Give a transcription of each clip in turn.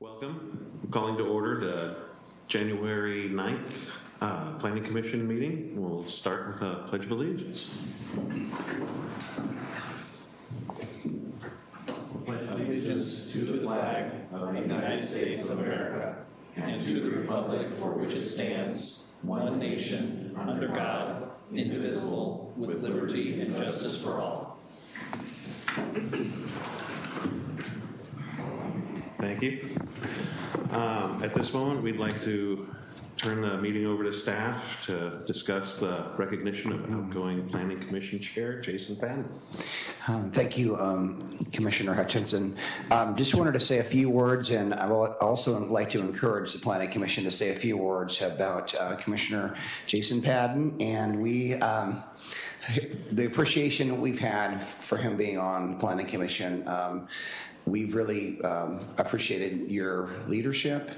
Welcome. I'm calling to order the January 9th uh, Planning Commission meeting. We'll start with a Pledge of Allegiance. allegiance to the flag of the United States of America and to the republic for which it stands, one nation, under God, indivisible, with liberty and justice for all. Thank you. Um, At this moment, we'd like to turn the meeting over to staff to discuss the recognition of outgoing Planning Commission Chair, Jason Padden. Um, Thank you, um, Commissioner Hutchinson. Um, Just wanted to say a few words, and I will also like to encourage the Planning Commission to say a few words about uh, Commissioner Jason Padden. And we, um, the appreciation we've had for him being on the Planning Commission, um, we've really um, appreciated your leadership.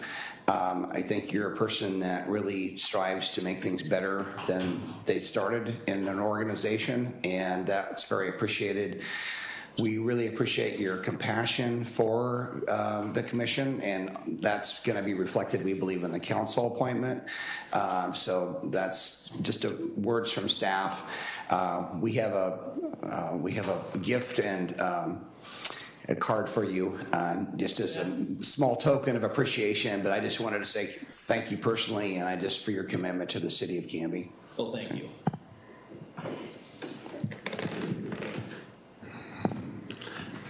Um, I think you're a person that really strives to make things better than they started in an organization, and that's very appreciated. We really appreciate your compassion for um, the commission, and that's going to be reflected, we believe, in the council appointment. Um, So that's just a, words from staff. Uh, We have a, uh, we have a gift and um, a card for you, uh, just as a small token of appreciation, but I just wanted to say thank you personally, and I just for your commitment to the city of Canby. Well, thank you.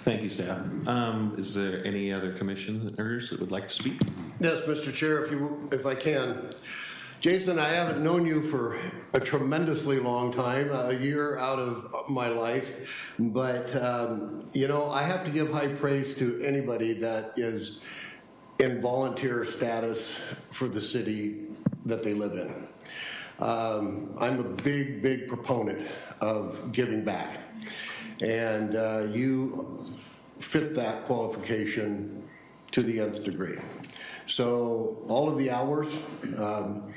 Thank you, staff. Um, Is there any other commissioners that would like to speak? Yes, Mr. Chair, if you, if I can. Jason, I haven't known you for a tremendously long time, a year out of my life. But, um, you know, I have to give high praise to anybody that is in volunteer status for the city that they live in. Um, I'm a big, big proponent of giving back. And uh, you fit that qualification to the nth degree. So all of the hours um,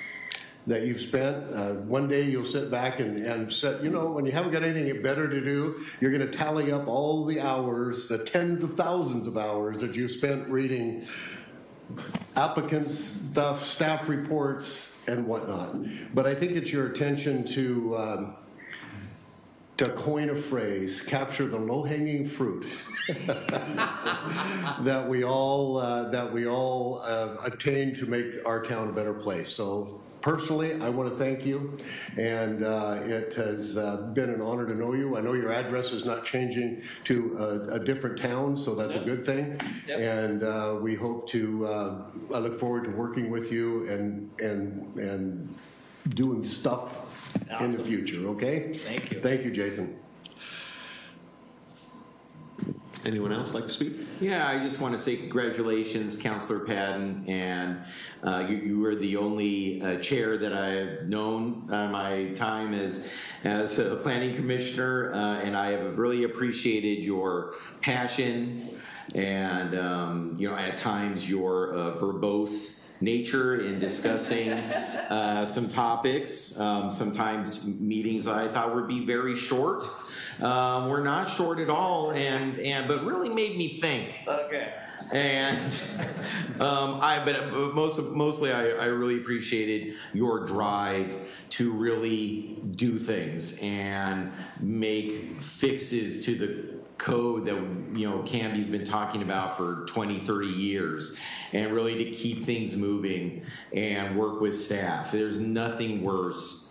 that you've spent, uh, one day you'll sit back and, and set, you know, when you haven't got anything better to do, you're going to tally up all the hours, the tens of thousands of hours that you've spent reading applicants' stuff, staff reports, and whatnot. But I think it's your attention to. Um, to coin a phrase, capture the low-hanging fruit that we all uh, that we all uh, attain to make our town a better place. So personally, I want to thank you, and uh, it has uh, been an honor to know you. I know your address is not changing to a, a different town, so that's Yep. a good thing. Yep. And uh, we hope to. Uh, I look forward to working with you and and and doing stuff in the future. Okay. Thank you. Thank you, Jason. Anyone else like to speak? Yeah, I just want to say congratulations, Councillor Padden, and uh, you, you were the only uh, chair that I've known uh, my time as as a planning commissioner, uh, and I have really appreciated your passion and um, you know at times your uh, verbose nature in discussing uh, some topics. Um, sometimes meetings I thought would be very short. Um, were not short at all, and and but really made me think Okay. and um, I but most mostly I, I really appreciated your drive to really do things and make fixes to the code that you know Canby's been talking about for 20 30 years and really to keep things moving and work with staff there's nothing worse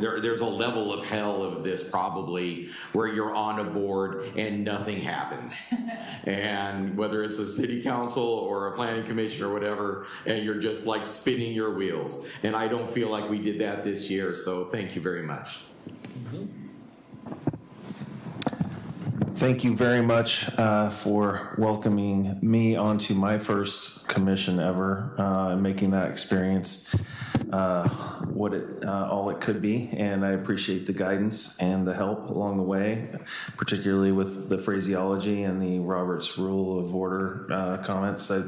there, there's a level of hell of this probably where you're on a board and nothing happens. and whether it's a city council or a planning commission or whatever, and you're just like spinning your wheels. And I don't feel like we did that this year, so thank you very much. Mm-hmm. Thank you very much uh, for welcoming me onto my first commission ever, uh, and making that experience uh, what it uh, all it could be. And I appreciate the guidance and the help along the way, particularly with the phraseology and the Roberts Rule of Order uh, comments. I,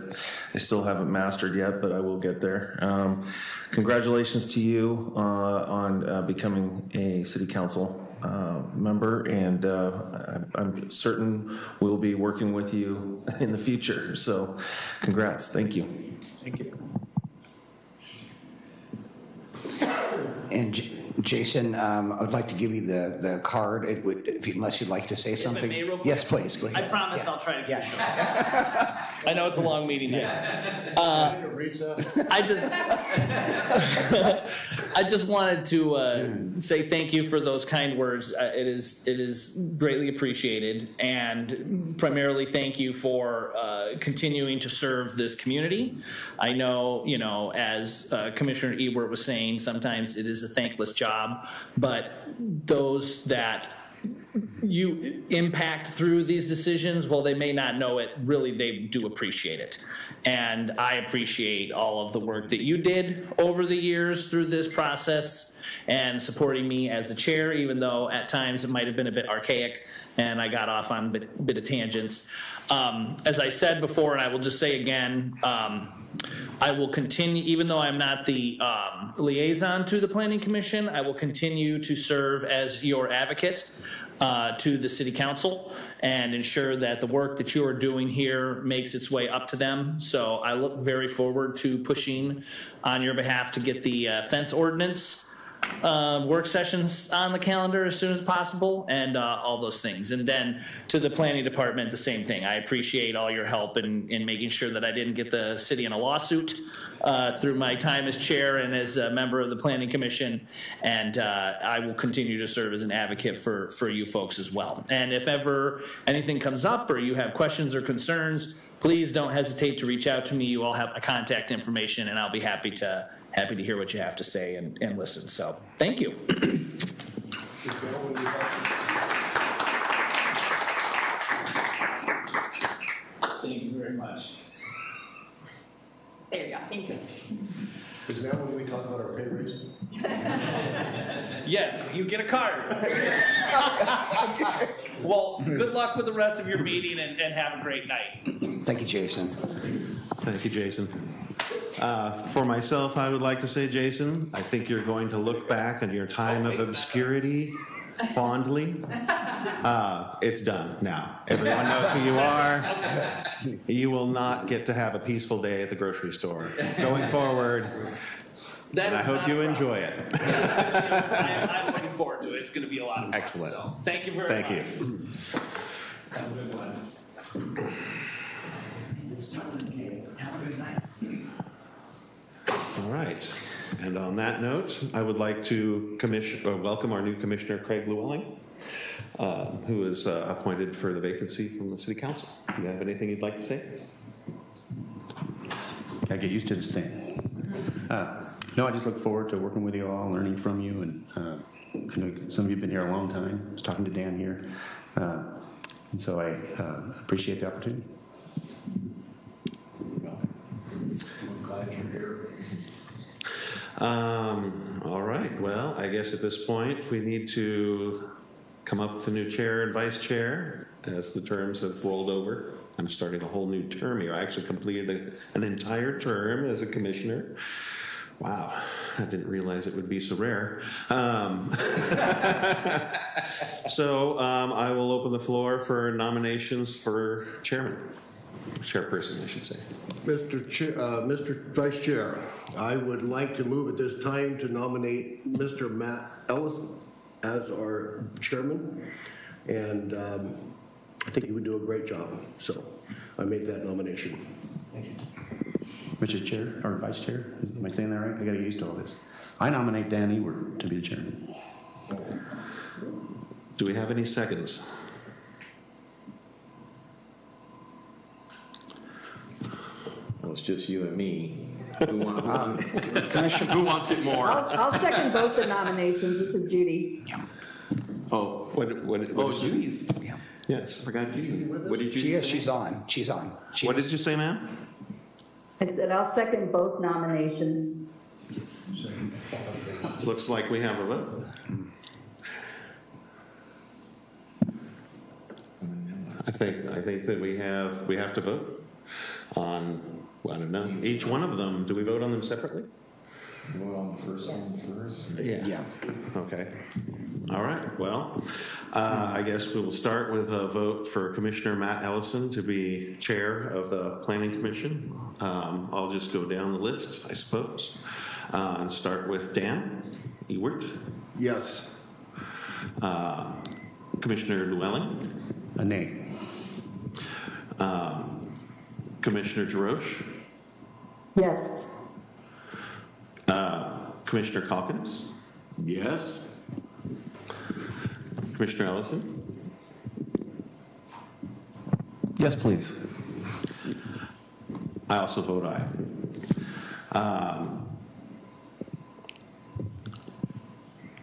I still haven't mastered yet, but I will get there. Um, congratulations to you uh, on becoming a city council uh, member, and uh, I- I'm certain we'll be working with you in the future. So congrats. Thank you. Thank you. And J- Jason, um, I would like to give you the, the card, It would- if you- unless you'd like to say If something. may, real quick. Yes, please, go I ahead. promise Yeah. I'll try to Yeah. finish up. I know it's a long meeting night. Take. I just, I just wanted to uh, say thank you for those kind words. Uh, it is it is greatly appreciated, and primarily thank you for uh, continuing to serve this community. I know, you know, as uh, Commissioner Ebert was saying, sometimes it is a thankless job, but those that you impact through these decisions, while they may not know it, really they do appreciate it. And I appreciate all of the work that you did over the years through this process and supporting me as the chair, even though at times it might have been a bit archaic and I got off on a bit, bit of tangents. Um, as I said before, and I will just say again, um, I will continue, even though I'm not the um, liaison to the Planning Commission, I will continue to serve as your advocate uh, to the city council and ensure that the work that you are doing here makes its way up to them. So I look very forward to pushing on your behalf to get the uh, fence ordinance uh, work sessions on the calendar as soon as possible and uh, all those things. And then to the planning department, the same thing. I appreciate all your help in, in making sure that I didn't get the city in a lawsuit uh, through my time as chair and as a member of the planning commission. And uh, I will continue to serve as an advocate for, for you folks as well. And if ever anything comes up or you have questions or concerns, please don't hesitate to reach out to me. You all have my contact information and I'll be happy to happy to hear what you have to say and, and listen. So thank you. Thank you very much. There you go, thank you. Is now when we talk about our pay raise? Yes, you get a card. well, good luck with the rest of your meeting and, and have a great night. Thank you, Jason. Thank you, Jason. Uh, For myself, I would like to say, Jason, I think you're going to look back on your time of obscurity fondly. Uh, It's done now. Everyone knows who you are. You will not get to have a peaceful day at the grocery store going forward, That and I hope you problem. enjoy it. I'm, I'm looking forward to it. It's going to be a lot of fun. Excellent. So, thank you very Thank much. you. Have a good one. All right. And on that note, I would like to commission, or welcome our new Commissioner Craig Llewellyn, um, who is uh, appointed for the vacancy from the City Council. Do you have anything you'd like to say? I get used to this thing. Uh, No, I just look forward to working with you all, learning from you, and uh, I know some of you have been here a long time. I was talking to Dan here. Uh, And so I uh, appreciate the opportunity. I'm glad you're here. Um, all right, well, I guess at this point, we need to come up with a new chair and vice chair as the terms have rolled over. I'm starting a whole new term here. I actually completed a- an entire term as a commissioner. Wow, I didn't realize it would be so rare. Um, So um, I will open the floor for nominations for chairman, chairperson, I should say. Mr. Chair, uh, Mr. Vice Chair, I would like to move at this time to nominate Mr. Matt Ellis as our chairman. And um, I think he would do a great job, so I make that nomination. Thank you. Mr. Chair, or Vice Chair, am I saying that right? I got to get used to all this. I nominate Dan Ewert to be the chairman. Do we have any seconds? Well, it's just you and me. Who, want, who, Um, who wants it more? I'll, I'll second both the nominations. This is Judy. Oh, What, what, what oh, is- Judy's. Yes. I forgot Judy. What did you She is, say? she's on, she's on. She What is- did you say, ma'am? I said I'll second both nominations. Looks like we have a vote. I think, I think that we have, we have to vote on, well, I don't know, each one of them. Do we vote on them separately? Vote on the first one first. Yeah. Yeah. Okay. All right, well, uh, I guess we will start with a vote for Commissioner Matt Ellison to be Chair of the Planning Commission. Um, I'll just go down the list, I suppose. Uh, And start with Dan Ewert, Yes. uh, Commissioner Llewellyn, A nay. Commissioner Jarosh, Yes. Commissioner Calkins, Yes. Commissioner Ellison, Yes, please. I also vote aye. Um,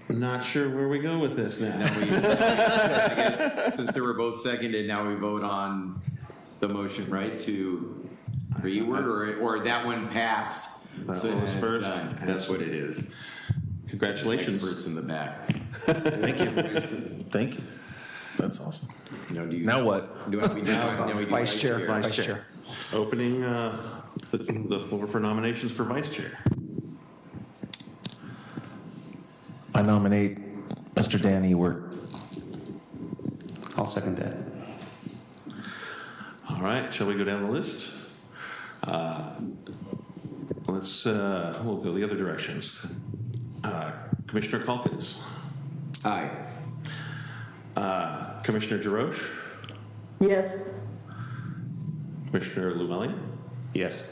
Not sure where we go with this now. Now we, I guess, since they were both seconded, now we vote on the motion, right, to, for Ewert, or, or that one passed? That so one was it's first. done. That's what it is. Congratulations. Experts in the back. Thank you. Thank you. That's awesome. Now, do you? Now what? Do we, now, now we do Vice Chair, Vice Chair. Opening uh, the the floor for nominations for Vice Chair. I nominate Mr. Dan Ewert. I'll second that. All right, shall we go down the list? Uh, Let's, uh, we'll go the other directions. Uh, Commissioner Calkins, Aye. uh, Commissioner Jarosh, Yes. Commissioner Llewellyn, Yes.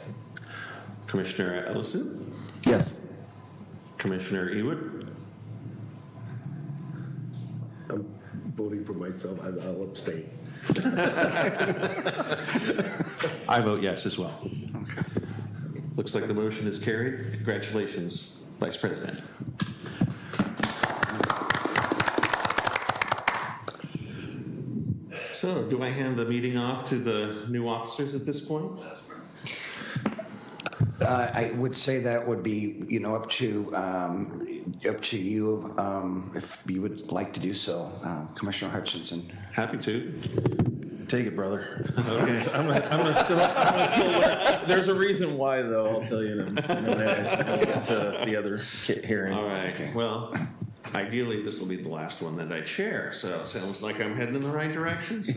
Commissioner Ellison, Yes. Commissioner Ewert. I'm voting for myself. I'll abstain. I vote yes as well. Okay. Looks like the motion is carried. Congratulations, Vice President. So, do I hand the meeting off to the new officers at this point? Uh, I would say that would be, you know, up to, um, up to you, um, if you would like to do so, uh, Commissioner Hutchinson. Happy to. Take it, brother. Okay. I'm gonna, I'm gonna still, I'm gonna still learn. There's a reason why, though. I'll tell you in a, in a minute. I'll get to the other ki- hearing. All right. Well, ideally, this will be the last one that I chair, so it sounds like I'm heading in the right direction. So.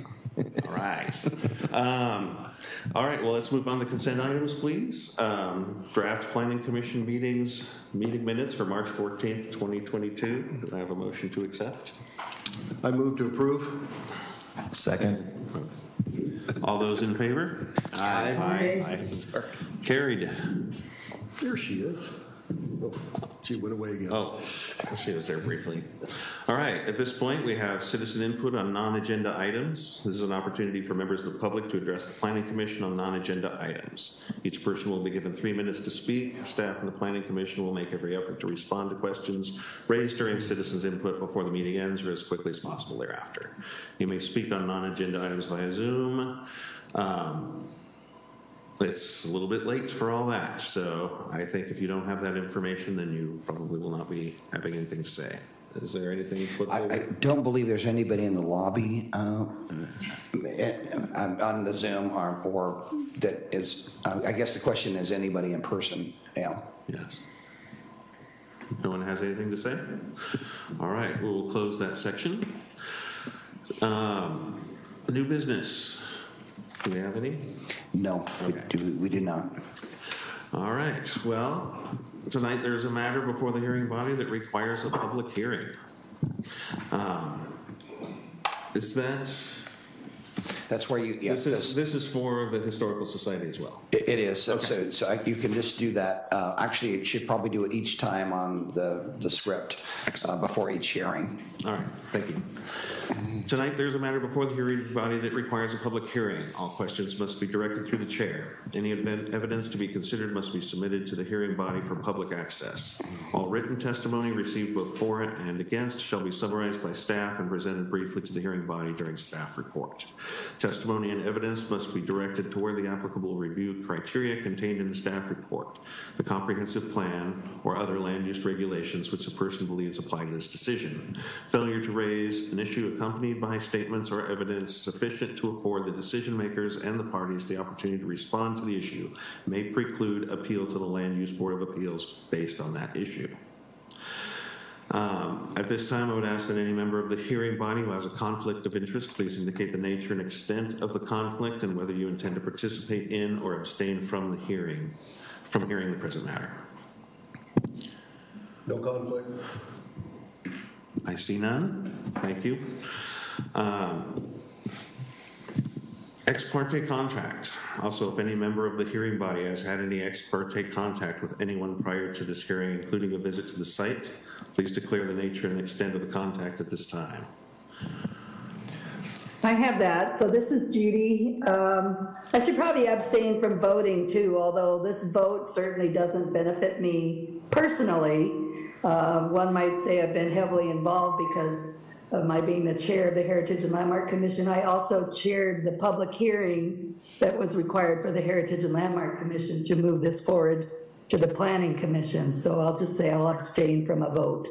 All right. Um, all right. Well, let's move on to consent items, please. Um, draft Planning Commission meetings, meeting minutes for March 14th, 2022. Do I have a motion to accept? I move to approve. Second. All those in favor? Aye. Aye. Carried. There she is. She went away again. Oh, she was there briefly. All right, at this point, we have citizen input on non-agenda items. This is an opportunity for members of the public to address the planning commission on non-agenda items. Each person will be given three minutes to speak. Staff and the planning commission will make every effort to respond to questions raised during citizens input before the meeting ends or as quickly as possible thereafter. You may speak on non-agenda items via Zoom. Um, it's a little bit late for all that, so I think if you don't have that information, then you probably will not be having anything to say. Is there anything? I, I don't believe there's anybody in the lobby, uh, on the Zoom or, or that is, uh, I guess the question is anybody in person, yeah. Yes. No one has anything to say? All right, we will close that section. Um, New business. Do we have any? No, we Okay. do, we not. All right, well, tonight there's a matter before the hearing body that requires a public hearing. Um, Is that, That's where you, yeah, this is, this- is for the Historical Society as well? it it is, so, so so I- you can just do that. Uh, Actually, it should probably do it each time on the, the script uh, before each hearing. All right, thank you. Tonight, there's a matter before the hearing body that requires a public hearing. All questions must be directed through the chair. Any evidence to be considered must be submitted to the hearing body for public access. All written testimony received both for and against shall be summarized by staff and presented briefly to the hearing body during staff report. Testimony and evidence must be directed toward the applicable review criteria contained in the staff report, the comprehensive plan, or other land use regulations which the person believes apply to this decision. Failure to raise an issue accompanied by statements or evidence sufficient to afford the decision makers and the parties the opportunity to respond to the issue may preclude appeal to the Land Use Board of Appeals based on that issue. Um, At this time, I would ask that any member of the hearing body who has a conflict of interest, please indicate the nature and extent of the conflict and whether you intend to participate in or abstain from the hearing, from hearing the present matter. No conflict? I see none. Thank you. Um, Ex parte contract. Also, if any member of the hearing body has had any ex parte contact with anyone prior to this hearing, including a visit to the site, please declare the nature and extent of the contact at this time. I have that. So this is Judy. Um, I should probably abstain from voting too, although this vote certainly doesn't benefit me personally. Uh, One might say I've been heavily involved because of my being the chair of the Heritage and Landmark Commission. I also chaired the public hearing that was required for the Heritage and Landmark Commission to move this forward to the Planning Commission. So I'll just say I'll abstain from a vote.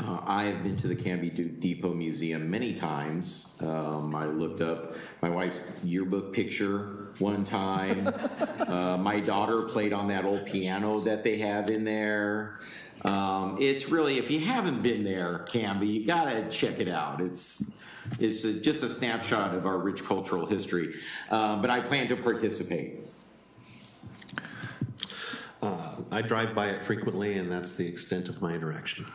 Uh, I have been to the Canby Depot Museum many times. Um, I looked up my wife's yearbook picture one time. uh, my daughter played on that old piano that they have in there. Um, it's really, if you haven't been there, Canby, you gotta check it out. It's it's a, just a snapshot of our rich cultural history. Uh, but I plan to participate. Uh, I drive by it frequently, and that's the extent of my interaction.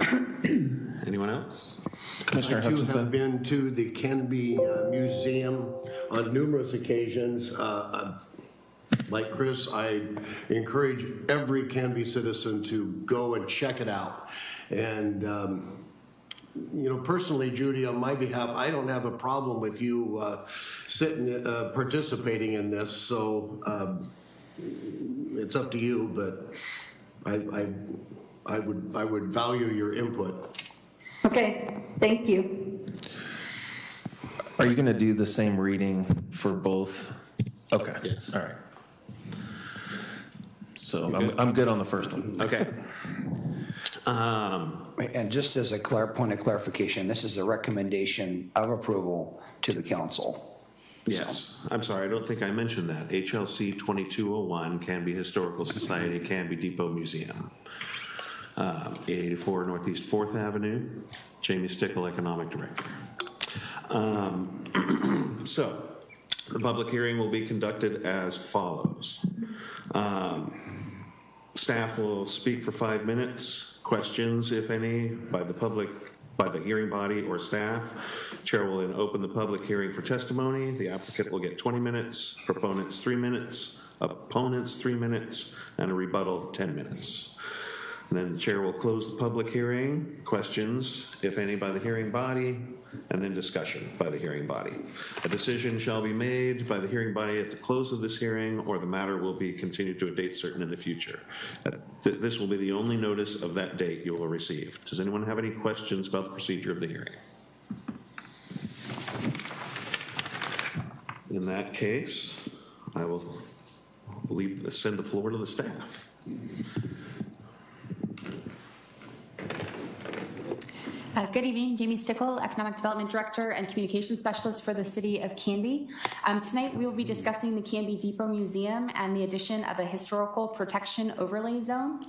Anyone else? Commissioner I too have been to the Canby uh, Museum on numerous occasions. Uh, uh, Like Chris, I encourage every Canby citizen to go and check it out. And, um, you know, personally, Judy, on my behalf, I don't have a problem with you uh, sitting, uh, participating in this, so um, it's up to you, but I, I, I would, I would value your input. Okay, thank you. Are you going to do the same reading for both? Okay. Yes. All right. So I'm, I'm good on the first one. Okay. Um, And just as a clar- point of clarification, this is a recommendation of approval to the council. Yes, I'm sorry, I don't think I mentioned that. HLC 2201, Canby Historical Society, Canby Depot Museum. Um, 884 Northeast Fourth Avenue, Jamie Stickel, Economic Director. Um, So, the public hearing will be conducted as follows. Um, Staff will speak for five minutes. Questions, if any, by the public, by the hearing body or staff. Chair will then open the public hearing for testimony. The applicant will get 20 minutes, proponents three minutes, opponents three minutes, and a rebuttal 10 minutes. And then the chair will close the public hearing, questions, if any, by the hearing body, and then discussion by the hearing body. A decision shall be made by the hearing body at the close of this hearing, or the matter will be continued to a date certain in the future. Uh, th- This will be the only notice of that date you will receive. Does anyone have any questions about the procedure of the hearing? In that case, I will leave, send the floor to the staff. Uh, Good evening, Jamie Stickel, Economic Development Director and Communication Specialist for the City of Canby. Um, Tonight, we will be discussing the Canby Depot Museum and the addition of a historical protection overlay zone.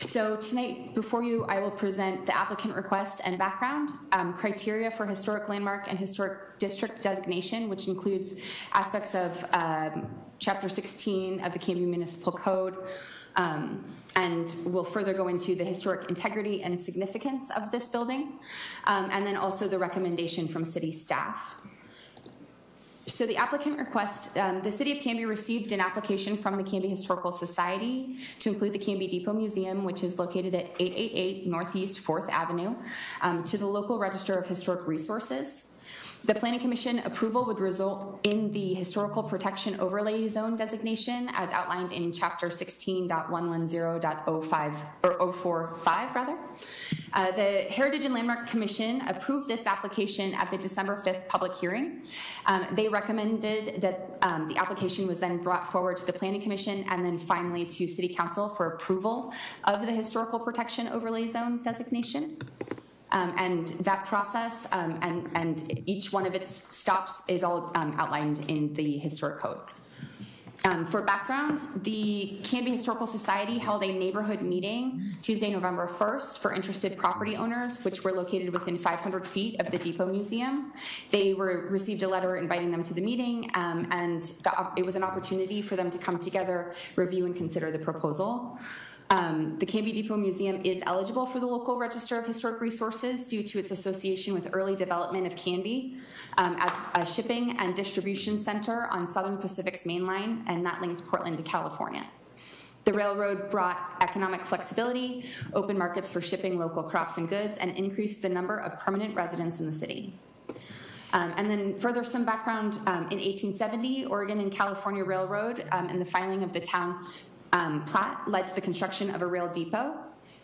So tonight, before you, I will present the applicant request and background, um, criteria for historic landmark and historic district designation, which includes aspects of um, Chapter 16 of the Canby Municipal Code, um, and we'll further go into the historic integrity and significance of this building, um, and then also the recommendation from city staff. So the applicant request, um, the city of Canby received an application from the Canby Historical Society to include the Canby Depot Museum, which is located at 888 Northeast 4th Avenue, um, to the local Register of Historic Resources. The Planning Commission approval would result in the Historical Protection Overlay Zone designation as outlined in Chapter 16.110.05, or 045, rather. Uh, The Heritage and Landmark Commission approved this application at the December 5th public hearing. Um, They recommended that um, the application was then brought forward to the Planning Commission and then finally to City Council for approval of the Historical Protection Overlay Zone designation. Um, and that process um, and, and each one of its stops is all um, outlined in the historic code. Um, for background, the Canby Historical Society held a neighborhood meeting Tuesday, November 1st for interested property owners, which were located within 500 feet of the Depot Museum. They were received a letter inviting them to the meeting, um, and the, it was an opportunity for them to come together, review, and consider the proposal. Um, the Canby Depot Museum is eligible for the local register of historic resources due to its association with early development of Canby um, as a shipping and distribution center on Southern Pacific's main line, and that linked Portland to California. The railroad brought economic flexibility, open markets for shipping local crops and goods, and increased the number of permanent residents in the city. Um, and then further some background, um, in 1870, Oregon and California Railroad um, and the filing of the town um, plat led to the construction of a rail depot.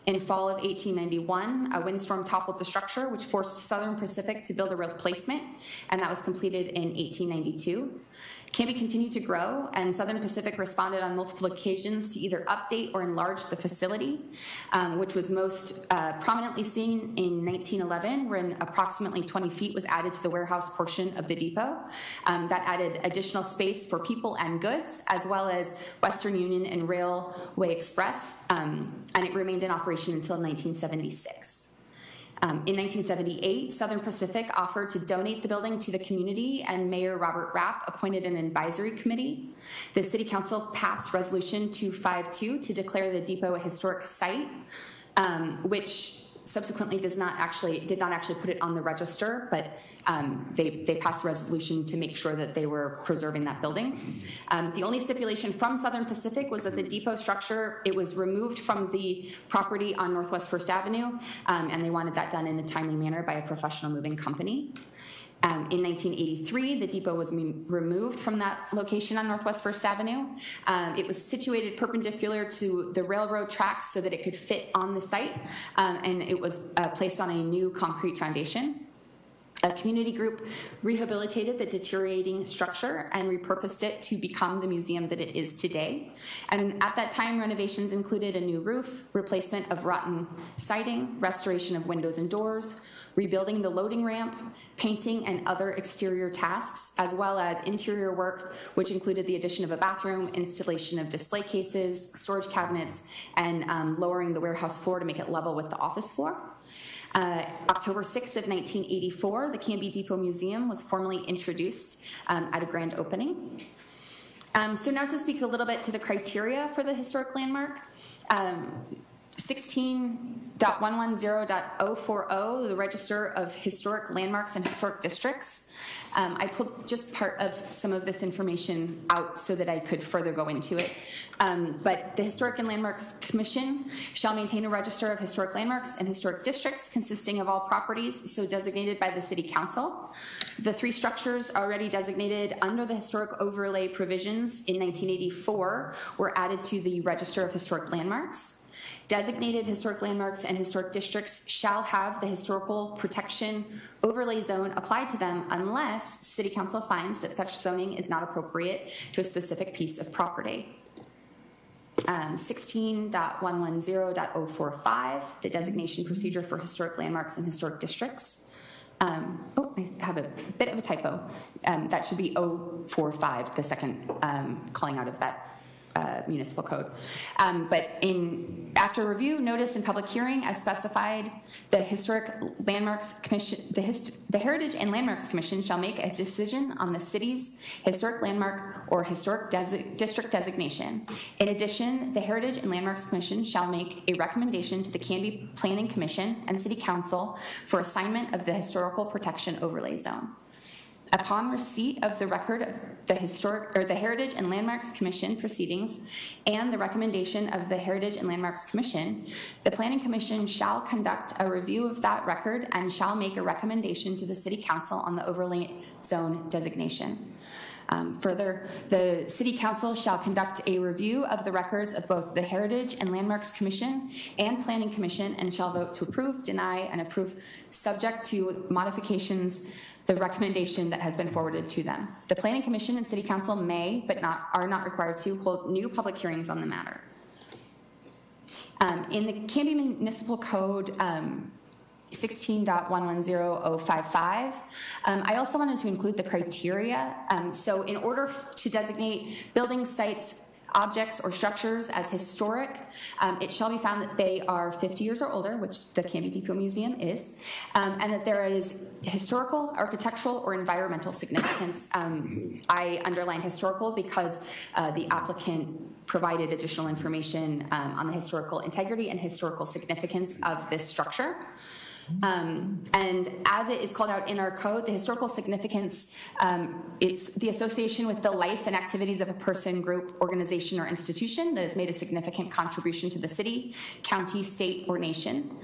In fall of 1891, a windstorm toppled the structure, which forced Southern Pacific to build a replacement, and that was completed in 1892. Canby continued to grow, and Southern Pacific responded on multiple occasions to either update or enlarge the facility, um, which was most uh, prominently seen in 1911 when approximately 20 feet was added to the warehouse portion of the depot. Um, that added additional space for people and goods, as well as Western Union and Railway Express, um, and it remained in operation until 1976. Um, in 1978, Southern Pacific offered to donate the building to the community, and Mayor Robert Rapp appointed an advisory committee. The City Council passed Resolution 252 to declare the depot a historic site, um, which subsequently does not actually did not actually put it on the register, but um, they they passed a resolution to make sure that they were preserving that building. Um, the only stipulation from Southern Pacific was that the depot structure it was removed from the property on Northwest First Avenue, um, and they wanted that done in a timely manner by a professional moving company. Um, in 1983, the depot was removed from that location on Northwest First Avenue. Um, it was situated perpendicular to the railroad tracks so that it could fit on the site, um, and it was uh, placed on a new concrete foundation. A community group rehabilitated the deteriorating structure and repurposed it to become the museum that it is today. And at that time, renovations included a new roof, replacement of rotten siding, restoration of windows and doors, rebuilding the loading ramp, painting, and other exterior tasks, as well as interior work, which included the addition of a bathroom, installation of display cases, storage cabinets, and um, lowering the warehouse floor to make it level with the office floor. Uh, October 6th of 1984, the Canby Depot Museum was formally introduced um, at a grand opening. Um, so now to speak a little bit to the criteria for the historic landmark. Um, 16.110.040, the Register of Historic Landmarks and Historic Districts. Um, I pulled just part of some of this information out so that I could further go into it. Um, but the Historic and Landmarks Commission shall maintain a register of historic landmarks and historic districts consisting of all properties so designated by the City Council. The three structures already designated under the historic overlay provisions in 1984 were added to the Register of Historic Landmarks. Designated historic landmarks and historic districts shall have the historical protection overlay zone applied to them unless City Council finds that such zoning is not appropriate to a specific piece of property. Um, 16.110.045, the designation procedure for historic landmarks and historic districts. Um, oh, I have a bit of a typo. Um, that should be 045, the second um, calling out of that uh, municipal code. Um, but in after review, notice, and public hearing, as specified, the Historic Landmarks Commission, the, Hist- the Heritage and Landmarks Commission shall make a decision on the city's historic landmark or historic desi- district designation. In addition, the Heritage and Landmarks Commission shall make a recommendation to the Canby Planning Commission and City Council for assignment of the historical protection overlay zone. Upon receipt of the record of the historic, or the Heritage and Landmarks Commission proceedings and the recommendation of the Heritage and Landmarks Commission, the Planning Commission shall conduct a review of that record and shall make a recommendation to the City Council on the overlay zone designation. Um, Further, the City Council shall conduct a review of the records of both the Heritage and Landmarks Commission and Planning Commission and shall vote to approve, deny, and approve, subject to modifications, the recommendation that has been forwarded to them. The Planning Commission and City Council may, but not, are not required to, hold new public hearings on the matter. Um, In the Canby Municipal Code, um, 16.110055. Um, I also wanted to include the criteria. Um, So in order to designate building sites, objects, or structures as historic, um, it shall be found that they are 50 years or older, which the Canby Depot Museum is, um, and that there is historical, architectural, or environmental significance. Um, I underlined historical because uh, the applicant provided additional information um, on the historical integrity and historical significance of this structure. Um, and as it is called out in our code, the historical significance, um, it's the association with the life and activities of a person, group, organization, or institution that has made a significant contribution to the city, county, state, or nation.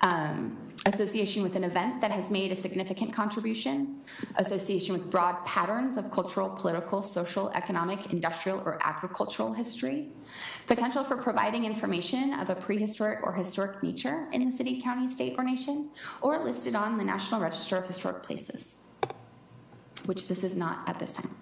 Um, association with an event that has made a significant contribution, association with broad patterns of cultural, political, social, economic, industrial, or agricultural history, potential for providing information of a prehistoric or historic nature in the city, county, state, or nation, or listed on the National Register of Historic Places, which this is not at this time.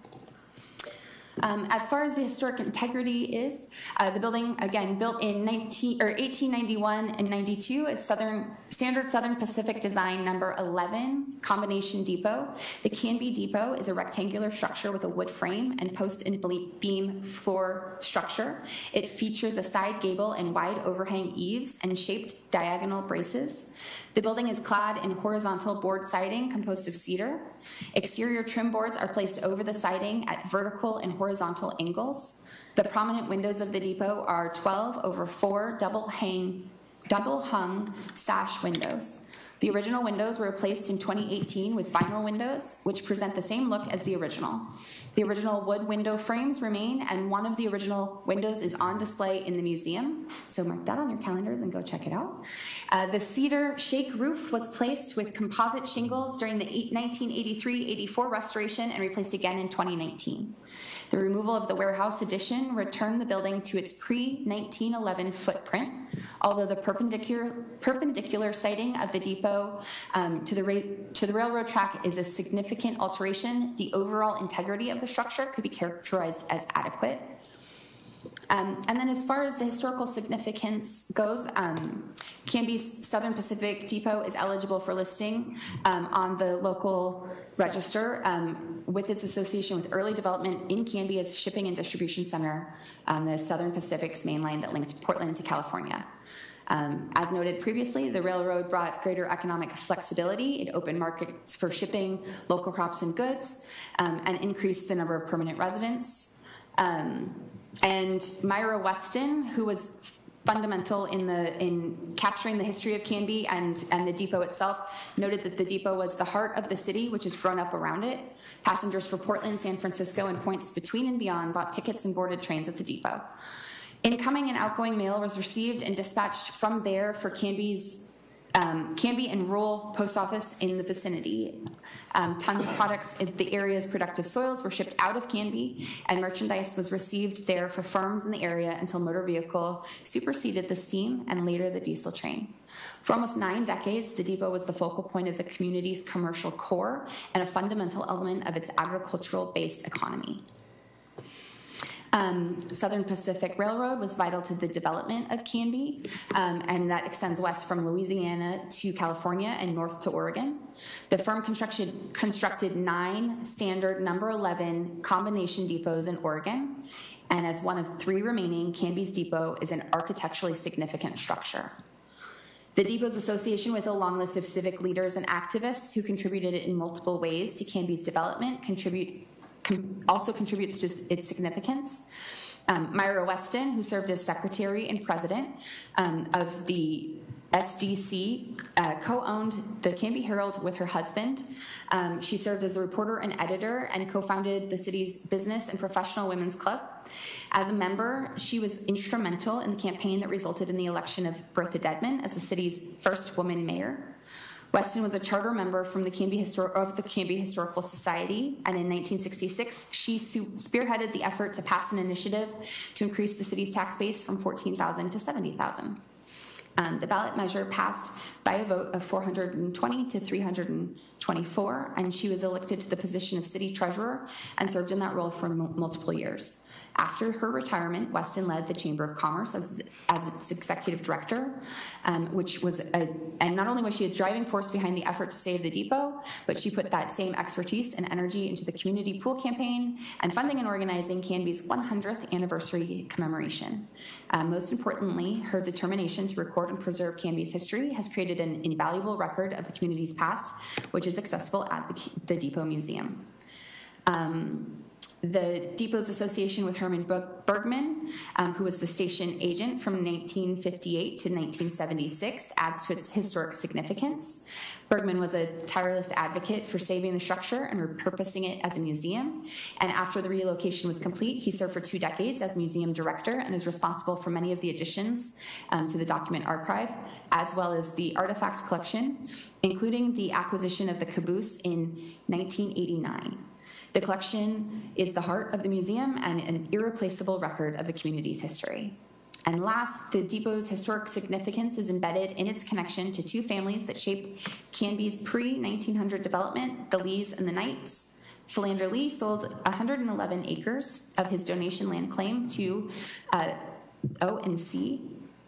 Um, as far as the historic integrity is, uh, the building, again, built in 19, or 1891 and 92 is Southern, standard Southern Pacific design number 11 combination depot. The Canby Depot is a rectangular structure with a wood frame and post and beam floor structure. It features a side gable and wide overhang eaves and shaped diagonal braces. The building is clad in horizontal board siding composed of cedar. Exterior trim boards are placed over the siding at vertical and horizontal angles. The prominent windows of the depot are 12 over 4 double hang, double hung sash windows. The original windows were replaced in 2018 with vinyl windows, which present the same look as the original. The original wood window frames remain, and one of the original windows is on display in the museum. So mark that on your calendars and go check it out. Uh, the cedar shake roof was placed with composite shingles during the 1983-84 restoration and replaced again in 2019. The removal of the warehouse addition returned the building to its pre-1911 footprint, although the perpendicular, perpendicular siting of the depot um, to, the to the railroad track is a significant alteration. The overall integrity of the structure could be characterized as adequate. Um, and then as far as the historical significance goes, um, Canby's Southern Pacific Depot is eligible for listing um, on the local register um, with its association with early development in Canby shipping and distribution center on the Southern Pacific's main line that linked Portland to California. Um, as noted previously, the railroad brought greater economic flexibility. It opened markets for shipping local crops and goods um, and increased the number of permanent residents. Um, and Myra Weston, who was fundamental in the in capturing the history of Canby and and the depot itself, noted that the depot was the heart of the city, which has grown up around it. Passengers for Portland, San Francisco, and points between and beyond bought tickets and boarded trains at the depot. Incoming and outgoing mail was received and dispatched from there for Canby's um, Canby and rural post office in the vicinity. Um, tons of products in the area's productive soils were shipped out of Canby, and merchandise was received there for firms in the area until motor vehicle superseded the steam and later the diesel train. For almost nine decades, the depot was the focal point of the community's commercial core and a fundamental element of its agricultural based economy. Um, Southern Pacific Railroad was vital to the development of Canby, um, and that extends west from Louisiana to California and north to Oregon. The firm constructed, constructed nine standard number 11 combination depots in Oregon, and as one of three remaining, Canby's depot is an architecturally significant structure. The depot's association with a long list of civic leaders and activists who contributed in multiple ways to Canby's development contribute also contributes to its significance. Um, Myra Weston, who served as secretary and president um, of the SDC uh, co-owned the Canby Herald with her husband. Um, she served as a reporter and editor and co-founded the city's business and professional women's club. As a member, she was instrumental in the campaign that resulted in the election of Bertha Dedman as the city's first woman mayor. Weston was a charter member from the Canby of the Canby Historical Society, and in 1966, she spearheaded the effort to pass an initiative to increase the city's tax base from 14,000 to 70,000. Um, the ballot measure passed by a vote of 420 to 324, and she was elected to the position of city treasurer and served in that role for multiple years. After her retirement, Weston led the Chamber of Commerce as, as its executive director, um, which was a, and not only was she a driving force behind the effort to save the depot, but she put that same expertise and energy into the community pool campaign and funding and organizing Canby's 100th anniversary commemoration. Um, most importantly, her determination to record and preserve Canby's history has created an invaluable record of the community's past, which is accessible at the, the Depot Museum. Um, the Depot's association with Herman Bergman, um, who was the station agent from 1958 to 1976, adds to its historic significance. Bergman was a tireless advocate for saving the structure and repurposing it as a museum. And after the relocation was complete, he served for two decades as museum director and is responsible for many of the additions um, to the document archive, as well as the artifact collection, including the acquisition of the caboose in 1989. The collection is the heart of the museum and an irreplaceable record of the community's history. And last, the depot's historic significance is embedded in its connection to two families that shaped Canby's pre-1900 development, the Lees and the Knights. Philander Lee sold 111 acres of his donation land claim to uh, O&C,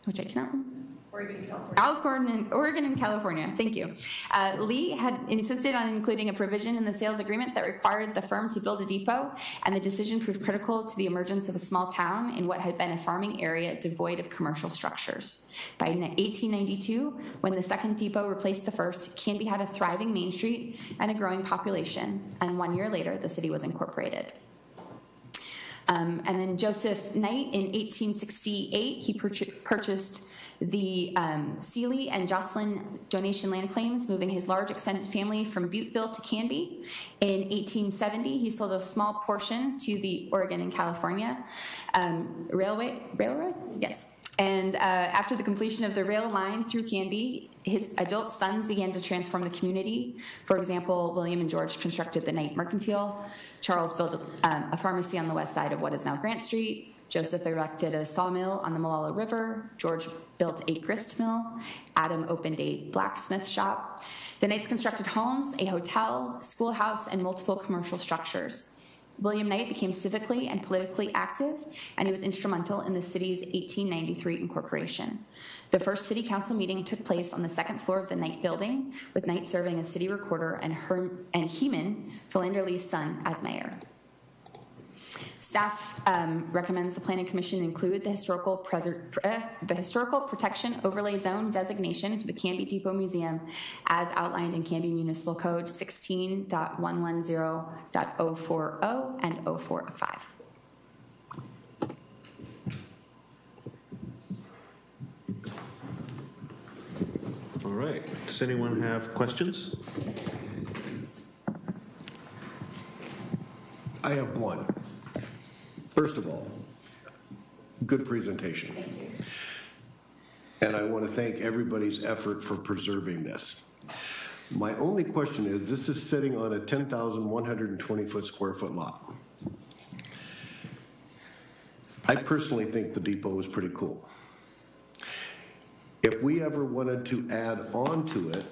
which I cannot remember Oregon, California. Oregon and California. Thank you. Uh, Lee had insisted on including a provision in the sales agreement that required the firm to build a depot, and the decision proved critical to the emergence of a small town in what had been a farming area devoid of commercial structures. By 1892, when the second depot replaced the first, Canby had a thriving Main Street and a growing population, and one year later, the city was incorporated. Um, and then Joseph Knight in 1868, he purchased the um, Seeley and Jocelyn donation land claims, moving his large extended family from Butteville to Canby. In 1870, he sold a small portion to the Oregon and California um, Railway, Railroad? Yes. And uh, after the completion of the rail line through Canby, his adult sons began to transform the community. For example, William and George constructed the Knight Mercantile. Charles built um, a pharmacy on the west side of what is now Grant Street. Joseph erected a sawmill on the Molalla River. George built a grist mill. Adam opened a blacksmith shop. The Knights constructed homes, a hotel, schoolhouse, and multiple commercial structures. William Knight became civically and politically active, and he was instrumental in the city's 1893 incorporation. The first city council meeting took place on the second floor of the Knight building, with Knight serving as city recorder and, Herm- and Heman, Philander Lee's son, as mayor. Staff um, recommends the Planning Commission include the historical, uh, the historical protection overlay zone designation for the Canby Depot Museum as outlined in Canby Municipal Code 16.110.040 and 045. All right. Does anyone have questions? I have one. First of all, good presentation. And I want to thank everybody's effort for preserving this. My only question is, this is sitting on a 10,120 foot square foot lot. I personally think the depot is pretty cool. If we ever wanted to add on to it,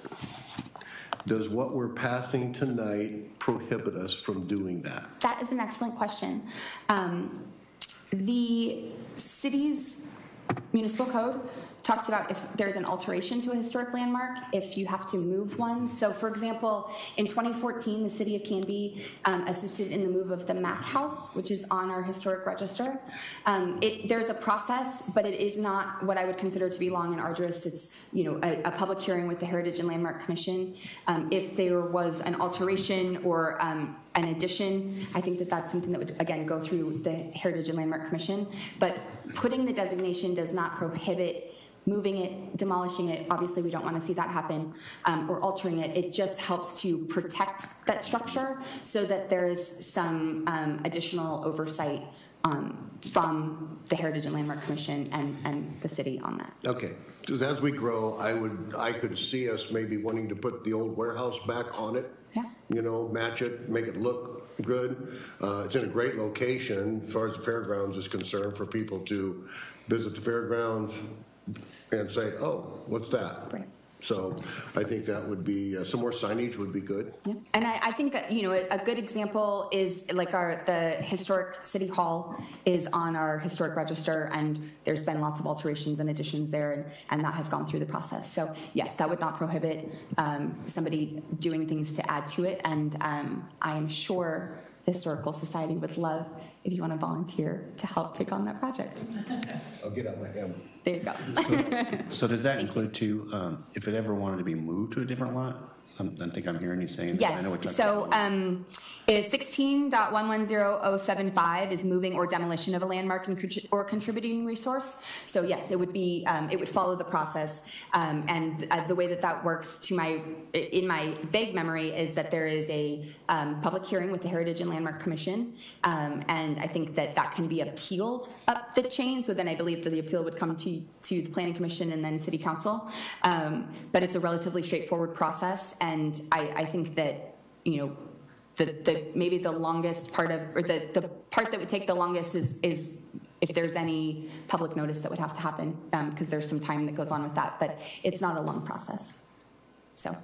does what we're passing tonight prohibit us from doing that? That is an excellent question. Um, the city's municipal code talks about if there's an alteration to a historic landmark, if you have to move one. So, for example, in 2014, the city of Canby um, assisted in the move of the Mack House, which is on our historic register. Um, it, there's a process, but it is not what I would consider to be long and arduous. It's you know a, a public hearing with the Heritage and Landmark Commission. Um, if there was an alteration or um, an addition, I think that that's something that would, again, go through the Heritage and Landmark Commission. But putting the designation does not prohibit moving it, demolishing it. Obviously, we don't want to see that happen, um, or altering it. It just helps to protect that structure so that there is some um, additional oversight um, from the Heritage and Landmark Commission and, and the city on that. Okay, as we grow, I would, I could see us maybe wanting to put the old warehouse back on it. Yeah. You know, match it, make it look good. Uh, It's in a great location as far as the fairgrounds is concerned for people to visit the fairgrounds and say, oh, what's that? Right. So I think that would be, uh, some more signage would be good. Yeah. And I, I think that, you know, a, a good example is like our, the historic city hall is on our historic register and there's been lots of alterations and additions there and, and that has gone through the process. So yes, that would not prohibit um, somebody doing things to add to it. And um, I am sure the Historical Society would love if you want to volunteer to help take on that project. I'll get out my hammer. There you go. So does that include too, um, if it ever wanted to be moved to a different lot? I'm- I think I'm hearing you saying. that. I know we Yes, talked so about- um, is 16.110075 is moving or demolition of a landmark or contributing resource. So yes, it would be, um, it would follow the process. Um, And uh, the way that that works to my, in my vague memory is that there is a um, public hearing with the Heritage and Landmark Commission. Um, And I think that that can be appealed up the chain. So then I believe that the appeal would come to, to the Planning Commission and then City Council. Um, But it's a relatively straightforward process. And I, I think that, you know, the, the, maybe the longest part of, or the, the part that would take the longest is, is if there's any public notice that would have to happen, because there's some time that goes on with that, but it's not a long process. So,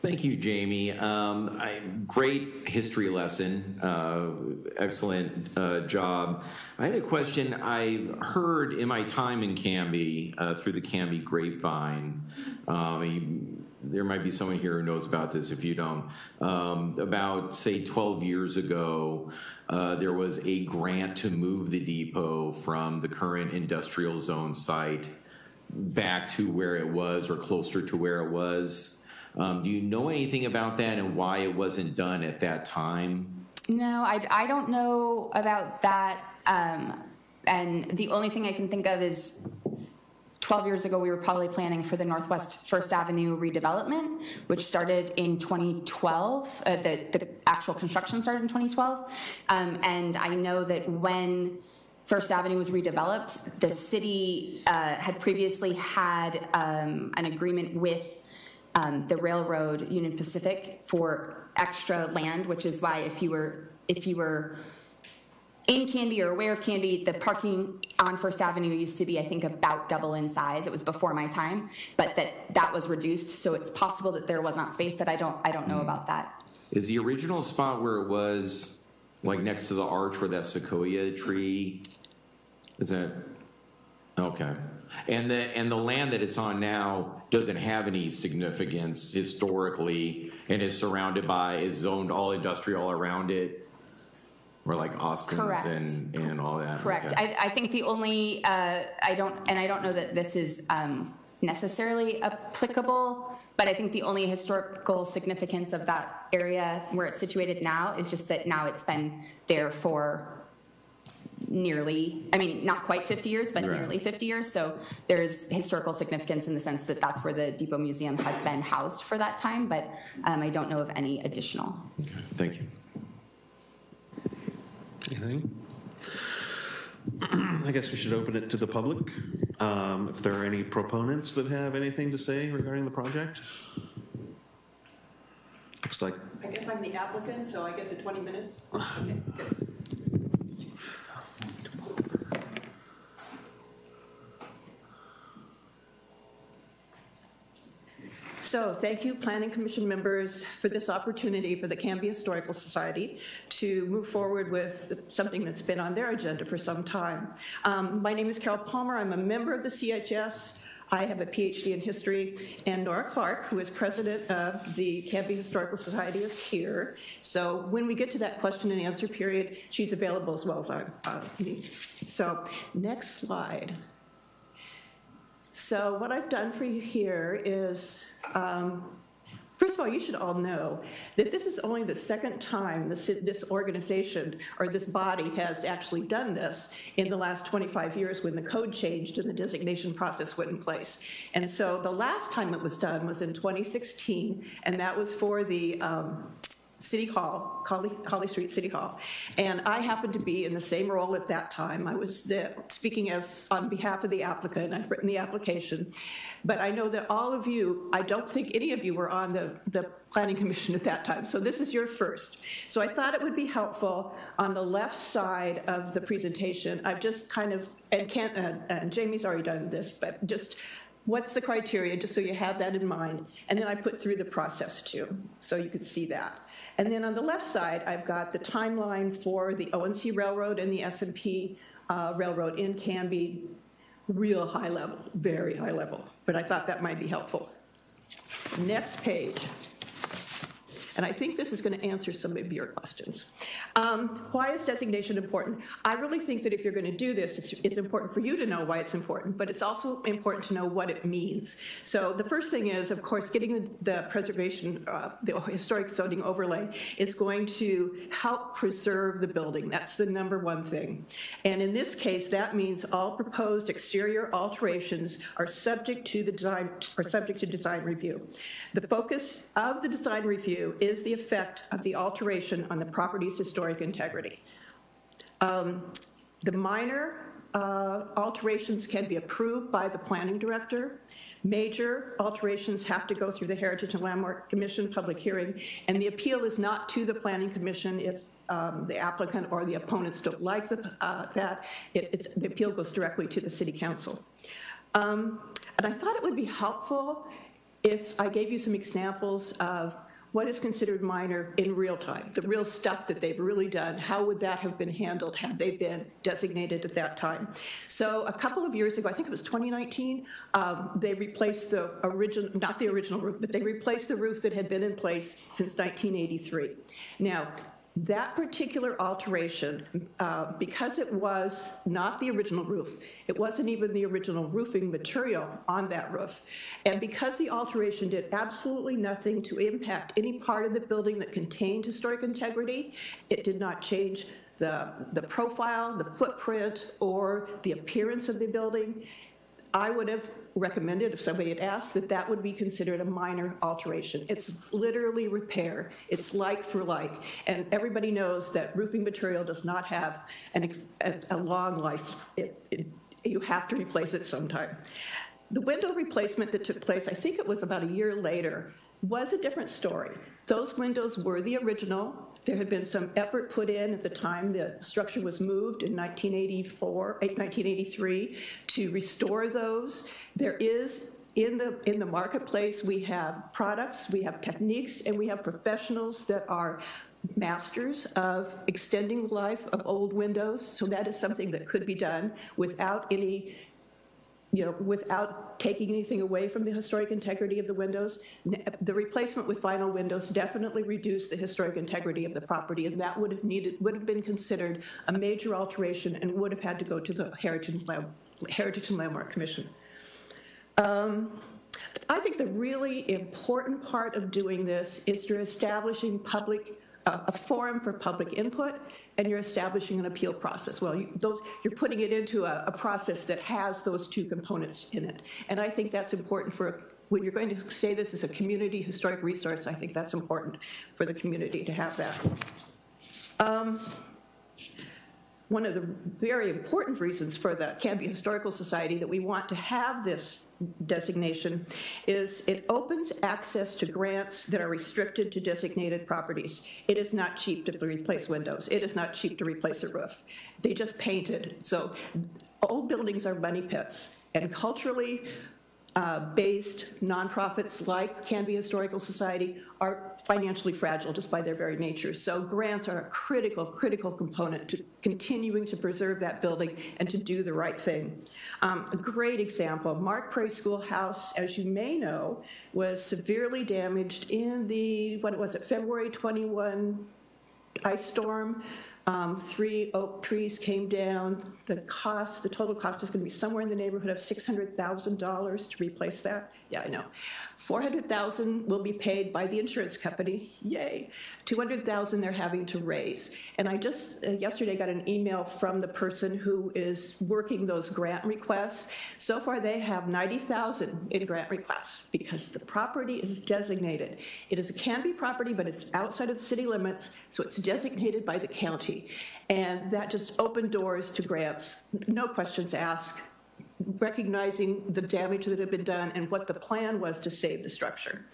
Thank you, Jamie. Um, I, great history lesson. Uh, excellent uh, job. I had a question. I've heard in my time in Canby uh, through the Canby grapevine. Um, there might be someone here who knows about this if you don't. Um, about, say, 12 years ago, uh, there was a grant to move the depot from the current industrial zone site back to where it was or closer to where it was. Um, do you know anything about that and why it wasn't done at that time? no, I, I don't know about that. Um, and the only thing I can think of is 12 years ago, we were probably planning for the Northwest First Avenue redevelopment, which started in 2012. Uh, the, the actual construction started in 2012. Um, and I know that when First Avenue was redeveloped, the city uh, had previously had um, an agreement with um, the railroad, Union Pacific, for extra land, which is why if you were, if you were in Canby or aware of Canby, the parking on First Avenue used to be, I think, about double in size. It was before my time, but that that was reduced. So it's possible that there was not space, but I don't I don't know hmm. about that. Is the original spot where it was, like next to the arch where that sequoia tree? Is that okay? And the and the land that it's on now doesn't have any significance historically, and is surrounded by is zoned all industrial around it, or like Austin's Correct. and and all that. Correct. Okay. I, I think the only uh, I don't and I don't know that this is um, necessarily applicable, but I think the only historical significance of that area where it's situated now is just that now it's been there for nearly, I mean, not quite 50 years, but Right. nearly 50 years. So there's historical significance in the sense that that's where the Depot Museum has been housed for that time, but um, I don't know of any additional. Okay. thank you. Anything? I guess we should open it to the public. Um, If there are any proponents that have anything to say regarding the project? Looks like, I guess I'm the applicant, so I get the 20 minutes? Okay, good. So thank you, Planning Commission members, for this opportunity for the Canby Historical Society to move forward with something that's been on their agenda for some time. Um, My name is Carol Palmer. I'm a member of the CHS. I have a PhD in history, and Nora Clark, who is president of the Canby Historical Society, is here. So when we get to that question and answer period, she's available as well as I, uh. So next slide. So what I've done for you here is um, First of all, you should all know that this is only the second time this, this organization or this body has actually done this in the last 25 years when the code changed and the designation process went in place. And so the last time it was done was in 2016, and that was for the um, City Hall, Holly, Holly Street City Hall. And I happened to be in the same role at that time. I was the, speaking as on behalf of the applicant. I've written the application. But I know that all of you, I don't think any of you were on the, the Planning Commission at that time. So this is your first. So I thought it would be helpful on the left side of the presentation. I've just kind of, and, Kent, uh, and Jamie's already done this, but just what's the criteria, just so you have that in mind. And then I put through the process too, so you can see that. And then on the left side, I've got the timeline for the O&C Railroad and the S&P uh, Railroad in Canby, real high level, very high level. But I thought that might be helpful. Next page. And I think this is going to answer some of your questions. Um, why is designation important? I really think that if you're going to do this, it's, it's important for you to know why it's important, but it's also important to know what it means. So the first thing is, of course, getting the, preservation, uh, the historic zoning overlay is going to help preserve the building. That's the number one thing. And in this case, that means all proposed exterior alterations are subject to the design, are subject to design review. The focus of the design review is the effect of the alteration on the property's historic integrity. Um, the minor uh, alterations can be approved by the planning director. Major alterations have to go through the Heritage and Landmark Commission public hearing, and the appeal is not to the planning commission if um, the applicant or the opponents don't like the, uh, that. It, the appeal goes directly to the city council. Um, and I thought it would be helpful if I gave you some examples of what is considered minor in real time, the real stuff that they've really done, how would that have been handled had they been designated at that time? So a couple of years ago, I think it was 2019, um, they replaced the original, not the original roof, but they replaced the roof that had been in place since 1983. Now, that particular alteration, uh, because it was not the original roof, it wasn't even the original roofing material on that roof, and because the alteration did absolutely nothing to impact any part of the building that contained historic integrity, it did not change the, the profile, the footprint, or the appearance of the building. I would have recommended, if somebody had asked, that that would be considered a minor alteration. It's literally repair. It's like for like. And everybody knows that roofing material does not have an, a, a long life. It, it, you have to replace it sometime. The window replacement that took place, I think it was about a year later, was a different story. Those windows were the original. There had been some effort put in at the time the structure was moved in 1984, 1983 to restore those. There is in the in the marketplace we have products, we have techniques, and we have professionals that are masters of extending the life of old windows. So that is something that could be done without any you know, without taking anything away from the historic integrity of the windows. The replacement with vinyl windows definitely reduced the historic integrity of the property, and that would have needed, would have been considered a major alteration and would have had to go to the Heritage, Heritage and Landmark Commission. Um, I think the really important part of doing this is you're establishing public a forum for public input and you're establishing an appeal process. Well, you, those, you're putting it into a, a, process that has those two components in it. And I think that's important for when you're going to say this is a community historic resource, I think that's important for the community to have that. Um, one of the very important reasons for the Canby Historical Society that we want to have this designation is it opens access to grants that are restricted to designated properties. It is not cheap to replace windows. It is not cheap to replace a roof. They just painted. So old buildings are money pits. And culturally, uh, based nonprofits like Canby Historical Society are financially fragile just by their very nature. So grants are a critical, critical component to continuing to preserve that building and to do the right thing. Um, a great example, Mark Prairie Schoolhouse, as you may know, was severely damaged in the, what was it, February 21 ice storm Um, Three oak trees came down. The cost, the total cost is going to be somewhere in the neighborhood of $600,000 to replace that. Yeah, I know. 400,000 will be paid by the insurance company. Yay. 200,000 they're having to raise. And I just uh, yesterday got an email from the person who is working those grant requests. So far, they have 90,000 in grant requests because the property is designated. It is a Canby property, but it's outside of the city limits, so it's designated by the county. And that just opened doors to grants, no questions asked, recognizing the damage that had been done and what the plan was to save the structure.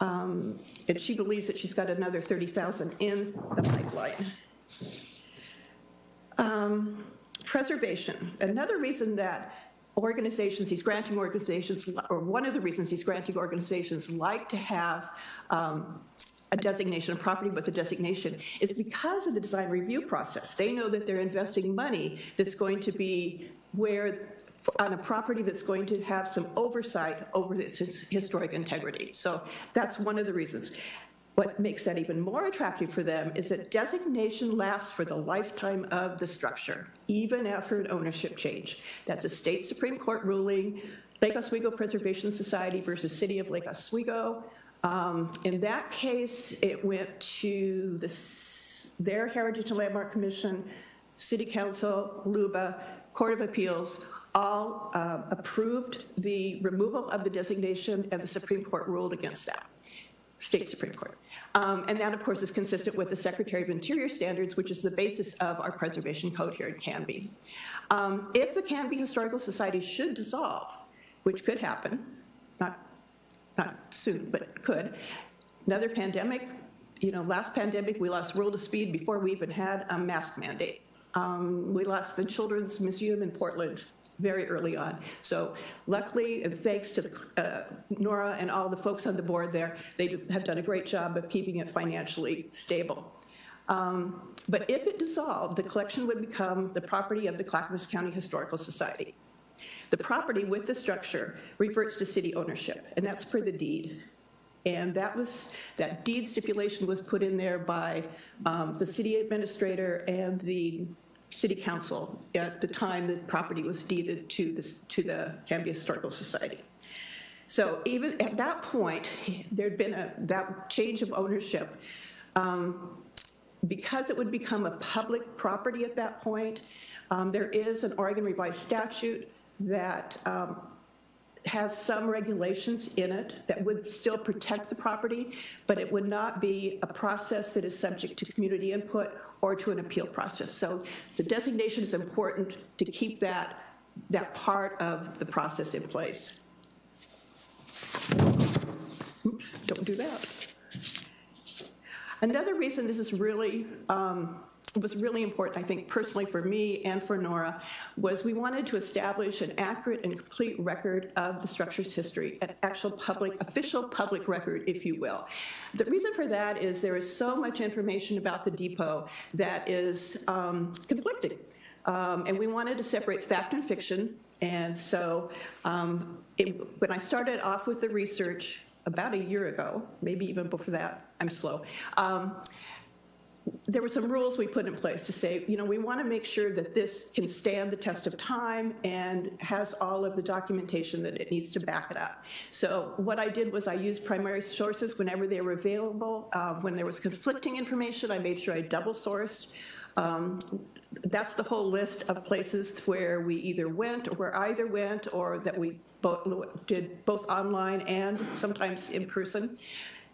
Um, And she believes that she's got another 30,000 in the pipeline. Um, Preservation, another reason that organizations, these granting organizations, or one of the reasons these granting organizations like to have um, a designation, a property with a designation, is because of the design review process. They know that they're investing money that's going to be where, on a property that's going to have some oversight over its historic integrity. So that's one of the reasons. What makes that even more attractive for them is that designation lasts for the lifetime of the structure, even after an ownership change. That's a state Supreme Court ruling, Lake Oswego Preservation Society versus City of Lake Oswego. Um, In that case, it went to the, their Heritage and Landmark Commission, City Council, LUBA, Court of Appeals, all uh, approved the removal of the designation, and the Supreme Court ruled against that state Supreme Court. Um, And that, of course, is consistent with the Secretary of Interior standards, which is the basis of our preservation code here in Canby. Um, If the Canby Historical Society should dissolve, which could happen, not, not soon, but could, another pandemic, you know, last pandemic, we lost World of Speed before we even had a mask mandate. Um, We lost the Children's Museum in Portland very early on. So luckily, and thanks to uh, Nora and all the folks on the board there, they have done a great job of keeping it financially stable. Um, But if it dissolved, the collection would become the property of the Clackamas County Historical Society. The property with the structure reverts to city ownership, and that's per the deed. And that was, that deed stipulation was put in there by um, the city administrator and the city council at the time the property was deeded to the, to the Canby Historical Society. So even at that point, there'd been a, that change of ownership. um, Because it would become a public property at that point, um, there is an Oregon revised statute that um, has some regulations in it that would still protect the property, but it would not be a process that is subject to community input or to an appeal process. So the designation is important to keep that, that part of the process in place. Oops, don't do that. Another reason this is really, um, was really important, I think personally for me and for Nora, was we wanted to establish an accurate and complete record of the structure's history, an actual public, official public record, if you will. The reason for that is there is so much information about the depot that is um, conflicting. Um, and we wanted to separate fact and fiction. And so um, it, when I started off with the research about a year ago, maybe even before that, I'm slow. There were some rules we put in place to say, you know, we want to make sure that this can stand the test of time and has all of the documentation that it needs to back it up. So what I did was I used primary sources whenever they were available. Uh, when there was conflicting information, I made sure I double sourced. Um, that's the whole list of places where we either went, or where either went, or that we both did both online and sometimes in person.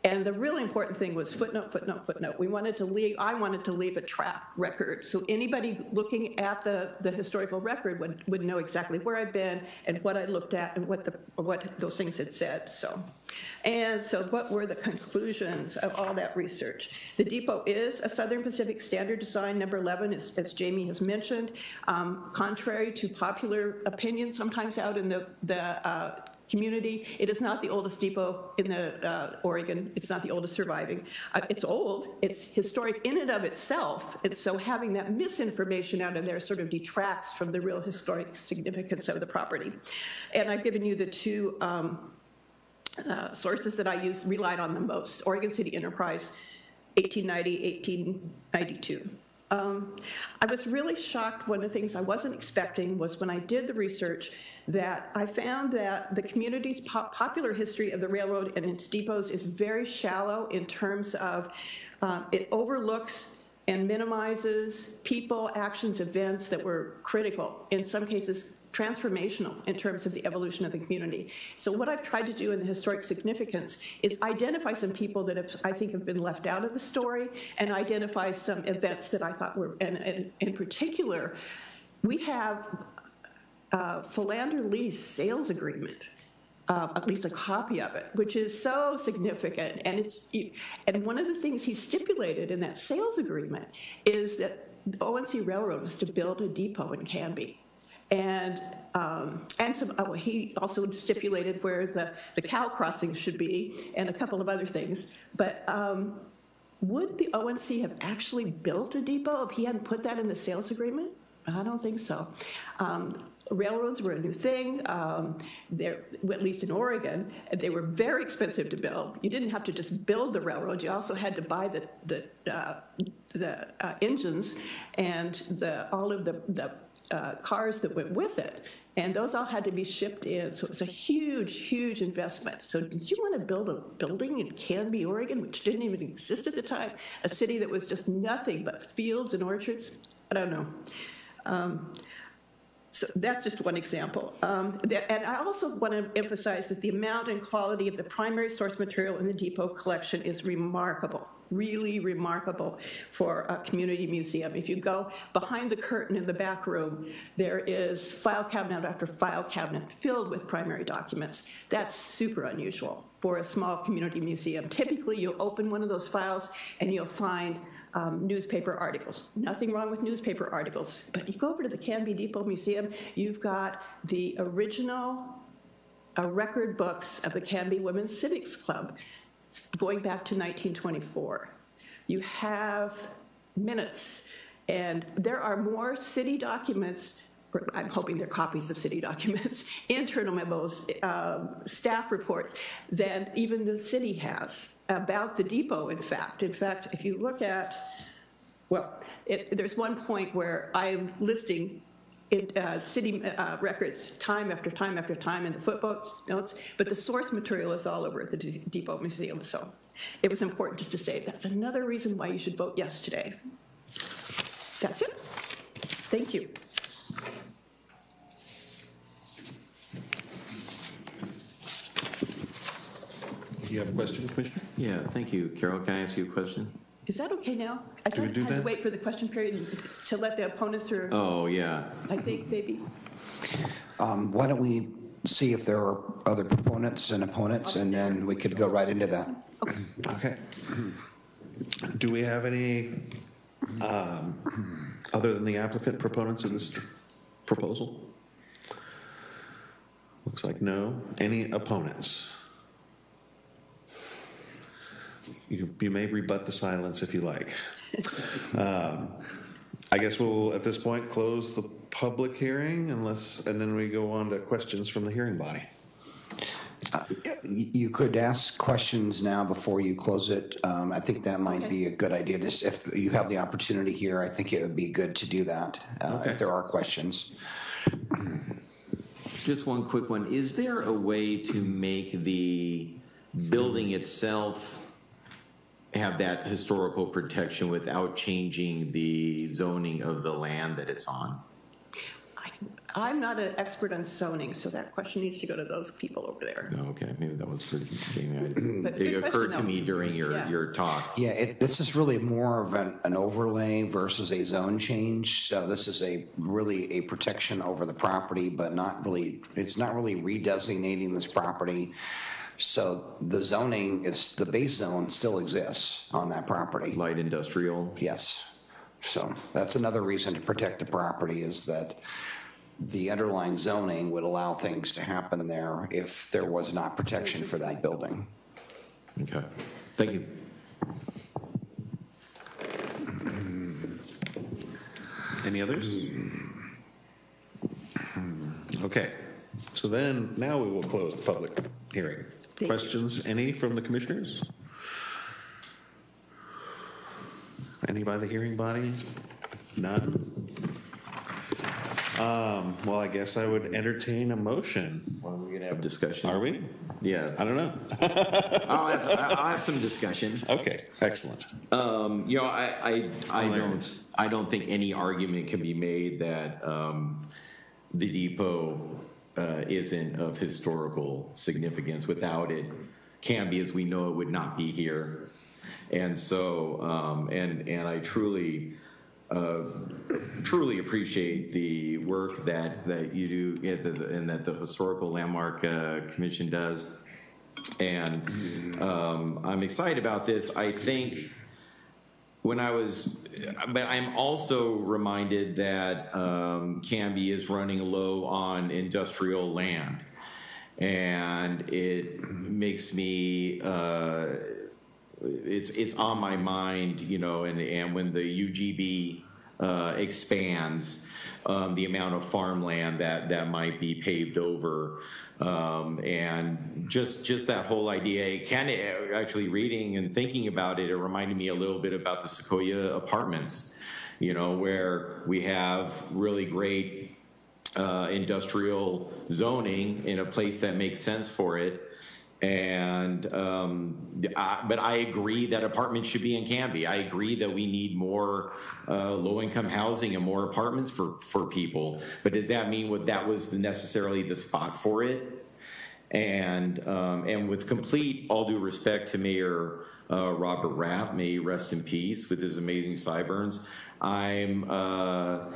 And the really important thing was footnote, footnote, footnote. We wanted to leave, I wanted to leave a track record. So anybody looking at the, the historical record would, would know exactly where I'd been and what I looked at and what, the, what those things had said, so. And so what were the conclusions of all that research? The depot is a Southern Pacific Standard Design number 11, as, as Jamie has mentioned. Um, contrary to popular opinion sometimes out in the, the uh, community. It is not the oldest depot in the uh, Oregon. It's not the oldest surviving. Uh, it's old. It's historic in and of itself. And so having that misinformation out in there sort of detracts from the real historic significance of the property. And I've given you the two um, uh, sources that I used relied on the most: Oregon City Enterprise, 1890, 1892. Um, I was really shocked. One of the things I wasn't expecting was when I did the research that I found that the community's pop- popular history of the railroad and its depots is very shallow in terms of uh, it overlooks and minimizes people, actions, events that were critical, in some cases transformational in terms of the evolution of the community. So what I've tried to do in the historic significance is identify some people that have, I think have been left out of the story and identify some events that I thought were, and, and in particular, we have uh, Philander Lee's sales agreement uh, at least a copy of it, which is so significant. And it's and one of the things he stipulated in that sales agreement is that the O&C Railroad was to build a depot in Canby. And um, and some oh, he also stipulated where the, the cow crossing should be and a couple of other things. But um, would the O&C have actually built a depot if he hadn't put that in the sales agreement? I don't think so. Um, railroads were a new thing. Um, at least in Oregon, they were very expensive to build. You didn't have to just build the railroad; you also had to buy the the, uh, the uh, engines and the all of the the uh, cars that went with it. And those all had to be shipped in. So it was a huge, huge investment. So, did you want to build a building in Canby, Oregon, which didn't even exist at the time? A city that was just nothing but fields and orchards? I don't know. Um, so that's just one example. Um, and I also want to emphasize that the amount and quality of the primary source material in the depot collection is remarkable really remarkable for a community museum. If you go behind the curtain in the back room, there is file cabinet after file cabinet filled with primary documents. That's super unusual for a small community museum. Typically, you'll open one of those files and you'll find um, newspaper articles. Nothing wrong with newspaper articles, but you go over to the Canby Depot Museum, you've got the original uh, record books of the Canby Women's Civics Club going back to 1924. You have minutes, and there are more city documents. I'm hoping they're copies of city documents, internal memos, uh, staff reports, than even the city has about the depot, in fact. In fact, if you look at, well, it, there's one point where I'm listing in, uh, city uh, records time after time after time in the footnotes, notes, but the source material is all over at the Depot Museum. So it was important just to say that's another reason why you should vote yes today. That's it. Thank you. Do you have a question, Commissioner? Yeah, thank you. Carol, can I ask you a question? Is that okay now? I Can we thought do I had to that? wait for the question period to let the opponents or, Oh, yeah. I think maybe. Um, Why don't we see if there are other proponents and opponents, and then we could go right into that. Okay. Do we have any, um, other than the applicant, proponents of this tr- proposal? Looks like no. Any opponents? You, you may rebut the silence if you like. Um, I guess we'll, at this point, close the public hearing unless, and then we go on to questions from the hearing body. You you could ask questions now before you close it. Um, I think that might be a good idea. Just if you have the opportunity here, I think it would be good to do that, uh, Okay. if there are questions. Just one quick one. Is there a way to make the building itself have that historical protection without changing the zoning of the land that it's on? I- I'm not an expert on zoning, so that question needs to go to those people over there. Oh, Okay, maybe that was for Jamie. It good occurred to question, me during your, Yeah. your talk. Yeah, it, this is really more of an, an overlay versus a zone change. So this is a, really a protection over the property, but not really, it's not really redesignating this property. So the zoning is, the base zone still exists on that property. Light industrial. Yes. So that's another reason to protect the property is that the underlying zoning would allow things to happen there if there was not protection for that building. Okay, thank you. Any others? Hmm. Hmm. Okay, so then, now we will close the public hearing. You. Questions, any from the commissioners? Any by the hearing body? None? Um, well, I guess I would entertain a motion. Well, we're gonna have discussion. Are we? Yeah. I don't know. I'll have, I'll have some discussion. Okay, excellent. Um, you know, I, I, I don't, I don't think any argument can be made that, um, the depot, uh, isn't of historical significance. Without it, Canby, as we know it, would not be here. And so, um, and, and I truly, uh, truly appreciate the work that, that you do the- and that the Historical Landmark uh, Commission does. And um, I'm excited about this. I think when I was, but I'm also reminded that um, Canby is running low on industrial land. And it makes me, uh, it's it's on my mind, you know, and and when the UGB uh, expands, um, the amount of farmland that that might be paved over, um, and just just that whole idea. Kind of actually reading and thinking about it, it reminded me a little bit about the Sequoia Apartments, you know, where we have really great uh, industrial zoning in a place that makes sense for it. And, um, I, but I agree that apartments should be in Canby. I agree that we need more uh, low-income housing and more apartments for, for people. But does that mean what that was necessarily the spot for it? And um, and with complete all due respect to Mayor uh, Robert Rapp, may rest in peace with his amazing sideburns. I'm. Uh,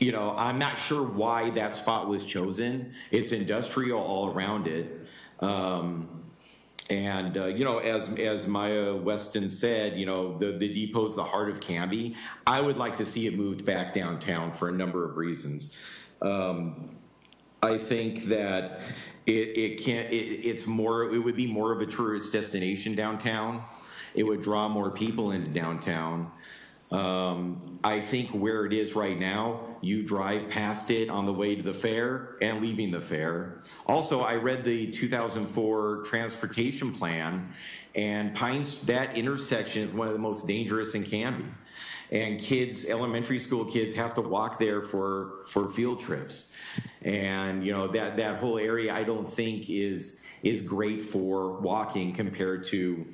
you know, I'm not sure why that spot was chosen. It's industrial all around it. Um, and uh, you know, as as Myra Weston said, you know, the the depot's the heart of Canby. I would like to see it moved back downtown for a number of reasons. Um, I think that it, it can't. It, it's more. It would be more of a tourist destination downtown. It would draw more people into downtown. Um, I think where it is right now, you drive past it on the way to the fair and leaving the fair. Also, I read the 2004 transportation plan, and Pines that intersection is one of the most dangerous in Canby. And kids, elementary school kids, have to walk there for for field trips, and you know that that whole area I don't think is is great for walking compared to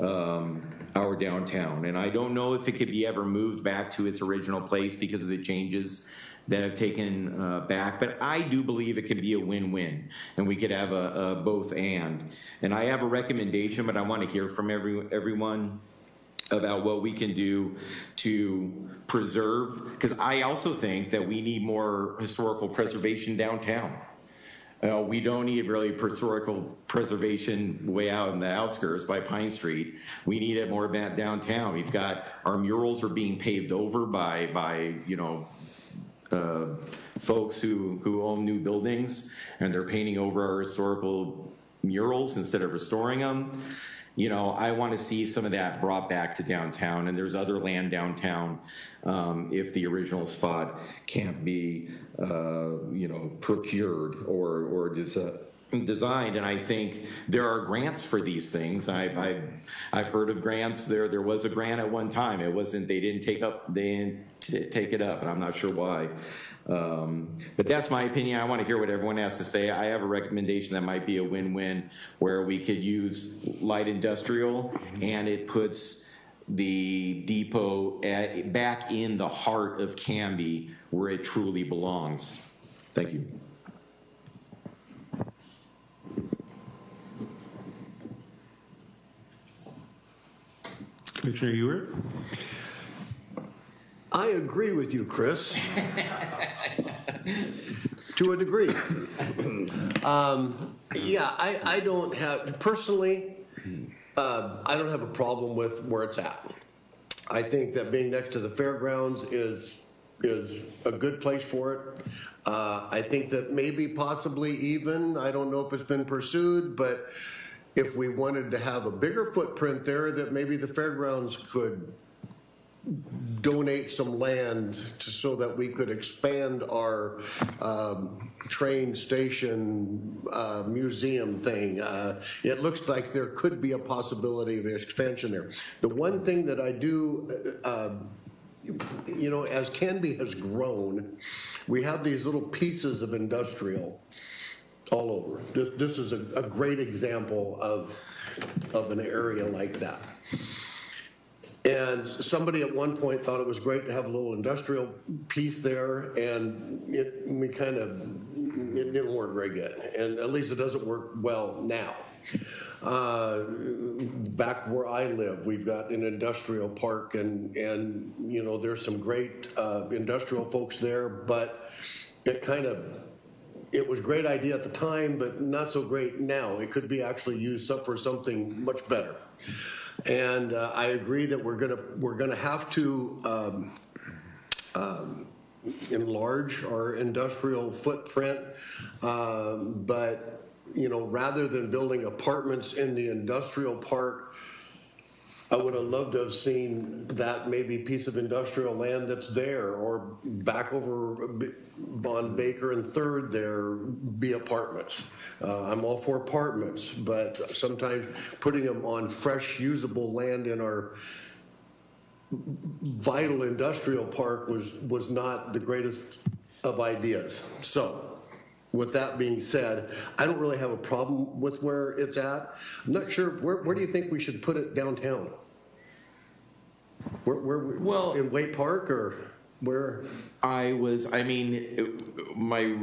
um, our downtown. And I don't know if it could be ever moved back to its original place because of the changes that have taken uh, back. But I do believe it could be a win-win, and we could have a, a both and. And I have a recommendation, but I want to hear from every everyone about what we can do to preserve because I also think that we need more historical preservation downtown. Uh, we don't need really historical preservation way out in the outskirts by Pine Street. We need it more downtown. We've got our murals are being paved over by by you know uh, folks who who own new buildings, and they're painting over our historical murals instead of restoring them. You know, I want to see some of that brought back to downtown, and there's other land downtown um, if the original spot can't be, you know, procured or or des- designed. And I think there are grants for these things. I've I've, I've heard of grants. There there was a grant at one time. It wasn't. They didn't take up. They didn't take it up, and I'm not sure why. Um, but that's my opinion. I want to hear what everyone has to say. I have a recommendation that might be a win-win where we could use light industrial and it puts the depot at, back in the heart of Canby where it truly belongs. Thank you. Commissioner Ewert? I agree with you, Chris. to a degree. Um, yeah, I, I don't have, personally, uh, I don't have a problem with where it's at. I think that being next to the fairgrounds is, is a good place for it. Uh, I think that maybe possibly even, I don't know if it's been pursued, but if we wanted to have a bigger footprint there, that maybe the fairgrounds could donate some land to, so that we could expand our um, train station uh, museum thing. Uh, it looks like there could be a possibility of expansion there. The one thing that I do uh, you know, as Canby has grown, we have these little pieces of industrial all over. This, this is a, a great example of, of an area like that. And somebody at one point thought it was great to have a little industrial piece there, and it, we kind of, it didn't work very good. And at least it doesn't work well now. Uh, back where I live, we've got an industrial park, and, and, you know, there's some great uh, industrial folks there, but it kind of it was a great idea at the time, but not so great now. It could be actually used for something much better. And uh, I agree that we're gonna, we're gonna have to um, um, enlarge our industrial footprint. Um, But, you know, rather than building apartments in the industrial park, I would have loved to have seen that maybe piece of industrial land that's there or back over B- on Baker and Third there be apartments. Uh, I'm all for apartments, but sometimes putting them on fresh usable land in our vital industrial park was, was not the greatest of ideas. So, with that being said, I don't really have a problem with where it's at. I'm not sure, where, where do you think we should put it downtown? Where, where, Well- in Wade Park or where? I was, I mean, it- my,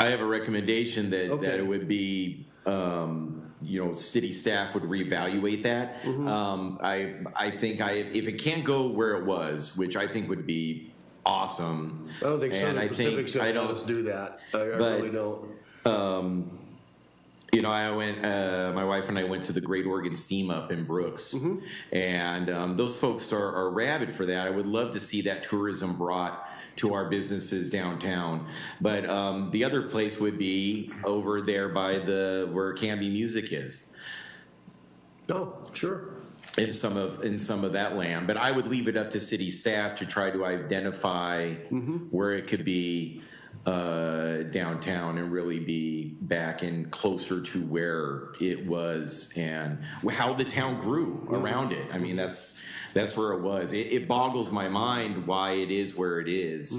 I have a recommendation that, Okay. that it would be, um, you know, city staff would reevaluate that. Mm-hmm. Um, I, I think I, if it can't go where it was, which I think would be awesome. I don't think and Southern I think- Pacific's I gonna let don't- us do that. I, I really don't. You know, I went. Uh, my wife and I went to the Great Oregon Steam Up in Brooks, and um, those folks are, are rabid for that. I would love to see that tourism brought to our businesses downtown. But um, the other place would be over there by the where Canby Music is. Oh, sure. In some of in some of that land, but I would leave it up to city staff to try to identify where it could be uh, downtown and really be back and closer to where it was and how the town grew around it. I mean, that's that's where it was. It, it boggles my mind why it is where it is.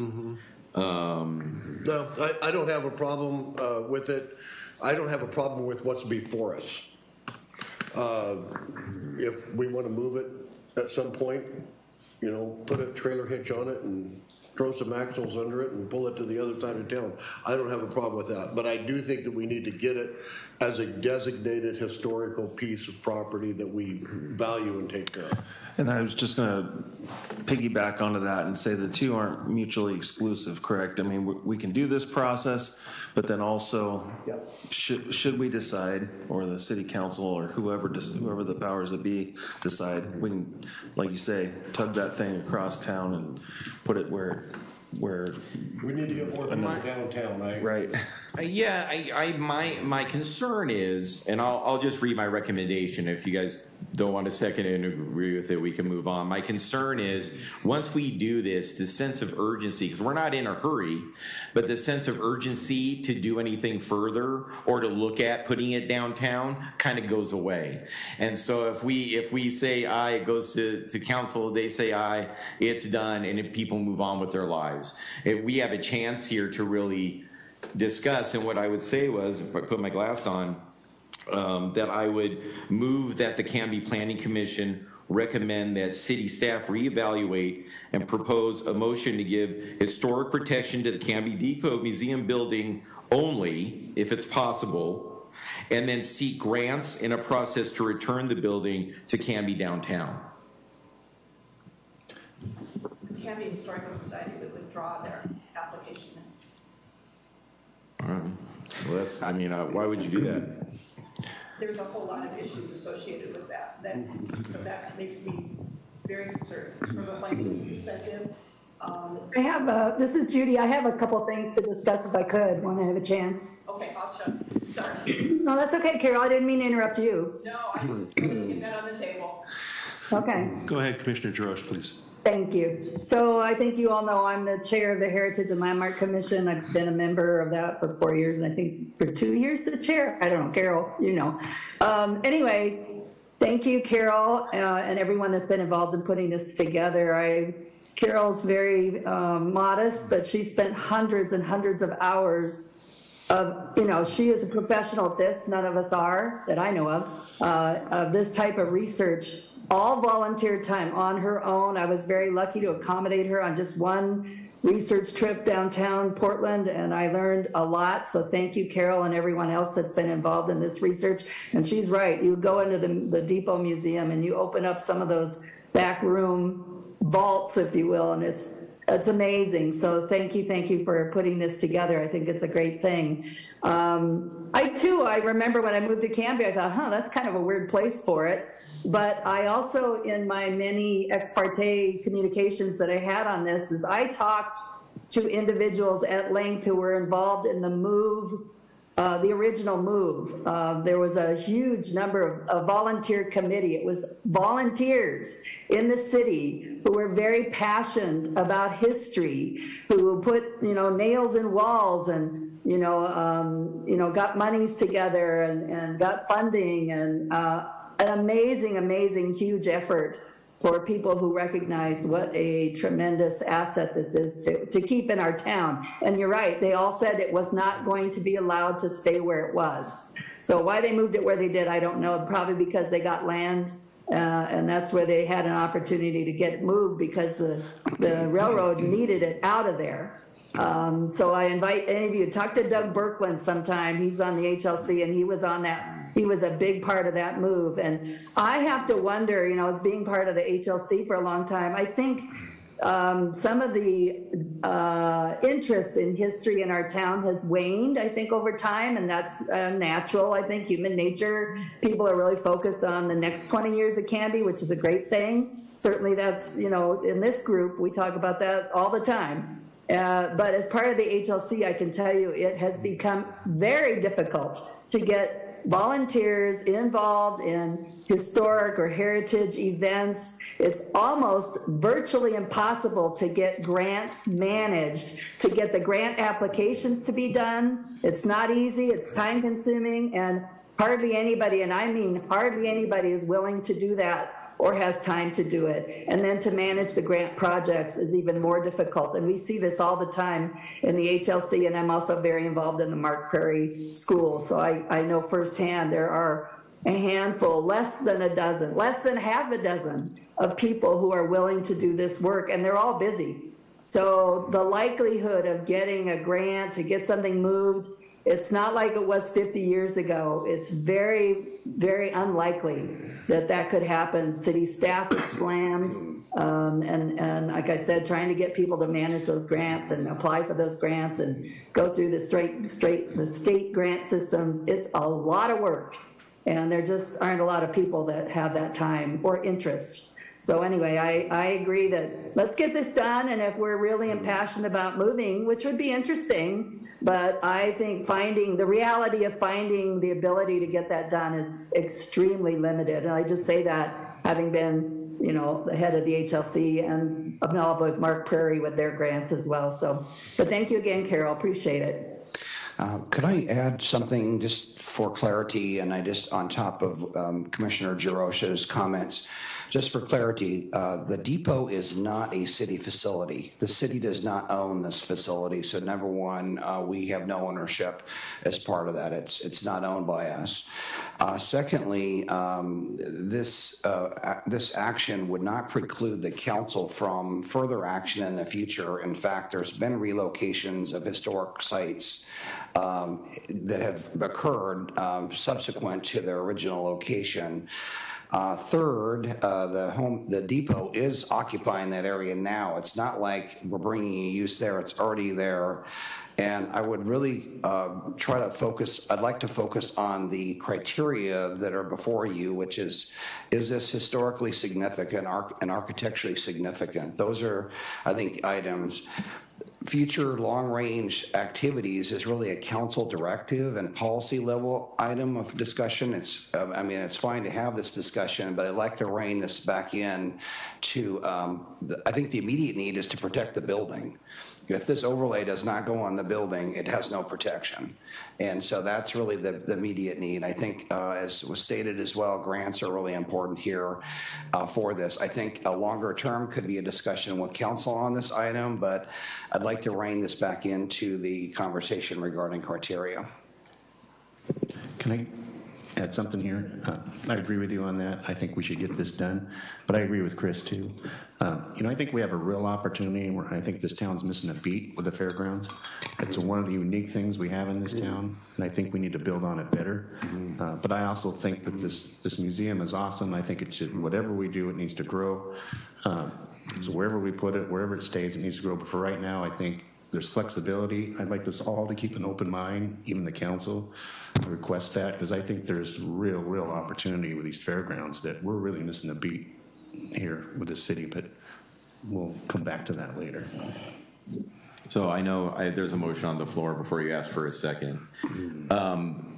Um, No, I, I don't have a problem uh, with it. I don't have a problem with what's before us. Uh, If we want to move it at some point, you know, put a trailer hitch on it and throw some axles under it and pull it to the other side of town. I don't have a problem with that, but I do think that we need to get it as a designated historical piece of property that we value and take care of. And I was just going to piggyback onto that and say the two aren't mutually exclusive, correct? I mean, we- we can do this process, but then also, Yep. should, should we decide, or the city council, or whoever, whoever the powers that be decide, we can, like you say, tug that thing across town and put it where, where, We need to get more people downtown, right? right? Uh, Yeah, I, I, my, my concern is, and I'll, I'll just read my recommendation. If you guys don't want to second and agree with it, we can move on. My concern is, once we do this, the sense of urgency, because we're not in a hurry, but the sense of urgency to do anything further or to look at putting it downtown kind of goes away. And so if we, if we say aye, it goes to, to council, they say aye, it's done, and if people move on with their lives. If we have a chance here to really discuss, and what I would say was, if I put my glass on, um, that I would move that the Canby Planning Commission recommend that city staff reevaluate and propose a motion to give historic protection to the Canby Depot Museum building only, if it's possible, and then seek grants in a process to return the building to Canby downtown. The Canby Historical Society would withdraw their application. All right. Well, that's, I mean, uh, why would you do that? There's a whole lot of issues associated with that, that, so that makes me very concerned from a planning perspective. Um, I have, a- this is Judy, I have a couple things to discuss if I could, when I have a chance. Okay, I'll shut, sorry. No, that's okay, Carol, I didn't mean to interrupt you. No, I just, get that on the table. Okay. Go ahead, Commissioner Jarosh, please. Thank you. So I think you all know I'm the chair of the Heritage and Landmark Commission. I've been a member of that for four years, and I think for two years the chair. I don't know, Carol, you know. Um, Anyway, thank you, Carol, uh, and everyone that's been involved in putting this together. I Carol's very um, modest, but she spent hundreds and hundreds of hours of, you know, she is a professional at this, none of us are, that I know of, uh, of this type of research, all volunteer time on her own. I was very lucky to accommodate her on just one research trip downtown Portland, and I learned a lot. So thank you, Carol, and everyone else that's been involved in this research. And she's right. You go into the, the Depot Museum and you open up some of those back room vaults, if you will, and it's it's amazing. So thank you, thank you for putting this together. I think it's a great thing. Um, I too, I remember when I moved to Canby, I thought, huh, that's kind of a weird place for it. But I also, in my many ex parte communications that I had on this, is I talked to individuals at length who were involved in the move uh, the original move. Uh, there was a huge number of a volunteer committee. It was volunteers in the city who were very passionate about history, who put you know nails in walls and you know um, you know got monies together and, and got funding and uh, an amazing, amazing, huge effort for people who recognized what a tremendous asset this is to, to keep in our town. And you're right, they all said it was not going to be allowed to stay where it was. So why they moved it where they did, I don't know. Probably because they got land uh, and that's where they had an opportunity to get it moved because the, the railroad needed it out of there. Um, so I invite any of you, talk to Doug Birkland sometime. He's on the HLC and he was on that he was a big part of that move. And I have to wonder, you know, as being part of the HLC for a long time, I think um, some of the uh, interest in history in our town has waned, I think, over time, and that's uh, natural. I think human nature, people are really focused on the next 20 years of Canby, which is a great thing. Certainly, that's, you know, in this group, we talk about that all the time. Uh, but as part of the HLC, I can tell you it has become very difficult to get volunteers involved in historic or heritage events. It's almost virtually impossible to get grants managed, to get the grant applications to be done. It's not easy, it's time consuming, and hardly anybody, and I mean hardly anybody, is willing to do that or has time to do it. And then to manage the grant projects is even more difficult. And we see this all the time in the HLC, and I'm also very involved in the Mark Prairie School. So I, I know firsthand there are a handful, less than a dozen, less than half a dozen of people who are willing to do this work, and they're all busy. So the likelihood of getting a grant to get something moved it's not like it was 50 years ago. It's very, very unlikely that that could happen. City staff is slammed. Um, and, and like I said, trying to get people to manage those grants and apply for those grants and go through the straight, straight, the state grant systems, it's a lot of work. And there just aren't a lot of people that have that time or interest. So anyway, I, I agree that let's get this done. And if we're really impassioned about moving, which would be interesting, but I think finding the reality of finding the ability to get that done is extremely limited. And I just say that having been, you know, the head of the HLC and involved with Mark Prairie with their grants as well. So, but thank you again, Carol. Appreciate it. Uh, could I add something just for clarity? And I just, on top of um, Commissioner Jerosha's comments, just for clarity, uh, the depot is not a city facility. The city does not own this facility. So number one, uh, we have no ownership as part of that. It's it's not owned by us. Uh, secondly, um, this uh, this action would not preclude the council from further action in the future. In fact, there's been relocations of historic sites um, that have occurred um, subsequent to their original location. Uh, third, uh, the home, the depot is occupying that area now. It's not like we're bringing a use there; it's already there. And I would really uh, try to focus. I'd like to focus on the criteria that are before you, which is: is this historically significant and architecturally significant? Those are, I think, items future long-range activities is really a council directive and policy level item of discussion. It's, uh, I mean, it's fine to have this discussion, but I'd like to rein this back in to, um, the, I think the immediate need is to protect the building. if this overlay does not go on the building, it has no protection. And so that's really the, the immediate need. I think, uh, as was stated as well, grants are really important here uh, for this. I think a longer term could be a discussion with council on this item, but I'd like to rein this back into the conversation regarding criteria. Can I add something here? Uh, I agree with you on that. I think we should get this done, but I agree with Chris too. Uh, You know, I think we have a real opportunity, where I think this town's missing a beat with the fairgrounds. It's one of the unique things we have in this town, and I think we need to build on it better. Uh, But I also think that this, this museum is awesome. I think it should, whatever we do, it needs to grow. Um, So wherever we put it, wherever it stays, it needs to grow. But for right now, I think there's flexibility. I'd like us all to keep an open mind, even the council, to request that, because I think there's real, real opportunity with these fairgrounds that we're really missing a beat here with the city, but we'll come back to that later. So I know I, there's a motion on the floor before you ask for a second. Um,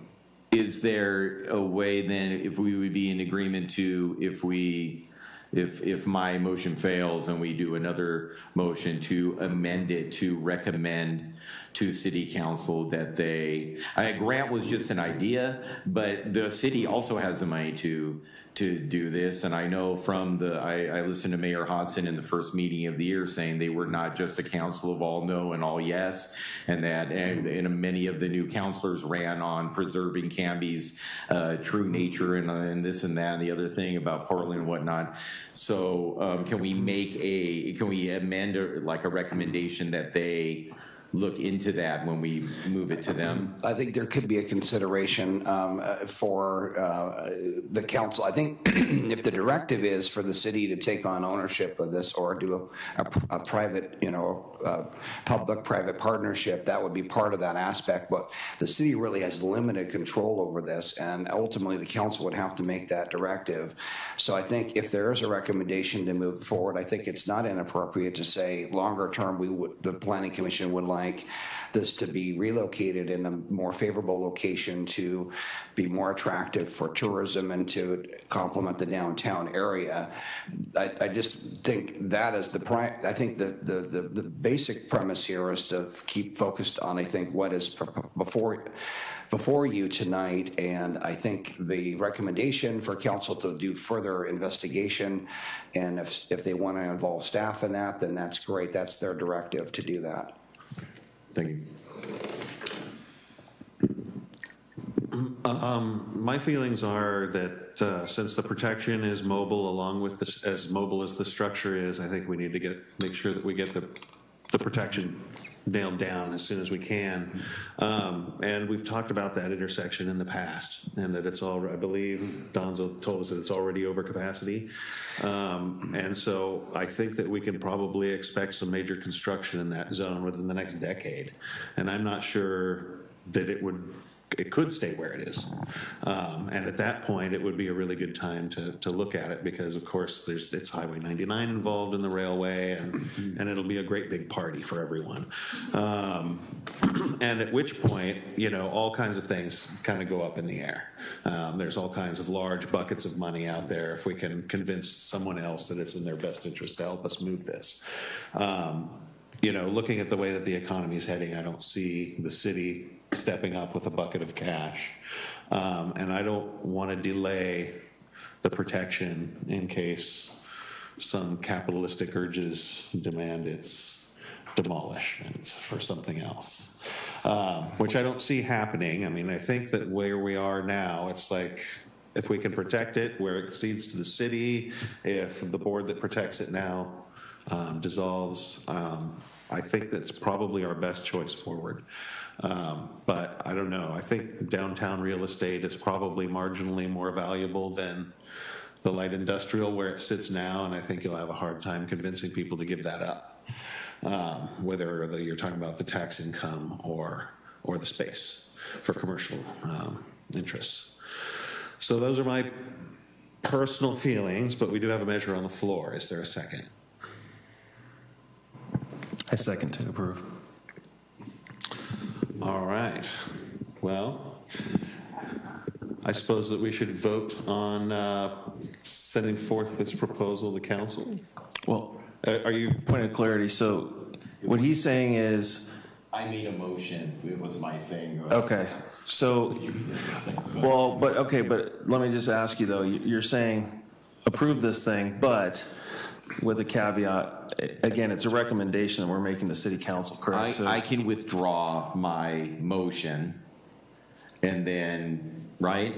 Is there a way then, if we would be in agreement to, if we, if, if my motion fails and we do another motion to amend it to recommend to city council that they, I, grant was just an idea, but the city also has the money to, to do this. And I know from the, I, I listened to Mayor Hodson in the first meeting of the year saying they were not just a council of all no and all yes. And that, and, and many of the new councilors ran on preserving Canby's, uh, true nature and, uh, and this and that and the other thing about Portland and whatnot. So, um, can we make a, can we amend or like a recommendation that they look into that when we move it to them? I think there could be a consideration um, uh, for uh, the council. I think if the directive is for the city to take on ownership of this or do a, a, a private, you know, uh, public-private partnership, that would be part of that aspect. But the city really has limited control over this, and ultimately the council would have to make that directive. So I think if there is a recommendation to move forward, I think it's not inappropriate to say longer term, we would, the planning commission would like this to be relocated in a more favorable location to be more attractive for tourism and to complement the downtown area. I, I just think that is the prime. I think the, the, the, the basic premise here is to keep focused on, I think, what is before, before you tonight, and I think the recommendation for council to do further investigation, and if, if they want to involve staff in that, then that's great, that's their directive to do that. Thank you. My feelings are that uh, since the protection is mobile along with this, as mobile as the structure is, I think we need to get, make sure that we get the, the protection nailed down as soon as we can. Um, And we've talked about that intersection in the past and that it's all, I believe Donzo told us that it's already over capacity. Um, And so I think that we can probably expect some major construction in that zone within the next decade. And I'm not sure that it would it could stay where it is. Um, and at that point, it would be a really good time to, to look at it because, of course, there's it's Highway 99 involved in the railway, and, and it'll be a great big party for everyone. Um, and at which point, you know, all kinds of things kind of go up in the air. Um, there's all kinds of large buckets of money out there if we can convince someone else that it's in their best interest to help us move this. Um, you know, looking at the way that the economy is heading, I don't see the city stepping up with a bucket of cash. Um, and I don't want to delay the protection in case some capitalistic urges demand its demolishment for something else, um, which I don't see happening. I mean, I think that where we are now, it's like if we can protect it where it cedes to the city, if the board that protects it now um, dissolves, um, I think that's probably our best choice forward. Um, but I don't know. I think downtown real estate is probably marginally more valuable than the light industrial where it sits now, and I think you'll have a hard time convincing people to give that up, um, whether the, you're talking about the tax income or or the space for commercial um, interests. So those are my personal feelings, but we do have a measure on the floor. Is there a second? I second to approve. All right. Well, I suppose that we should vote on uh, sending forth this proposal to council. Well, Uh, Are you, point of clarity, so what he's saying is, I made a motion, it was my thing. okay, so, well, but, okay, but let me just ask you though, You- you're saying approve this thing, but with a caveat, a- again, it's a recommendation that we're making to city council, I, correct? So- I can withdraw my motion and then, right?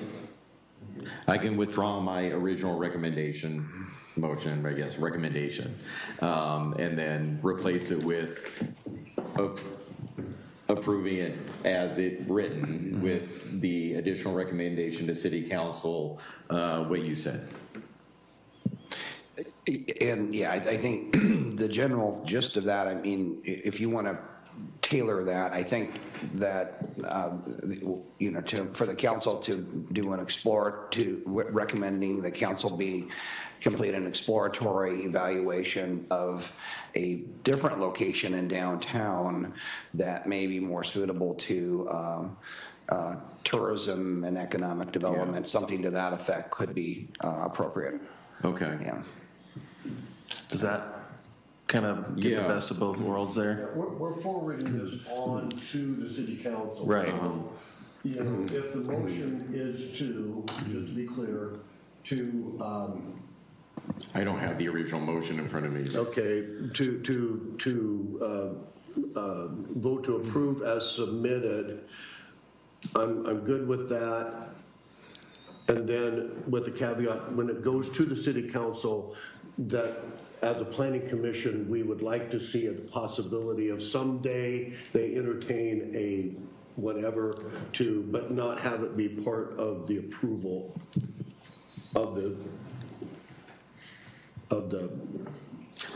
I can withdraw my original recommendation, motion, I guess, recommendation, um, and then replace it with ap- approving it as it written with the additional recommendation to city council, uh, what you said. And yeah, I, I think the general gist of that, I mean, if you want to tailor that, I think that, uh, you know, to, for the council to do an explore, to recommending the council be, complete an exploratory evaluation of a different location in downtown that may be more suitable to um, uh, tourism and economic development, something to that effect could be uh, appropriate. Okay. Yeah. Does that kind of get the best of both worlds there? We're, we're forwarding this on to the city council. Right. Um, You know, if the motion is to, just to be clear, to, um, I don't have the original motion in front of me. okay, to, to, to, uh, uh, vote to approve as submitted, I'm, I'm good with that. And then with the caveat, when it goes to the city council, that as a planning commission, we would like to see a possibility of someday they entertain a whatever to, but not have it be part of the approval of the, of the,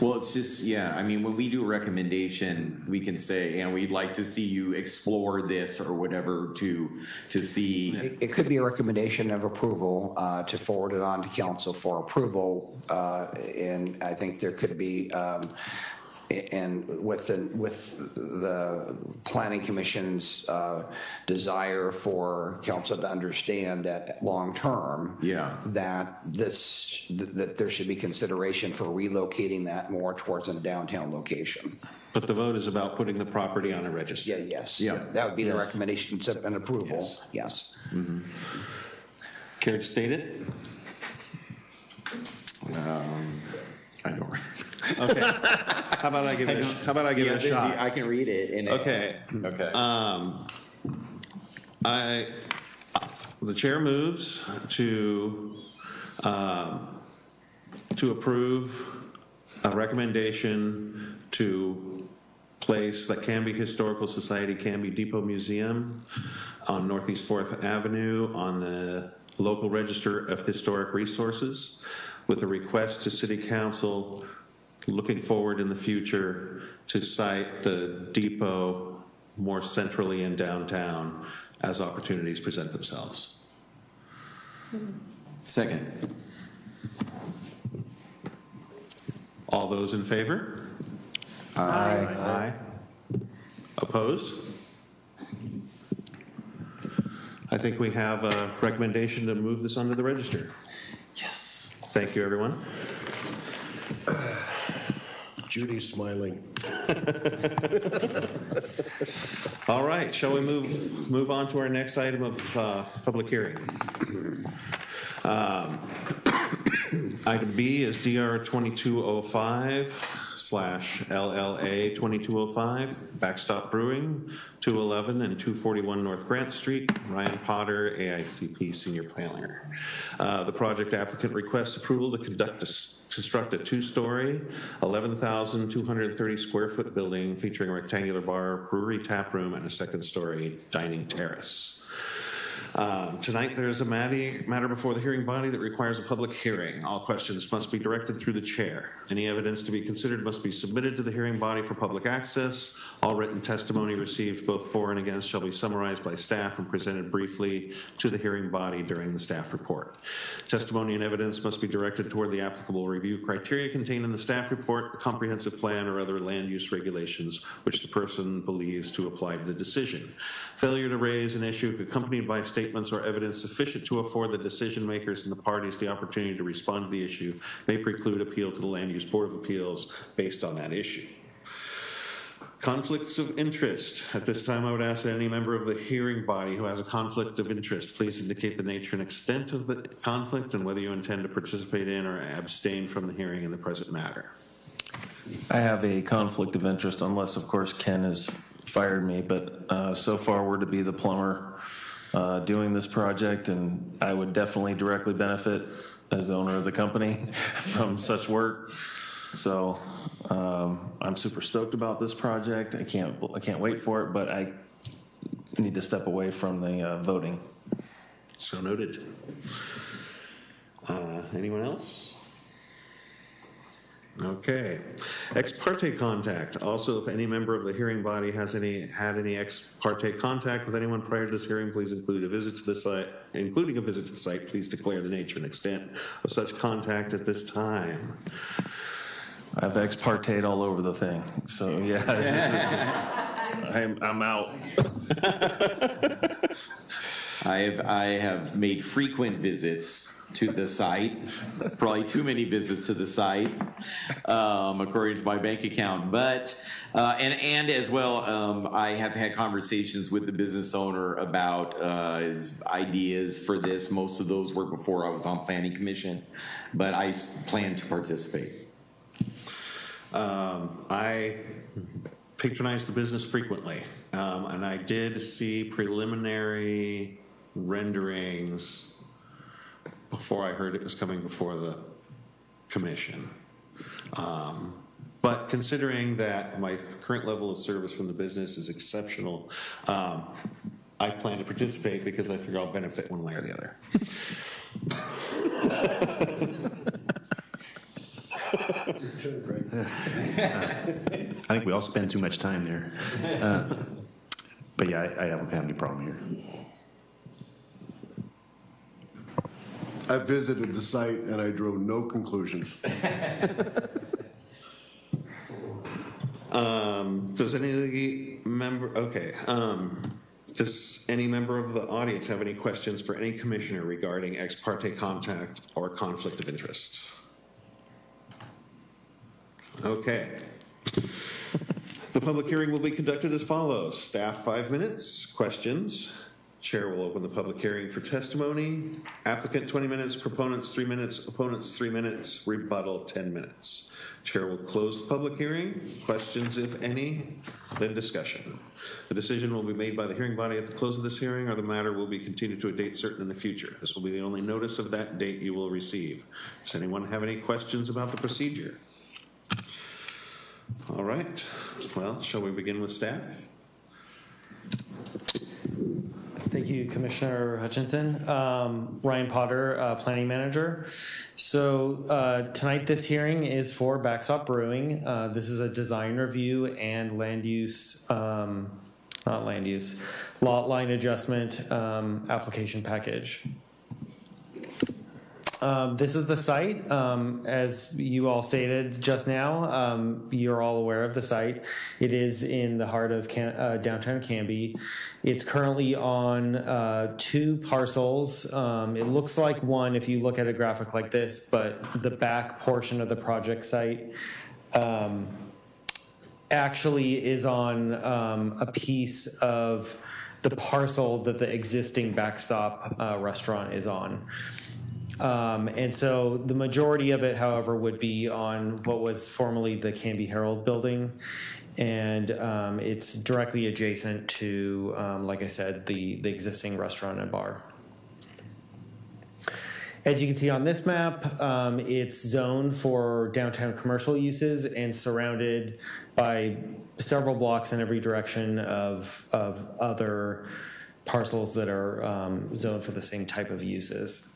Well, it's just, yeah, I mean, when we do a recommendation, we can say, and we'd like to see you explore this or whatever to, to see. It it could be a recommendation of approval uh, to forward it on to council for approval. uh, And I think there could be, um, and with the, with the planning commission's uh, desire for council to understand that long-term. Yeah. That this, that there should be consideration for relocating that more towards a downtown location. But the vote is about putting the property on a register. Yeah, yes. Yeah. That would be the Yes. recommendation and approval, yes. Care to state it? I don't. Okay. How about I give it, a- how about I give it a shot? I can read it and. Okay. Okay. Um, I, the chair moves to, um, to approve a recommendation to place the Canby Historical Society Canby Depot Museum on Northeast Fourth Avenue on the local register of historic resources with a request to city council looking forward in the future to site the depot more centrally in downtown as opportunities present themselves. Second. All those in favor? Aye. Aye. Opposed? I think we have a recommendation to move this onto the register. Yes. Thank you, everyone. Judy's smiling. All right, shall we move, move on to our next item of uh, public hearing? Um, Item B is DR 2205 slash LLA 2205, Backstop Brewing, 211 and 241 North Grant Street, Ryan Potter, AICP Senior Planner. Uh, The project applicant requests approval to conduct a construct a two-story, 11,230 square foot building featuring a rectangular bar, brewery tap room, and a second-story dining terrace. Um, Tonight, there is a matter before the hearing body that requires a public hearing. All questions must be directed through the chair. Any evidence to be considered must be submitted to the hearing body for public access. All written testimony received, both for and against, shall be summarized by staff and presented briefly to the hearing body during the staff report. Testimony and evidence must be directed toward the applicable review criteria contained in the staff report, the comprehensive plan, or other land use regulations which the person believes to apply to the decision. Failure to raise an issue accompanied by statements or evidence sufficient to afford the decision makers and the parties the opportunity to respond to the issue may preclude appeal to the Land Use Board of Appeals based on that issue. Conflicts of interest. At this time, I would ask that any member of the hearing body who has a conflict of interest, please indicate the nature and extent of the conflict and whether you intend to participate in or abstain from the hearing in the present matter. I have a conflict of interest unless, of course, Ken has fired me, but uh, so far we're to be the plumber uh, doing this project, and I would definitely directly benefit as the owner of the company from such work. So um, I'm super stoked about this project. I can't, I can't wait for it, but I need to step away from the uh, voting. So noted. Uh, Anyone else? Okay. Ex parte contact. Also, if any member of the hearing body has any, had any ex parte contact with anyone prior to this hearing, please include a visit to the site, including a visit to the site. Please declare the nature and extent of such contact at this time. I've ex parte all over the thing, so yeah. I'm, I'm out. I have, I have made frequent visits to the site, probably too many visits to the site, um, according to my bank account. But, uh, and, and as well, um, I have had conversations with the business owner about uh, his ideas for this. Most of those were before I was on planning commission, but I plan to participate. Um, I patronize the business frequently, um, and I did see preliminary renderings before I heard it was coming before the commission. Um, but considering that my current level of service from the business is exceptional, um, I plan to participate because I figure I'll benefit one way or the other. I think we all spend too much time there. Uh, But yeah, I I don't have any problem here. I visited the site and I drew no conclusions. Um, does any member, okay, um, does any member of the audience have any questions for any commissioner regarding ex parte contact or conflict of interest? Okay. The public hearing will be conducted as follows. Staff, five minutes. Questions? Chair will open the public hearing for testimony. Applicant, 20 minutes. Proponents, three minutes. Opponents, three minutes. Rebuttal, 10 minutes. Chair will close the public hearing. Questions, if any, then discussion. The decision will be made by the hearing body at the close of this hearing, or the matter will be continued to a date certain in the future. This will be the only notice of that date you will receive. Does anyone have any questions about the procedure? All right, well, shall we begin with staff? Thank you, Commissioner Hutchinson. Um, Ryan Potter, uh, Planning Manager. So uh, tonight, this hearing is for Backstop Brewing. Uh, This is a design review and land use, um, not land use, lot line adjustment um, application package. Um, This is the site, um, as you all stated just now. um, You're all aware of the site. It is in the heart of Can- uh, downtown Canby. It's currently on uh, two parcels. Um, It looks like one if you look at a graphic like this, but the back portion of the project site um, actually is on um, a piece of the parcel that the existing backstop uh, restaurant is on. Um, and so the majority of it, however, would be on what was formerly the Canby Herald building. And um, it's directly adjacent to, um, like I said, the, the existing restaurant and bar. As you can see on this map, um, it's zoned for downtown commercial uses and surrounded by several blocks in every direction of, of other parcels that are um, zoned for the same type of uses.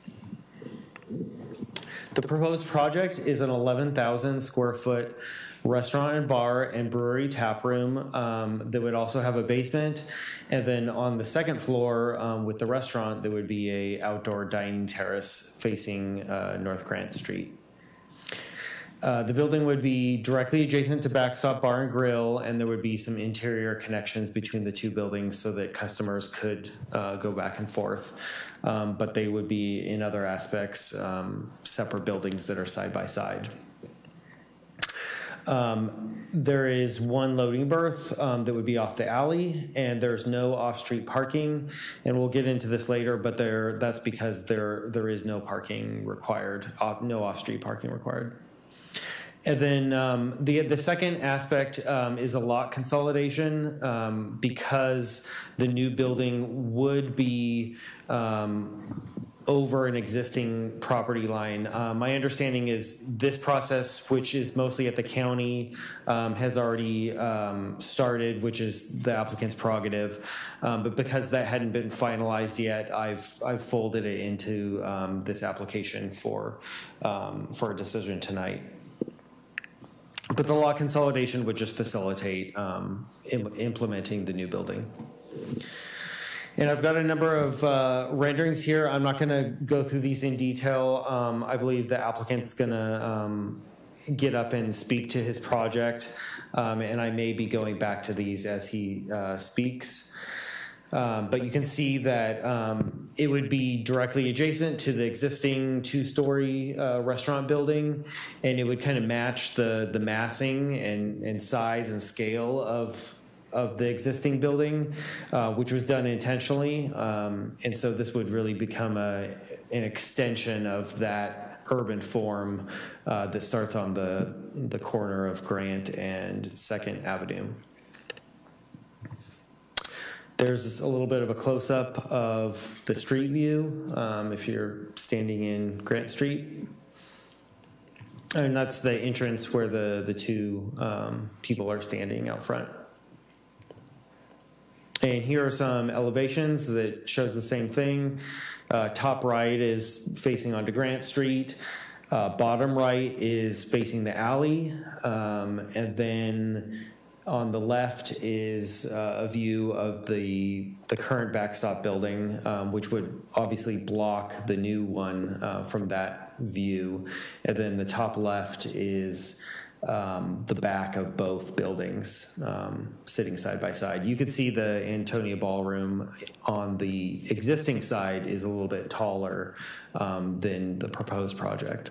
The proposed project is an 11,000 square foot restaurant and bar and brewery tap room um, that would also have a basement. And then on the second floor um, with the restaurant, there would be a outdoor dining terrace facing uh, North Grant Street. Uh, the building would be directly adjacent to Backstop Bar and Grill, and there would be some interior connections between the two buildings so that customers could uh, go back and forth. Um, but they would be in other aspects um, separate buildings that are side by side. Um, There is one loading berth um, that would be off the alley, and there's no off-street parking. And we'll get into this later, but there, that's because there, there is no parking required, off- no off-street parking required. And then um, the the second aspect um, is a lot consolidation um, because the new building would be um, over an existing property line. Uh, my understanding is this process, which is mostly at the county, um, has already um, started, which is the applicant's prerogative. Um, but because that hadn't been finalized yet, I've I've folded it into um, this application for um, for a decision tonight. But the lot consolidation would just facilitate um, im- implementing the new building. And I've got a number of uh, renderings here. I'm not going to go through these in detail. Um, I believe the applicant's going to get up and speak to his project, um, and I may be going back to these as he uh, speaks. Um, But you can see that um, it would be directly adjacent to the existing two-story uh, restaurant building, and it would kind of match the, the massing and, and size and scale of, of the existing building, uh, which was done intentionally. Um, And so this would really become a, an extension of that urban form uh, that starts on the, the corner of Grant and Second Avenue. There's a little bit of a close-up of the street view um, if you're standing in Grant Street. And that's the entrance where the, the two um, people are standing out front. And here are some elevations that shows the same thing. Uh, top right is facing onto Grant Street. Uh, bottom right is facing the alley. Um, and then on the left is uh, a view of the, the current backstop building, um, which would obviously block the new one uh, from that view. And then the top left is um, the back of both buildings um, sitting side by side. You could see the Antonia Ballroom on the existing side is a little bit taller um, than the proposed project.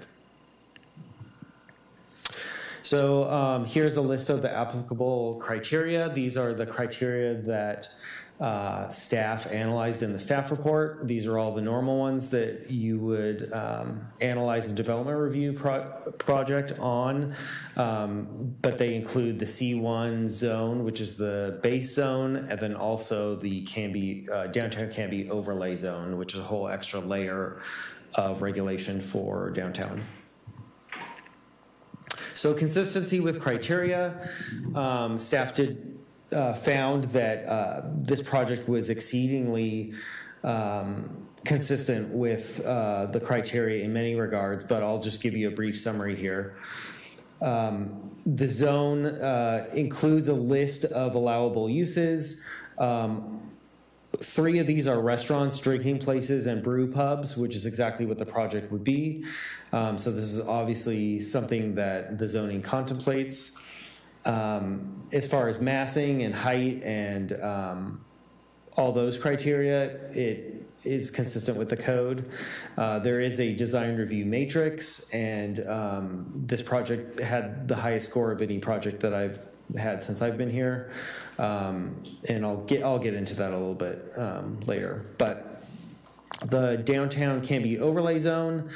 So um, here's a list of the applicable criteria. These are the criteria that uh, staff analyzed in the staff report. These are all the normal ones that you would um, analyze a development review pro project on, um, but they include the C1 zone, which is the base zone, and then also the Canby, uh, downtown Canby overlay zone, which is a whole extra layer of regulation for downtown. So consistency with criteria, um, staff did uh, found that uh, this project was exceedingly um, consistent with uh, the criteria in many regards, but I'll just give you a brief summary here. Um, the zone uh, includes a list of allowable uses. Um, Three of these are restaurants, drinking places, and brew pubs, which is exactly what the project would be. Um, so this is obviously something that the zoning contemplates. Um, as far as massing and height and um, all those criteria, it is consistent with the code. Uh, there is a design review matrix, and um, this project had the highest score of any project that I've had since I've been here. Um, and I'll get I'll get into that a little bit um, later. But the downtown Canby overlay zone.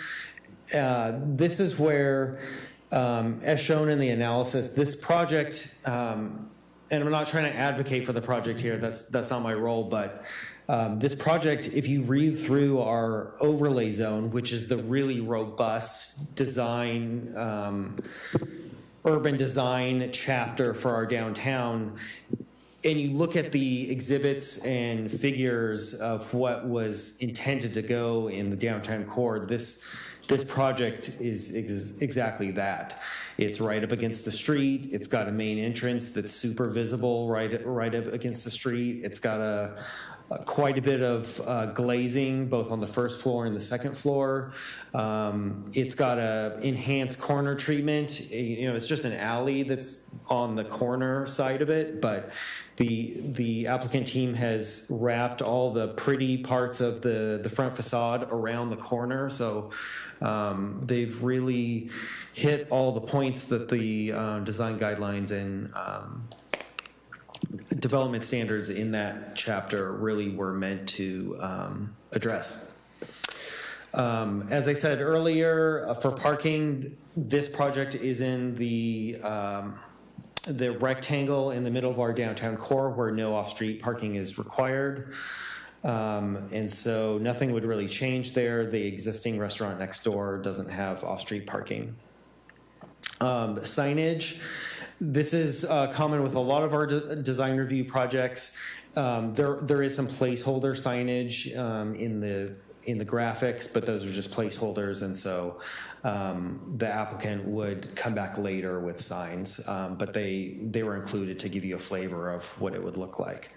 Uh, this is where, um, as shown in the analysis, this project. Um, and I'm not trying to advocate for the project here. That's that's not my role. But um, this project, if you read through our overlay zone, which is the really robust design um, urban design chapter for our downtown, and you look at the exhibits and figures of what was intended to go in the downtown core, this this project is ex exactly that. It's right up against the street. It's got a main entrance that's super visible right right up against the street. It's got a quite a bit of uh, glazing both on the first floor and the second floor. Um, it's got a enhanced corner treatment. You know, it's just an alley that's on the corner side of it, but the the applicant team has wrapped all the pretty parts of the the front facade around the corner. So um, they've really hit all the points that the uh, design guidelines and um, development standards in that chapter really were meant to um, address. Um, as I said earlier, uh, for parking, this project is in the um, the rectangle in the middle of our downtown core where no off-street parking is required. Um, and so nothing would really change there. The existing restaurant next door doesn't have off-street parking. Um, signage, this is uh, common with a lot of our de- design review projects. Um, there, there is some placeholder signage um, in the in the graphics, but those are just placeholders, and so um, the applicant would come back later with signs. Um, but they they were included to give you a flavor of what it would look like.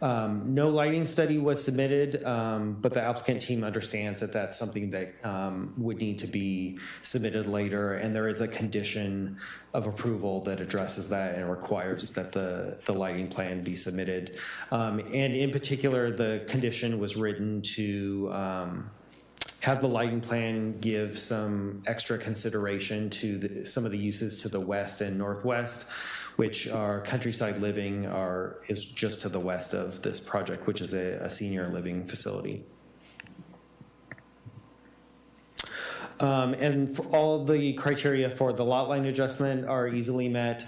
Um, no lighting study was submitted, um, but the applicant team understands that that's something that um, would need to be submitted later, and there is a condition of approval that addresses that and requires that the, the lighting plan be submitted. Um, and in particular, the condition was written to um, have the lighting plan give some extra consideration to the, some of the uses to the west and northwest, which are countryside living are is just to the west of this project, which is a, a senior living facility. Um, and for all the criteria for the lot line adjustment are easily met.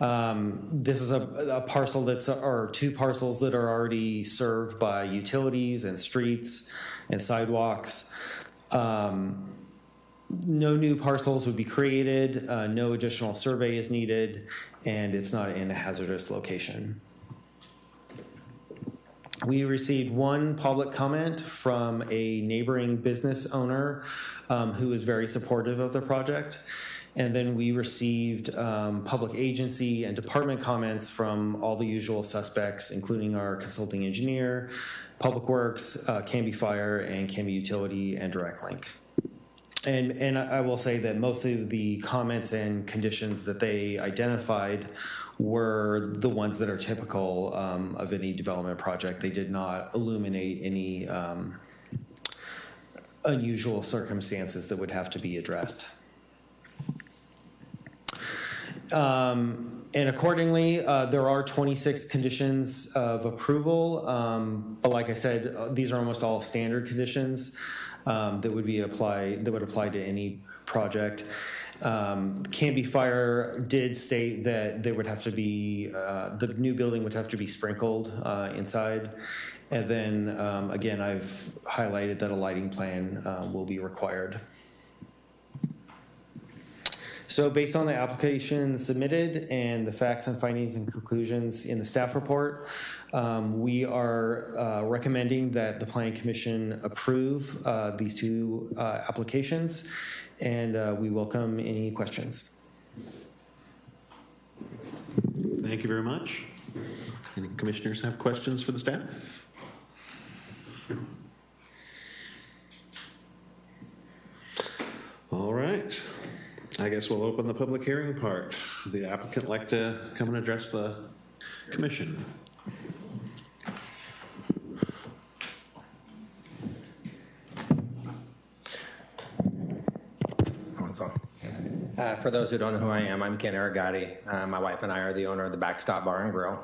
Um, this is a, a parcel that's, or two parcels that are already served by utilities and streets and sidewalks. Um, no new parcels would be created, uh, no additional survey is needed, and it's not in a hazardous location. We received one public comment from a neighboring business owner um, who was very supportive of the project. And then we received um, public agency and department comments from all the usual suspects, including our consulting engineer, Public Works, uh, Canby Fire, and Canby Utility and Direct Link. And, and I will say that most of the comments and conditions that they identified were the ones that are typical um, of any development project. They did not illuminate any um, unusual circumstances that would have to be addressed. Um, and accordingly, uh, there are 26 conditions of approval. Um, but like I said, uh, these are almost all standard conditions um, that would be apply that would apply to any project. Um, Canby Fire did state that there would have to be uh, the new building would have to be sprinkled uh, inside, and then um, again, I've highlighted that a lighting plan uh, will be required. So based on the application submitted and the facts and findings and conclusions in the staff report, um, we are uh, recommending that the Planning Commission approve uh, these two uh, applications, and uh, we welcome any questions. Thank you very much. Any commissioners have questions for the staff? All right. I guess we'll open the public hearing part. The applicant like to come and address the commission. Uh, for those who don't know who I am, I'm Ken Aragati. Uh, my wife and I are the owner of the Backstop Bar and Grill.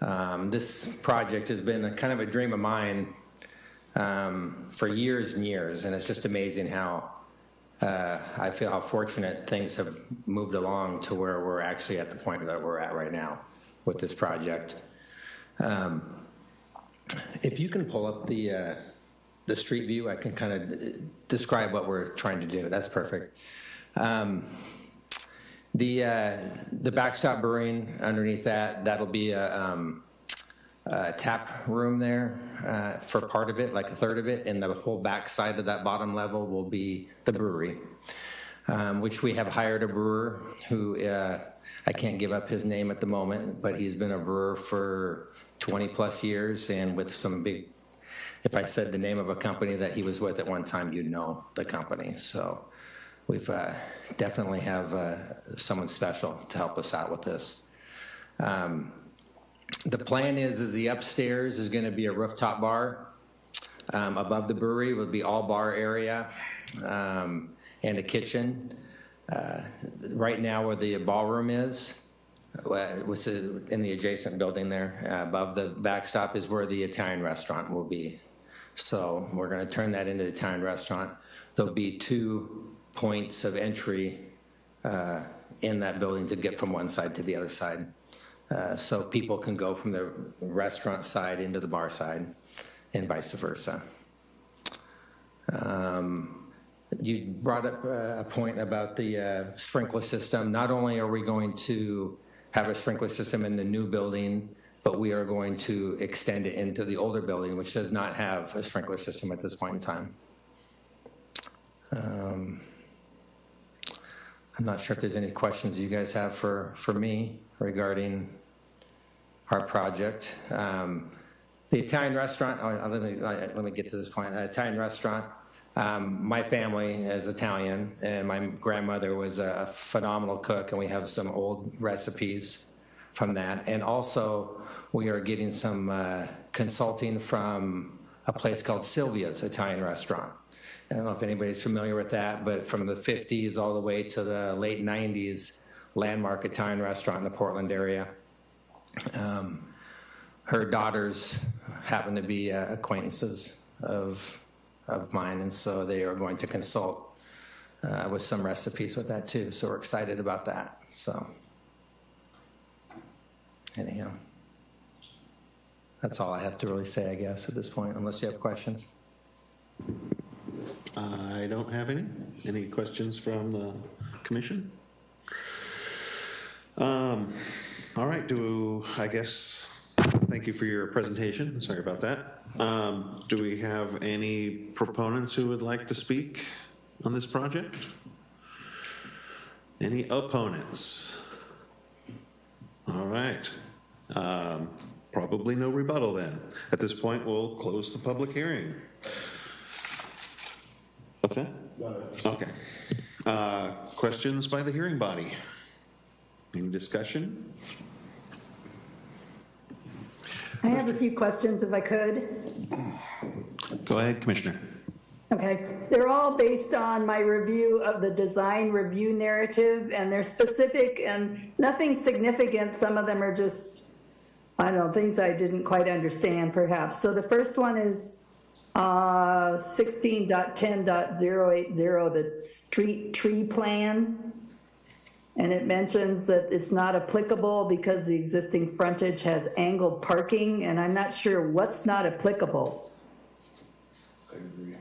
Um, this project has been a, kind of a dream of mine um, for years and years, and it's just amazing how uh, I feel how fortunate things have moved along to where we're actually at the point that we're at right now with this project. Um, if you can pull up the uh, the street view, I can kind of describe what we're trying to do. That's perfect. Um, the uh, the backstop brewing underneath that that'll be a, um, a tap room there uh, for part of it, like a third of it, and the whole back side of that bottom level will be the brewery, um, which we have hired a brewer who uh, I can't give up his name at the moment, but he's been a brewer for 20-plus years, and with some big, if I said the name of a company that he was with at one time, you'd know the company. So we've uh, definitely have uh, someone special to help us out with this. Um, The plan is, is the upstairs is going to be a rooftop bar. Um, Above the brewery will be all bar area um, and a kitchen. Uh, Right now where the ballroom is, uh, which is in the adjacent building there, uh, above the backstop is where the Italian restaurant will be. So we're going to turn that into the Italian restaurant. There'll be two points of entry uh, in that building to get from one side to the other side. Uh, So people can go from the restaurant side into the bar side and vice versa. Um, You brought up uh, a point about the uh, sprinkler system. Not only are we going to have a sprinkler system in the new building, but we are going to extend it into the older building, which does not have a sprinkler system at this point in time. Um, I'm not sure if there's any questions you guys have for, for me regarding our project. Um, The Italian restaurant, oh, let me, let me get to this point. Uh, Italian restaurant, um, my family is Italian, and my grandmother was a phenomenal cook, and we have some old recipes from that. And also, we are getting some uh, consulting from a place called Sylvia's Italian Restaurant. I don't know if anybody's familiar with that, but from the 50s all the way to the late 90s, landmark Italian restaurant in the Portland area. Um, her daughters happen to be uh, acquaintances of of mine, and so they are going to consult uh, with some recipes with that too. So we're excited about that. So anyhow, that's all I have to really say, I guess, at this point, unless you have questions. I don't have any. Any questions from the commission? Um, all right, do, I guess, thank you for your presentation. Sorry about that. Um, do we have any proponents who would like to speak on this project? Any opponents? All right. Um, probably no rebuttal then. At this point, we'll close the public hearing. What's that? Okay. Uh, Questions by the hearing body? Any discussion? I have a few questions if I could. Go ahead, Commissioner. Okay, they're all based on my review of the design review narrative, and they're specific and nothing significant. Some of them are just, I don't know, things I didn't quite understand perhaps. So the first one is uh, 16.10.080, the street tree plan. And it mentions that it's not applicable because the existing frontage has angled parking, and I'm not sure what's not applicable. I agree.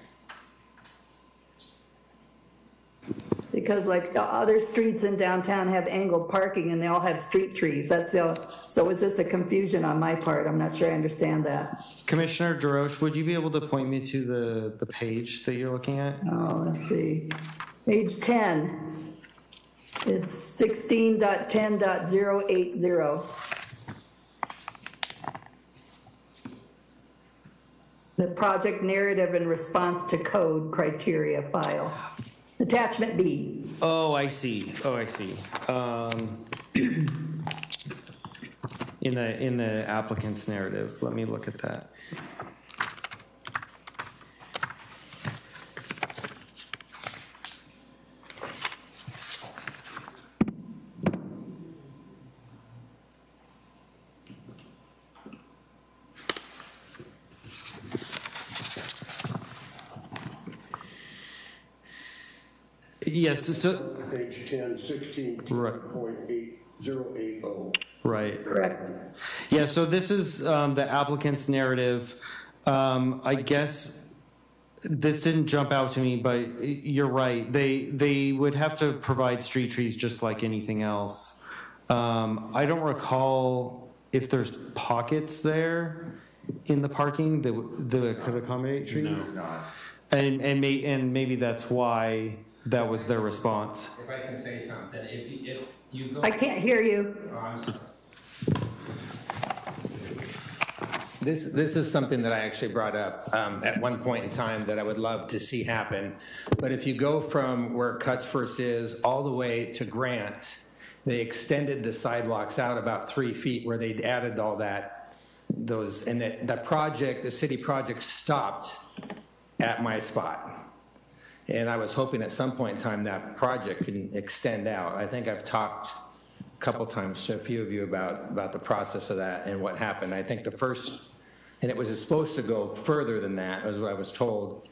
Because like the other streets in downtown have angled parking and they all have street trees. That's the, so it's just a confusion on my part. I'm not sure I understand that. Commissioner DeRoche, would you be able to point me to the, the page that you're looking at? Oh, let's see. Page 10. It's 16.10.080. The project narrative in response to code criteria file. Attachment B. Oh, I see. Oh, I see. Um, in the in the applicant's narrative, let me look at that. Yes, so, Page 10, 16, Right. 10.8080. right. Correct. Yeah, so this is um, the applicant's narrative. Um, I guess this didn't jump out to me, but you're right. They they would have to provide street trees just like anything else. Um, I don't recall if there's pockets there in the parking that that could accommodate trees. No. And and may, and maybe that's why that was their response. If I can say something, if you, if you go. I can't hear you. Oh, I'm sorry. This, this is something that I actually brought up um, at one point in time that I would love to see happen. But if you go from where Cuts First is all the way to Grant, they extended the sidewalks out about three feet where they'd added all that, those, and that, that project, the city project stopped at my spot. And I was hoping at some point in time that project can extend out. I think I've talked a couple times to a few of you about, about the process of that and what happened. I think the first, and it was supposed to go further than that, was what I was told.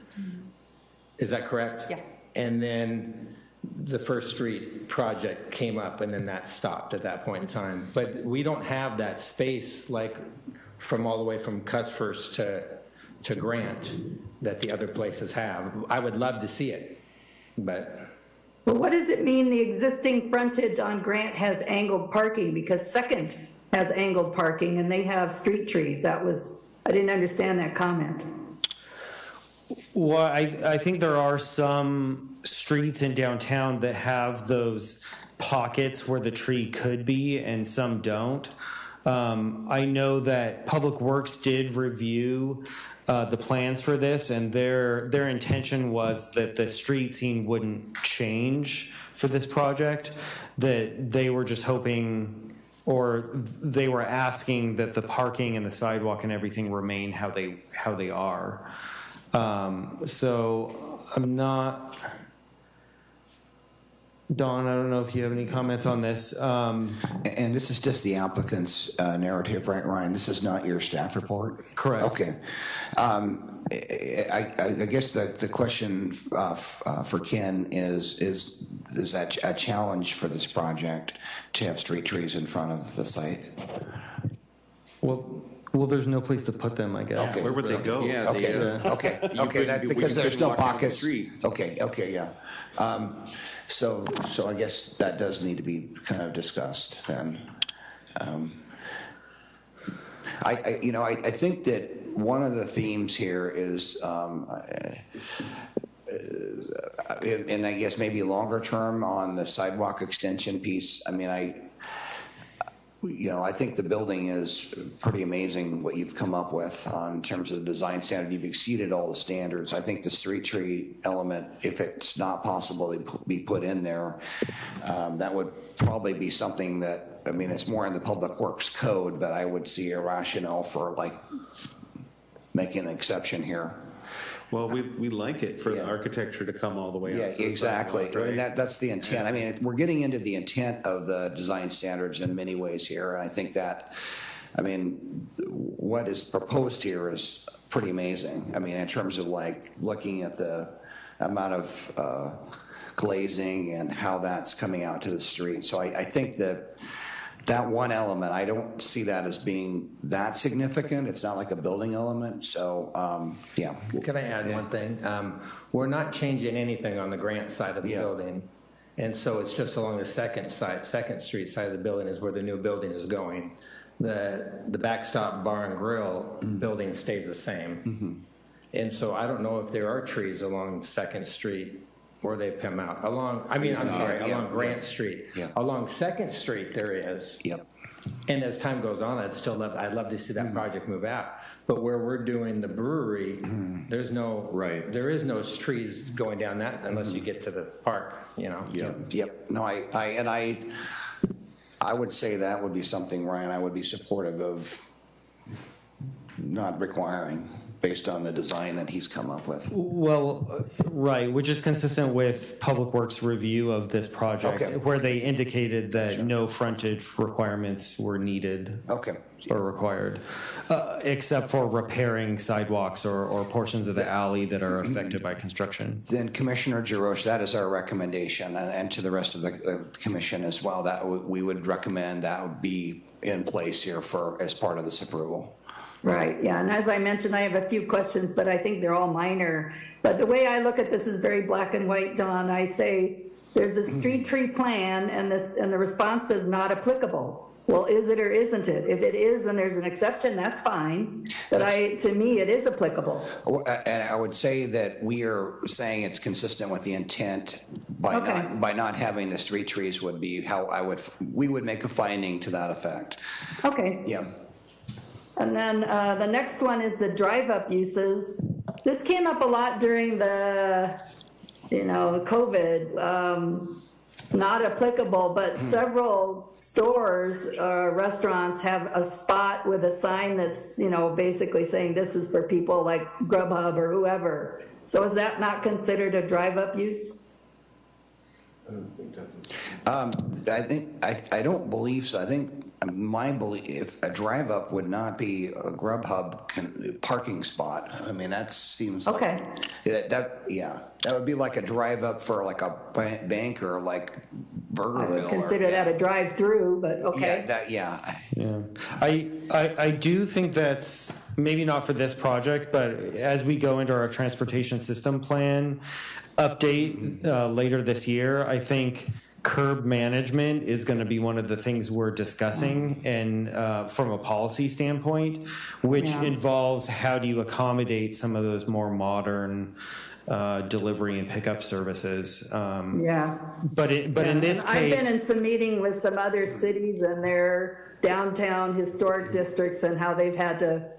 Is that correct? Yeah. And then the First Street project came up and then that stopped at that point in time. But we don't have that space like from all the way from Cuts First to, to Grant that the other places have. I would love to see it, but Well, what does it mean the existing frontage on Grant has angled parking? Because Second has angled parking and they have street trees. That was, I didn't understand that comment. Well, I, I think there are some streets in downtown that have those pockets where the tree could be and some don't. Um, I know that Public Works did review uh, the plans for this and their, their intention was that the street scene wouldn't change for this project, that they were just hoping or they were asking that the parking and the sidewalk and everything remain how they, how they are. Um, so I'm not, Don, I don't know if you have any comments on this. Um, And this is just the applicant's uh, narrative, right, Ryan? This is not your staff report? Correct. Okay. Um, I, I, I guess the, the question uh, f- uh, for Ken is, is, is that a challenge for this project to have street trees in front of the site? well, well, there's no place to put them, I guess. Okay. Where would they go? Yeah, they, Okay, uh, okay, you okay, that, because there's no walk down the pockets. street. Okay, okay, yeah. Um, So, so I guess that does need to be kind of discussed then. Um, I, I, you know, I, I think that one of the themes here is, um, uh, uh, and and I guess maybe longer term on the sidewalk extension piece, I mean, I, you know, I think the building is pretty amazing what you've come up with on terms of the design standard. You've exceeded all the standards. I think the street tree element, if it's not possible to be put in there, um, that would probably be something that, I mean, it's more in the public works code, but I would see a rationale for like making an exception here. Well, we, we like it for the Yeah. architecture to come all the way Yeah, up. to the exactly. sidewalk, right? And that, that's the intent. I mean, we're getting into the intent of the design standards in many ways here. And I think that, I mean, th- what is proposed here is pretty amazing. I mean, in terms of like looking at the amount of uh, glazing and how that's coming out to the street. So I, I think that that one element, I don't see that as being that significant. It's not like a building element. So, um, yeah. Can I add one thing? Um, We're not changing anything on the Grant side of the Yeah. building. And so it's just along the second side, Second Street side of the building is where the new building is going. The, the backstop bar and grill Mm-hmm. building stays the same. And so I don't know if there are trees along Second Street where they've come out. Along, I mean, I'm sorry, Yeah, along yeah. Grant Street. Yeah. Along Second Street, there is. Yep. And as time goes on, I'd still love, I'd love to see that mm. project move out. But where we're doing the brewery, mm. there's no. Right. There is no trees going down that unless you mm. get to the park, you know? Yep, no, I, I, and I, I would say that would be something, Ryan, I would be supportive of not requiring, based on the design that he's come up with. Well, right, which is consistent with Public Works review of this project, Okay. where they indicated that no frontage requirements were needed Okay. or required, uh, except for repairing sidewalks or, or portions of the alley that are affected by construction. Then Commissioner Jarosz, that is our recommendation, and, and to the rest of the, the commission as well, that w- we would recommend that would be in place here for, as part of this approval. Right, yeah, and as I mentioned, I have a few questions, but I think they're all minor. But the way I look at this is very black and white, Don. I say, there's a hmm. street tree plan, and this, and the response is not applicable. Well, is it or isn't it? If it is, and there's an exception, that's fine. But I, to me, it is applicable. And I would say that we are saying it's consistent with the intent by Okay. not, by not having the street trees would be how I would, we would make a finding to that effect. Okay, Yeah. And then uh, the next one is the drive-up uses. This came up a lot during the, you know, COVID. Um, not applicable, but several stores or restaurants have a spot with a sign that's, you know, basically saying this is for people like Grubhub or whoever. So is that not considered a drive-up use? i Um, I think, I, I don't believe so. I think my belief, a drive up would not be a Grubhub con- parking spot. I mean, that seems like. Okay. That, that, yeah, that would be like a drive up for like a ba- bank or like I Burgerville. would or- consider that a drive-through, but Yeah, okay. that, yeah. Yeah, I, I, I do think that's maybe not for this project, but as we go into our transportation system plan update uh, later this year, I think curb management is going to be one of the things we're discussing and uh, from a policy standpoint, which Yeah. involves how do you accommodate some of those more modern uh, delivery and pickup services. Um, Yeah. But it, but in this and I've been in some meeting with some other cities and their downtown historic districts and how they've had to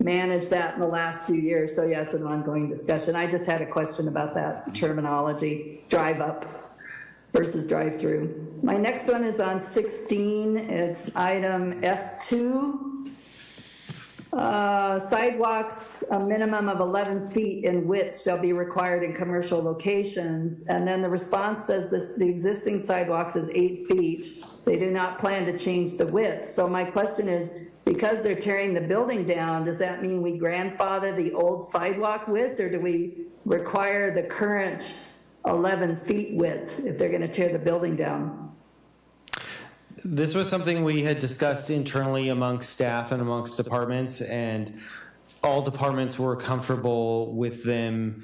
manage that in the last few years. So yeah, it's an ongoing discussion. I just had a question about that terminology, drive up versus drive through. My next one is on 16. It's item F2. Uh, Sidewalks, a minimum of 11 feet in width shall be required in commercial locations. And then the response says this, the existing sidewalks is eight feet. They do not plan to change the width. So my question is, because they're tearing the building down, does that mean we grandfather the old sidewalk width? Or do we require the current 11 feet width if they're going to tear the building down? This was something we had discussed internally amongst staff and amongst departments, and all departments were comfortable with them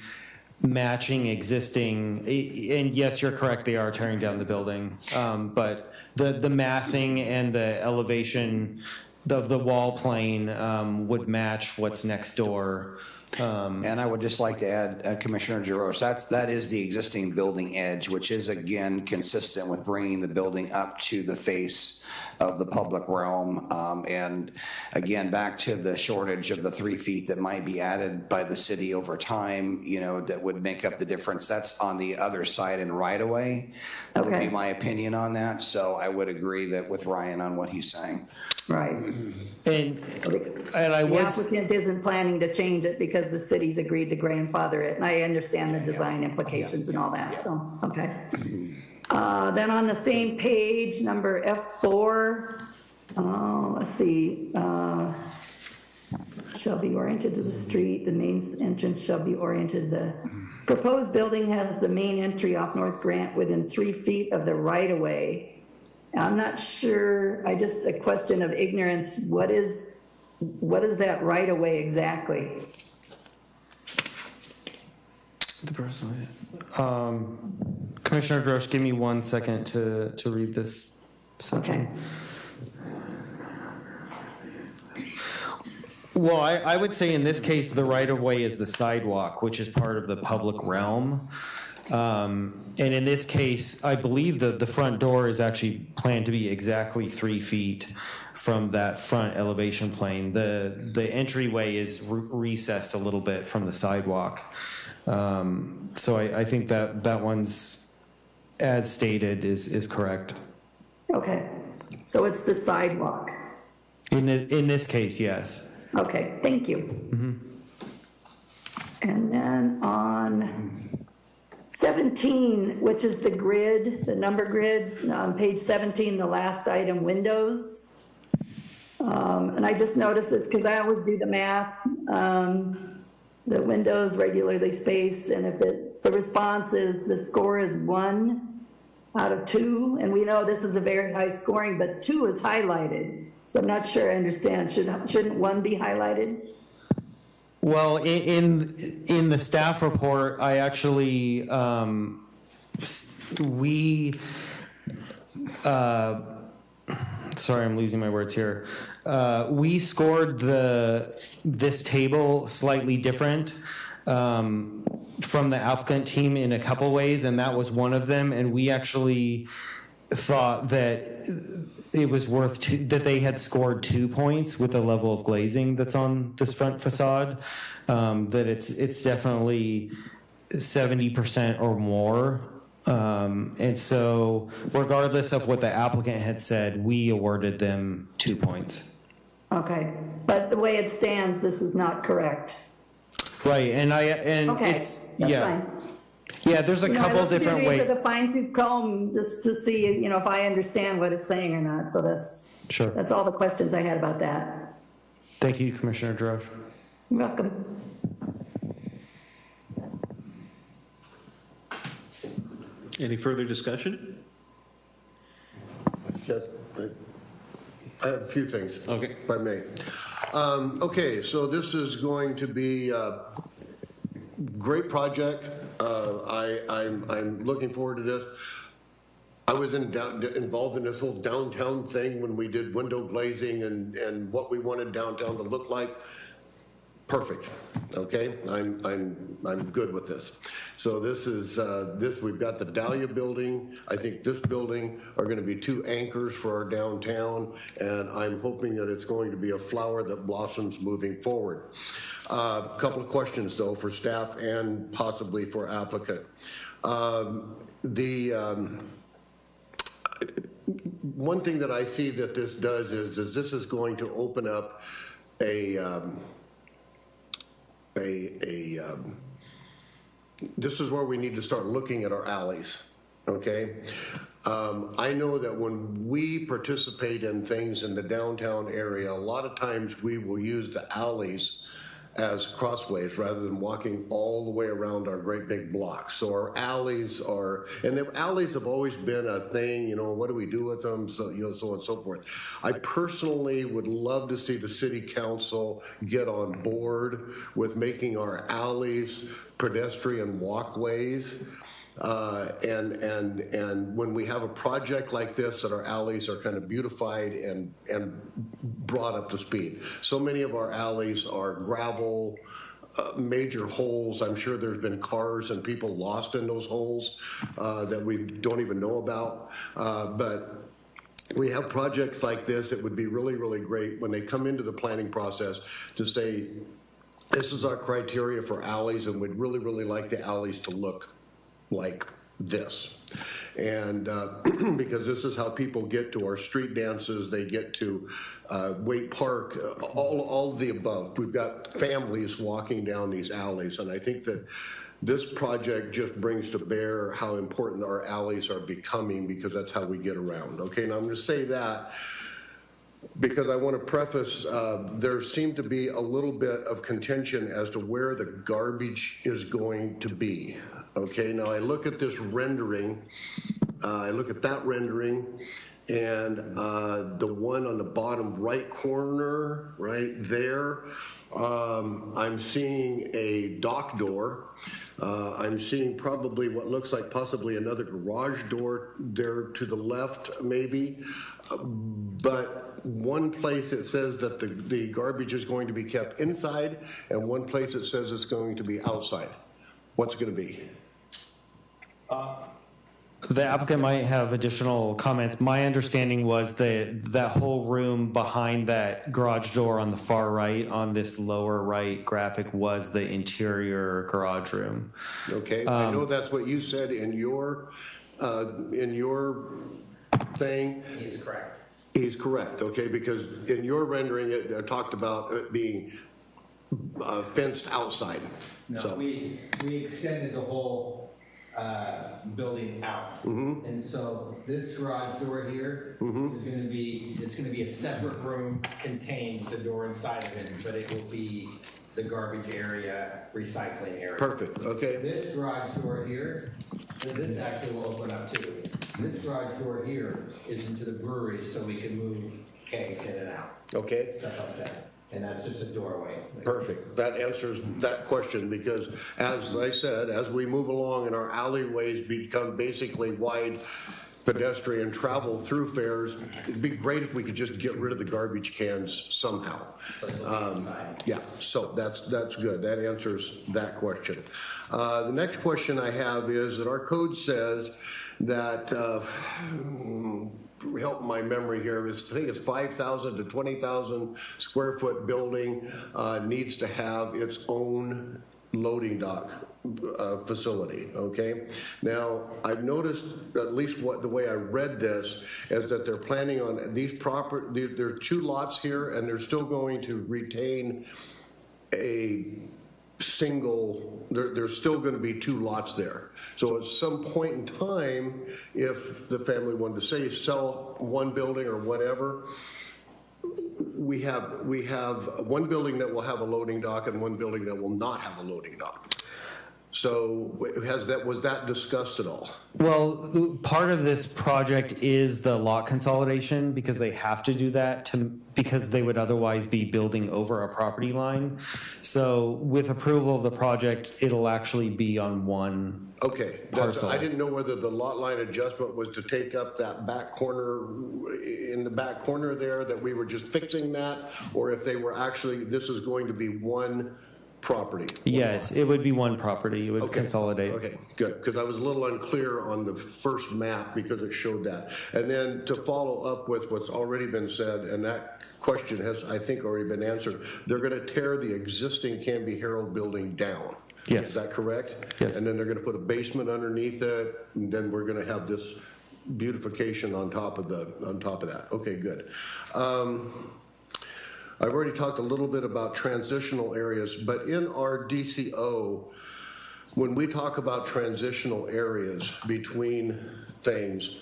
matching existing. And yes, you're correct, they are tearing down the building. Um, But the, the massing and the elevation of the wall plane um, would match what's next door. Um, And I would just like to add, uh, Commissioner Jaros, that's, that is the existing building edge, which is again consistent with bringing the building up to the face of the public realm. Um, And again, back to the shortage of the three feet that might be added by the city over time, you know, that would make up the difference. That's on the other side and right away. That would be Okay. my opinion on that. So I would agree that with Ryan on what he's saying. Right. And, and I The would. applicant isn't planning to change it because the city's agreed to grandfather it, and I understand the design implications and all that, so, okay. Uh, Then on the same page, number F4, uh, let's see, uh, shall be oriented to the street, the main entrance shall be oriented, the proposed building has the main entry off North Grant within three feet of the right-of-way. I'm not sure, I just, a question of ignorance, what is, what is that right-of-way exactly? The person. Um, Commissioner Drosh, give me one second to, to read this section. Well, I, I would say in this case, the right-of-way is the sidewalk, which is part of the public realm. Um, And in this case, I believe that the front door is actually planned to be exactly three feet from that front elevation plane. The, the entryway is re- recessed a little bit from the sidewalk. Um, So I, I think that, that one's, as stated, is, is correct. Okay, so it's the sidewalk. In, the- in this case, yes. Okay, thank you. And then on 17, which is the grid, the number grid, on page 17, the last item, windows. Um, And I just noticed this because I always do the math. um, The windows regularly spaced, and if it's, the response is, the score is one out of two, and we know this is a very high scoring, but two is highlighted. So I'm not sure I understand. Should, shouldn't one be highlighted? Well, in, in the staff report, I actually, um, we, uh, sorry, I'm losing my words here. Uh, we scored the, this table slightly different, um, from the applicant team in a couple ways, and that was one of them. And we actually thought that it was worth two, that they had scored two points with the level of glazing that's on this front facade. Um, that it's it's definitely seventy percent or more. Um, and so, regardless of what the applicant had said, we awarded them two points. Okay, but the way it stands, this is not correct. Right, and I and Okay, it's that's yeah, fine. Yeah. There's a You know, I couple looked through different these ways. With a fine tooth comb, just to see, you know, if I understand what it's saying or not, so that's, Sure. that's all the questions I had about that. Thank you, Commissioner Drosh. You're welcome. Any further discussion? Just, I I have a few things. Okay. If I may. Um, Okay, so this is going to be a great project. Uh, I, I'm, I'm looking forward to this. I was in, involved in this whole downtown thing when we did window glazing and, and what we wanted downtown to look like. Perfect, okay? I'm, I'm, I'm good with this. So this is, uh, this, we've got the Dahlia Building. I think this building are gonna be two anchors for our downtown, and I'm hoping that it's going to be a flower that blossoms moving forward. A Couple of questions, though, for staff and possibly for applicant. Um, The, um, one thing that I see that this does is, is this is going to open up a, um, a, a, um, this is where we need to start looking at our alleys, okay? Um, I know that when we participate in things in the downtown area, a lot of times we will use the alleys as crossways rather than walking all the way around our great big blocks. So our alleys are, and the alleys have always been a thing, you know, what do we do with them? So, you know, so on and so forth. I personally would love to see the city council get on board with making our alleys pedestrian walkways. Uh, and, and, and when we have a project like this, that our alleys are kind of beautified and, and brought up to speed. So many of our alleys are gravel, uh, major holes. I'm sure there's been cars and people lost in those holes uh, that we don't even know about. Uh, but we have projects like this, it would be really, really great when they come into the planning process to say, this is our criteria for alleys, and we'd really, really like the alleys to look like this. And uh, because this is how people get to our street dances, they get to uh, Wait Park, uh, all, all the above. We've got families walking down these alleys, and I think that this project just brings to bear how important our alleys are becoming because that's how we get around. Okay, now I'm going to say that because I want to preface, uh, there seemed to be a little bit of contention as to where the garbage is going to be. Okay, now I look at this rendering, uh, I look at that rendering, and uh, the one on the bottom right corner, right there, um, I'm seeing a dock door. Uh, I'm seeing probably what looks like possibly another garage door there to the left, maybe. But one place it says that the, the garbage is going to be kept inside, and one place it says it's going to be outside. What's it going to be? The applicant might have additional comments. My understanding was that that whole room behind that garage door on the far right, on this lower right graphic, was the interior garage room. Okay, I know that's what you said in your, uh, in your thing. He's correct. He's correct, okay, because in your rendering, it uh, talked about it being uh, fenced outside. No, So, we, we extended the whole uh, building out. And so this garage door here is gonna be, it's gonna be a separate room contained the door inside of it, but it will be the garbage area, recycling area. perfect, okay, This garage door here, this actually will open up too. This garage door here is into the brewery, so we can move kegs in and out, okay. stuff like that. And that's just a doorway. Perfect. That answers that question because as I said, as we move along and our alleyways become basically wide, pedestrian travel thoroughfares. It'd be great if we could just get rid of the garbage cans somehow. Um, Yeah, so that's, that's good. That answers that question. Uh, The next question I have is that our code says that, uh, help my memory here, is, I think it's 5,000 to 20,000 square foot building uh, needs to have its own loading dock uh, facility, okay? Now, I've noticed, at least what, the way I read this, is that they're planning on these proper, there are two lots here, and they're still going to retain a single, there, there's still going to be two lots there. So at some point in time, if the family wanted to say sell one building or whatever, we have, we have one building that will have a loading dock and one building that will not have a loading dock. So has that, was that discussed at all? Well, part of this project is the lot consolidation because they have to do that to, because they would otherwise be building over a property line. So with approval of the project, it'll actually be on one Okay, that's, parcel. I didn't know whether the lot line adjustment was to take up that back corner, in the back corner there, that we were just fixing that, or if they were actually, this is going to be one property. Yes, it would be one property. It would Okay. consolidate. Okay, good, because I was a little unclear on the first map because it showed that. And then to follow up with what's already been said, and that question has, I think, already been answered, they're going to tear the existing Canby Herald building down. Yes. Is that correct? Yes. And then they're going to put a basement underneath it, and then we're going to have this beautification on top of the, on top of that. Okay, good. Um, I've already talked a little bit about transitional areas, but in our DCO, when we talk about transitional areas between things,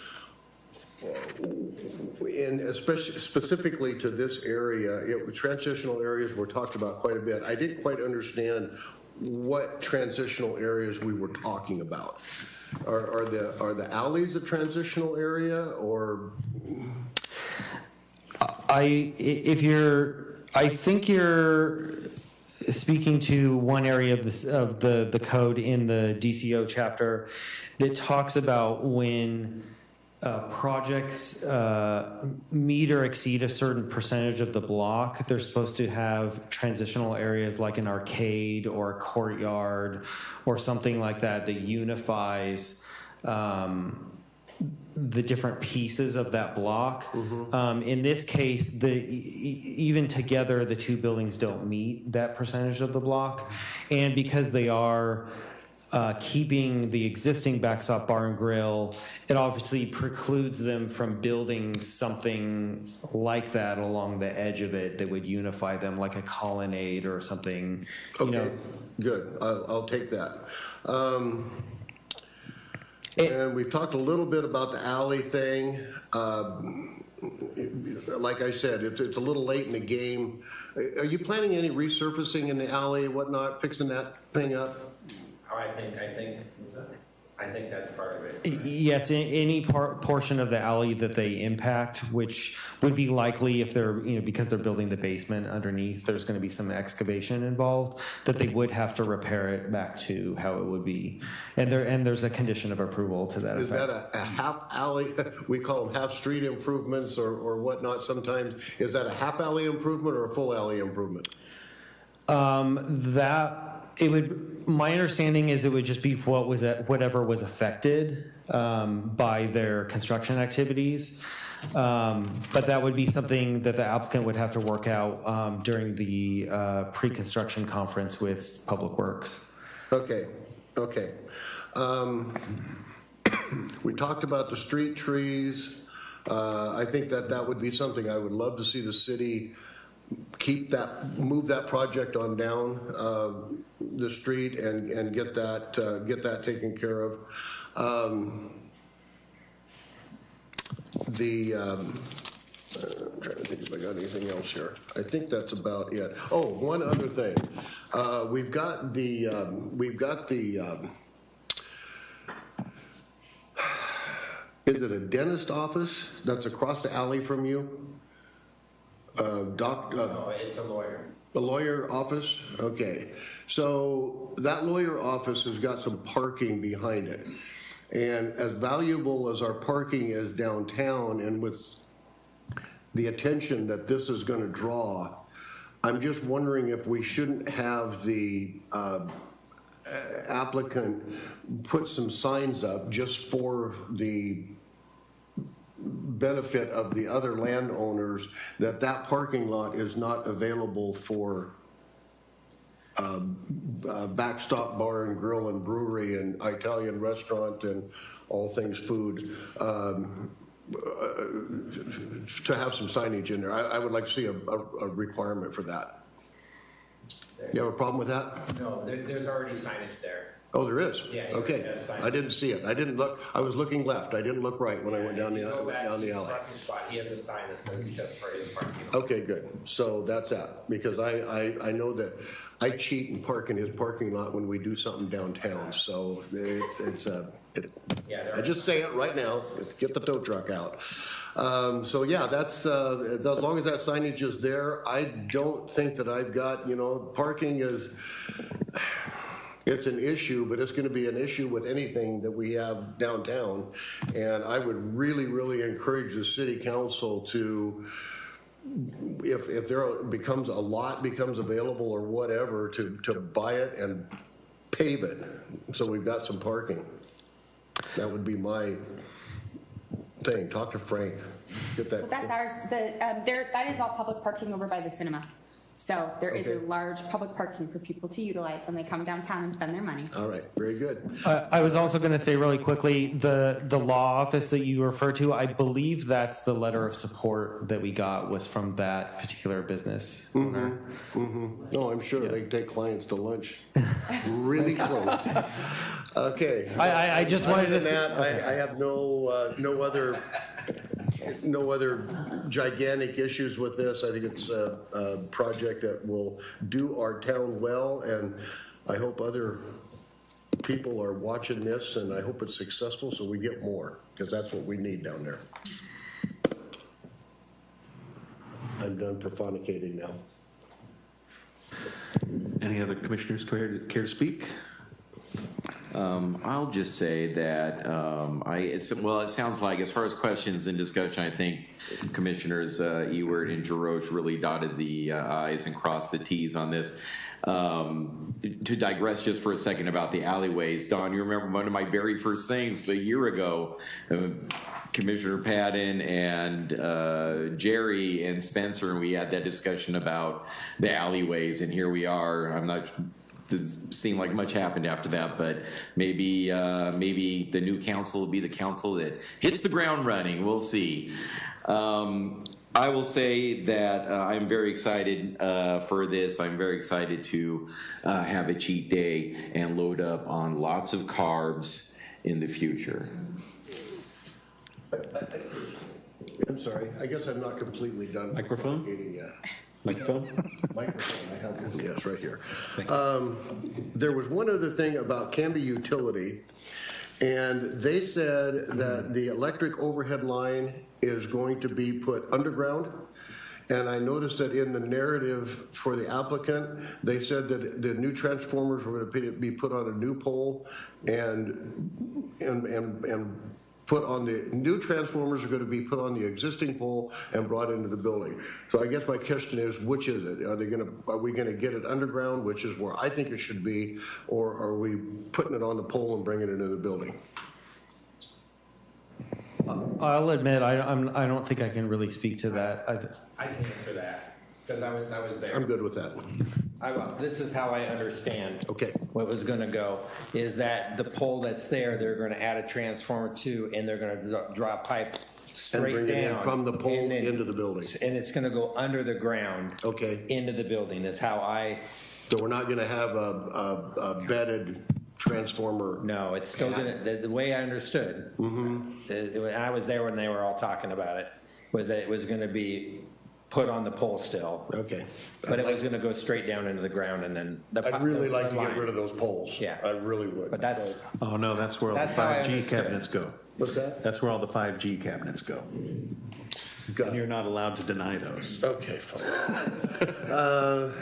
and especially specifically to this area, it, transitional areas were talked about quite a bit. I didn't quite understand what transitional areas we were talking about. Are, are the are the alleys a transitional area, or I, if you're, I think you're speaking to one area of this, of the, the code in the DCO chapter that talks about when uh, projects uh, meet or exceed a certain percentage of the block, they're supposed to have transitional areas like an arcade or a courtyard or something like that that unifies um, the different pieces of that block. Um, in this case, the e- even together, the two buildings don't meet that percentage of the block, and because they are. Uh, keeping the existing backstop bar and grill, it obviously precludes them from building something like that along the edge of it that would unify them, like a colonnade or something. You know, Okay, good, I'll, I'll take that. Um, And we've talked a little bit about the alley thing. Um, Like I said, it's, it's a little late in the game. Are you planning any resurfacing in the alley, whatnot, fixing that thing up? Oh, I think, I think, I think that's part of it. Yes, a- any part, portion of the alley that they impact, which would be likely if they're, you know, because they're building the basement underneath, there's going to be some excavation involved, that they would have to repair it back to how it would be. And there, and there's a condition of approval to that Is that a, a half alley, we call them half-street improvements or, or whatnot sometimes. Is that a half alley improvement or a full alley improvement? Um, that, it would, my understanding is it would just be what was, at- whatever was affected, um, by their construction activities. Um, but that would be something that the applicant would have to work out, um, during the, uh, pre-construction conference with Public Works. Okay, okay. Um, We talked about the street trees. Uh, I think that that would be something I would love to see the city keep that, move that project on down uh, the street and, and get that, uh, get that taken care of. Um, The, um, I'm trying to think if I got anything else here. I think that's about it. Oh, one other thing. Uh, We've got the, um, we've got the, um, is it a dentist office that's across the alley from you? Uh, Doc, uh, No, it's a lawyer. a lawyer office? Okay. So that lawyer office has got some parking behind it. And as valuable as our parking is downtown and with the attention that this is going to draw, I'm just wondering if we shouldn't have the uh, applicant put some signs up just for the benefit of the other landowners, that that parking lot is not available for um, uh, Backstop Bar and Grill and Brewery and Italian Restaurant and all things food, um, uh, to have some signage in there. I, I would like to see a, a a requirement for that. You have a problem with that? No, there, there's already signage there. Oh, there is? Yeah, Okay. I didn't see it. I didn't look, I was looking left. I didn't look right when I went down the, go back down to the his alley. Parking spot, he has a sign that says just for his parking. Okay, good. So that's that, because I, I, I know that I cheat and park in his parking lot when we do something downtown, so it's, it's a, it- Yeah, there I are- just say it right now, let's get the tow truck out. Um, so yeah, that's, uh, as long as that signage is there, I don't think that I've got, you know, parking is, it's an issue, but it's gonna be an issue with anything that we have downtown. And I would really, really encourage the city council to, if, if there becomes, a lot becomes available or whatever, to, to buy it and pave it, so we've got some parking. That would be my thing. Talk to Frank, get that. But that's ours, the, um, there, that is all public parking over by the cinema. So there is a Okay. large public parking for people to utilize when they come downtown and spend their money. All right, very good. Uh, I was also going to say really quickly, the, the law office that you refer to, I believe that's the letter of support that we got was from that particular business owner. Mhm. No, I'm sure they take clients to lunch really close. Okay. I- I- I just wanted to Other than s- that, I, I have no, uh, no other, no other gigantic issues with this. I think it's a, a project that will do our town well, and I hope other people are watching this, and I hope it's successful so we get more, because that's what we need down there. I'm done prophonicating now. Any other commissioners care to, care to speak? Um, I'll just say that um, I well, it sounds like as far as questions and discussion, I think Commissioners uh, Ewert and Jeroche really dotted the uh, i's and crossed the t's on this. Um, to digress just for a second about the alleyways, Don, you remember one of my very first things a year ago. Uh, Commissioner Padden and uh, Jerry and Spencer, and we had that discussion about the alleyways, and here we are. I'm not doesn't seem like much happened after that, but maybe uh, maybe the new council will be the council that hits the ground running. We'll see. Um, I will say that uh, I'm very excited uh, for this. I'm very excited to uh, have a cheat day and load up on lots of carbs in the future. I'm sorry, I guess I'm not completely done. Microphone? yet. Microphone? Microphone, I have one, yes, right here. Um, There was one other thing about Canby Utility, and they said that the electric overhead line is going to be put underground. And I noticed that in the narrative for the applicant, they said that the new transformers were going to be put on a new pole and, and, and, and put on the, new transformers are going to be put on the existing pole and brought into the building. So I guess my question is, which is it? Are they going to, are we going to get it underground, which is where I think it should be, or are we putting it on the pole and bringing it into the building? Uh, I'll admit, I, I'm, I don't think I can really speak to that. I, th- I can answer that, because I was, I was there. I'm good with that. I, well, this is how I understand. Okay. What was gonna go, is that the pole that's there, they're gonna add a transformer to, and they're gonna dro- drop pipe straight bring it in down. from the pole and then- into the building. And it's gonna go under the ground. Okay. Into the building, is how I, So we're not going to have a, a a bedded transformer? no, it's still gonna, the, the way I understood. Mm-hmm. When I was there when they were all talking about it, was that it was gonna be put on the pole still. Okay. But it was gonna go straight down into the ground and then. the I'd really the- like the to get line. rid of those poles. Yeah. I really would. But that's, Oh, no, that's where all the That's how I 5G understood. cabinets go. What's that? That's where all the 5G cabinets go. Got And you're not allowed to deny those. Okay, fine. Uh,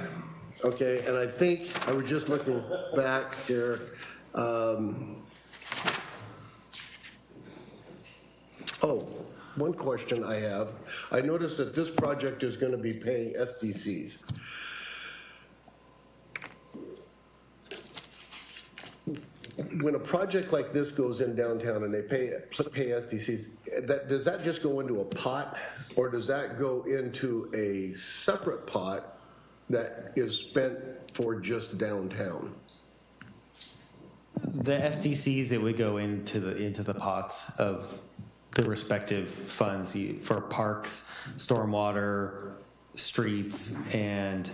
Okay, and I think, I was just looking back here. um, Oh, one question I have. I noticed that this project is going to be paying SDCs. When a project like this goes in downtown and they pay, pay SDCs, that, does that just go into a pot? Or does that go into a separate pot that is spent for just downtown? The SDCs, it would go into the, into the pots of the respective funds for parks, stormwater, streets, and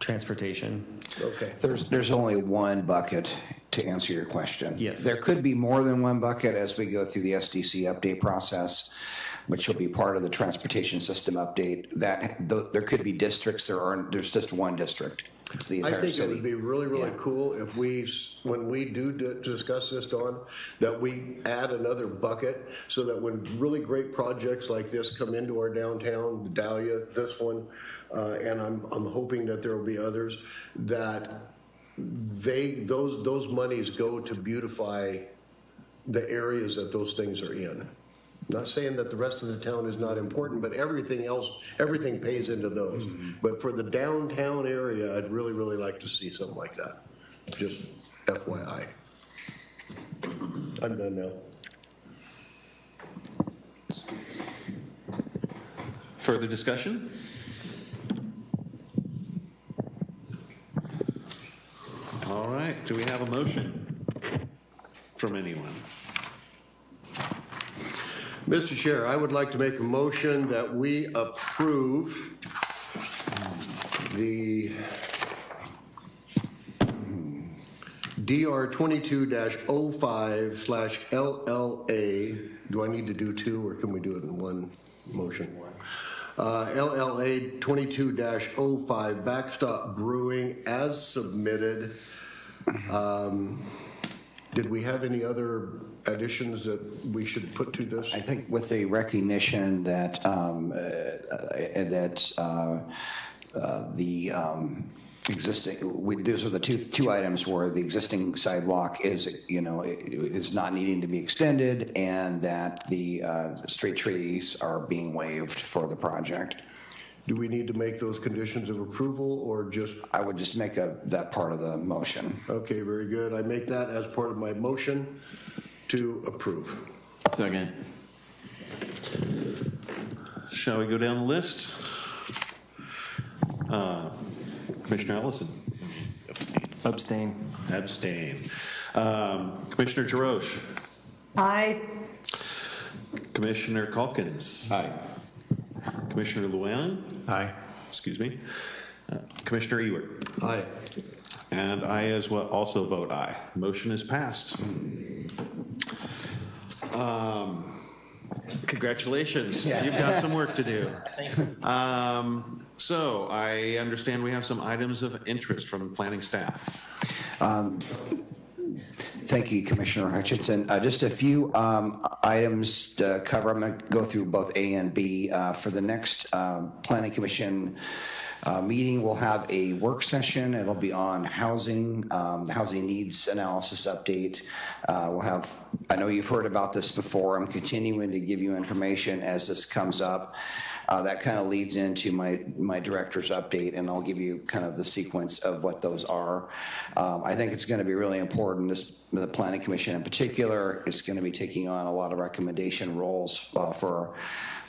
transportation. Okay. There's, there's only one bucket to answer your question. Yes. There could be more than one bucket as we go through the SDC update process, which will be part of the transportation system update. That, th- there could be districts, there are, there's just one district. It's the I entire think it would be really, really Yeah. cool if we, when we do discuss this, Don, that we add another bucket so that when really great projects like this come into our downtown, Dahlia, this one, uh, and I'm, I'm hoping that there will be others, that they, those, those monies go to beautify the areas that those things are in. Not saying that the rest of the town is not important, but everything else, everything pays into those. Mm-hmm. But for the downtown area, I'd really, really like to see something like that. Just FYI. I'm done now. Further discussion? All right, do we have a motion from anyone? Mr. Chair, I would like to make a motion that we approve the DR twenty-two 5 slash LLA. Do I need to do two, or can we do it in one motion? Uh, LLA twenty-two 5 Backstop Brewing as submitted. Um, Did we have any other additions that we should put to this? I think with the recognition that, um, uh, that uh, uh, the um, existing, we- those are the two, two items where the existing sidewalk is, you know, is not needing to be extended and that the uh, street trees are being waived for the project. Do we need to make those conditions of approval or just, I would just make a, that part of the motion. okay, very good. I make that as part of my motion to approve. Second. Shall we go down the list? Uh, Commissioner Ellison? Abstain. Abstain. Um, Commissioner Jarosh? Aye. Commissioner Calkins? Aye. Commissioner Luann? Aye. Excuse me. Uh, Commissioner Ewert? Aye. And I as well also vote aye. Motion is passed. Um, Congratulations. You've got some work to do. Thank Um, So I understand we have some items of interest from planning staff. Thank you, Commissioner Hutchinson. Uh, Just a few um, items to cover. I'm going to go through both A and B. Uh, For the next um, Planning Commission uh, meeting, we'll have a work session. It'll be on housing, um, housing needs analysis update. Uh, We'll have, I know you've heard about this before. I'm continuing to give you information as this comes up. Uh, That kind of leads into my, my director's update, and I'll give you kind of the sequence of what those are. Um, I think it's going to be really important, this, the Planning Commission in particular is going to be taking on a lot of recommendation roles uh, for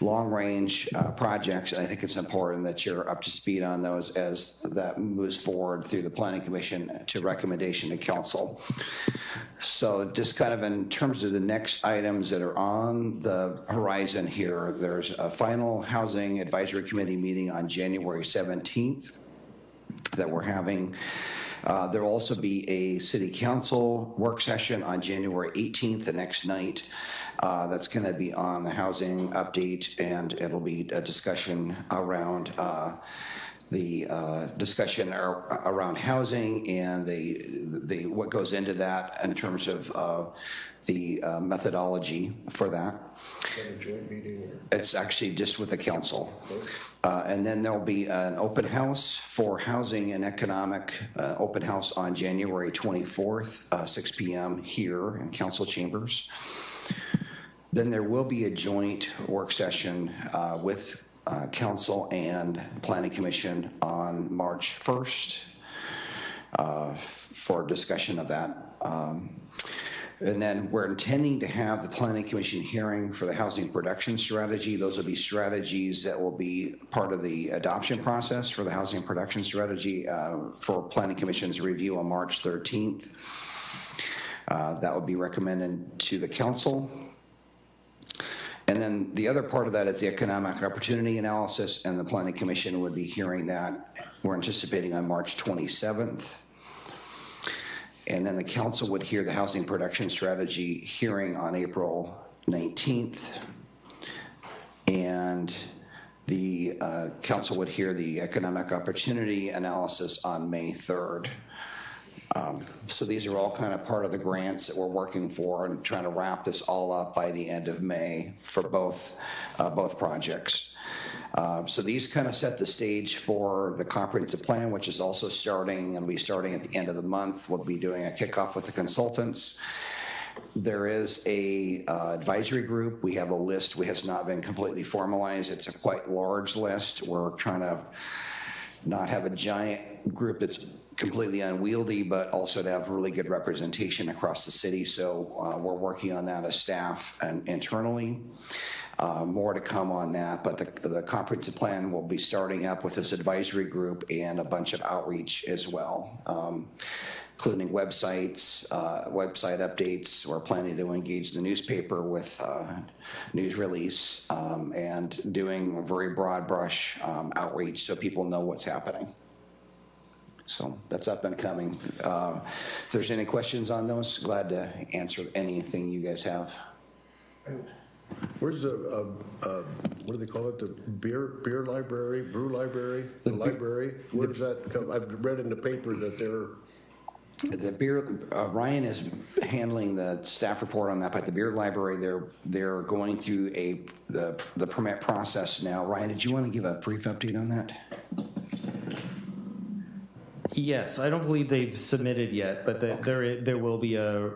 long-range uh, projects, and I think it's important that you're up to speed on those as that moves forward through the Planning Commission to recommendation to council. So just kind of in terms of the next items that are on the horizon here, there's a final Housing Advisory Committee meeting on January 17th that we're having. Uh, There will also be a city council work session on January 18th, the next night. Uh, That's going to be on the housing update, and it'll be a discussion around uh, the uh, discussion ar- around housing and the, the, what goes into that in terms of uh, the uh, methodology for that. It's actually just with the council. Uh, And then there'll be an open house for housing and economic, uh, open house on January 24th, uh, 6 PM here in council chambers. Then there will be a joint work session uh, with uh, council and planning commission on March 1st uh, for discussion of that. Um, And then we're intending to have the planning commission hearing for the housing production strategy. Those will be strategies that will be part of the adoption process for the housing production strategy uh, for planning commission's review on March 13th. Uh, That would be recommended to the council. And then the other part of that is the economic opportunity analysis, and the planning commission would be hearing that. We're anticipating on March 27th. And then the council would hear the housing production strategy hearing on April 19th. And the uh, council would hear the economic opportunity analysis on May 3rd. Um, So these are all kind of part of the grants that we're working for and trying to wrap this all up by the end of May for both, uh, both projects. Uh, So these kind of set the stage for the comprehensive plan, which is also starting, and will be starting at the end of the month. We'll be doing a kickoff with the consultants. There is a uh, advisory group. We have a list, which has not been completely formalized. It's a quite large list. We're trying to not have a giant group that's completely unwieldy, but also to have really good representation across the city. So uh, we're working on that as staff and internally. Uh, More to come on that, but the, the comprehensive plan will be starting up with this advisory group and a bunch of outreach as well, um, including websites, uh, website updates. We're planning to engage the newspaper with uh, news release um, and doing a very broad brush um, outreach so people know what's happening. So that's up and coming. Uh, If there's any questions on those, glad to answer anything you guys have. Where's the, uh, uh, what do they call it, the beer, beer library, brew library, the library? Where does that come, I've read in the paper that they're, The beer, uh, Ryan is handling the staff report on that, but the beer library, they're, they're going through a, the, the permit process now. Ryan, did you want to give a brief update on that? Yes, I don't believe they've submitted yet, but the- there, there will be a,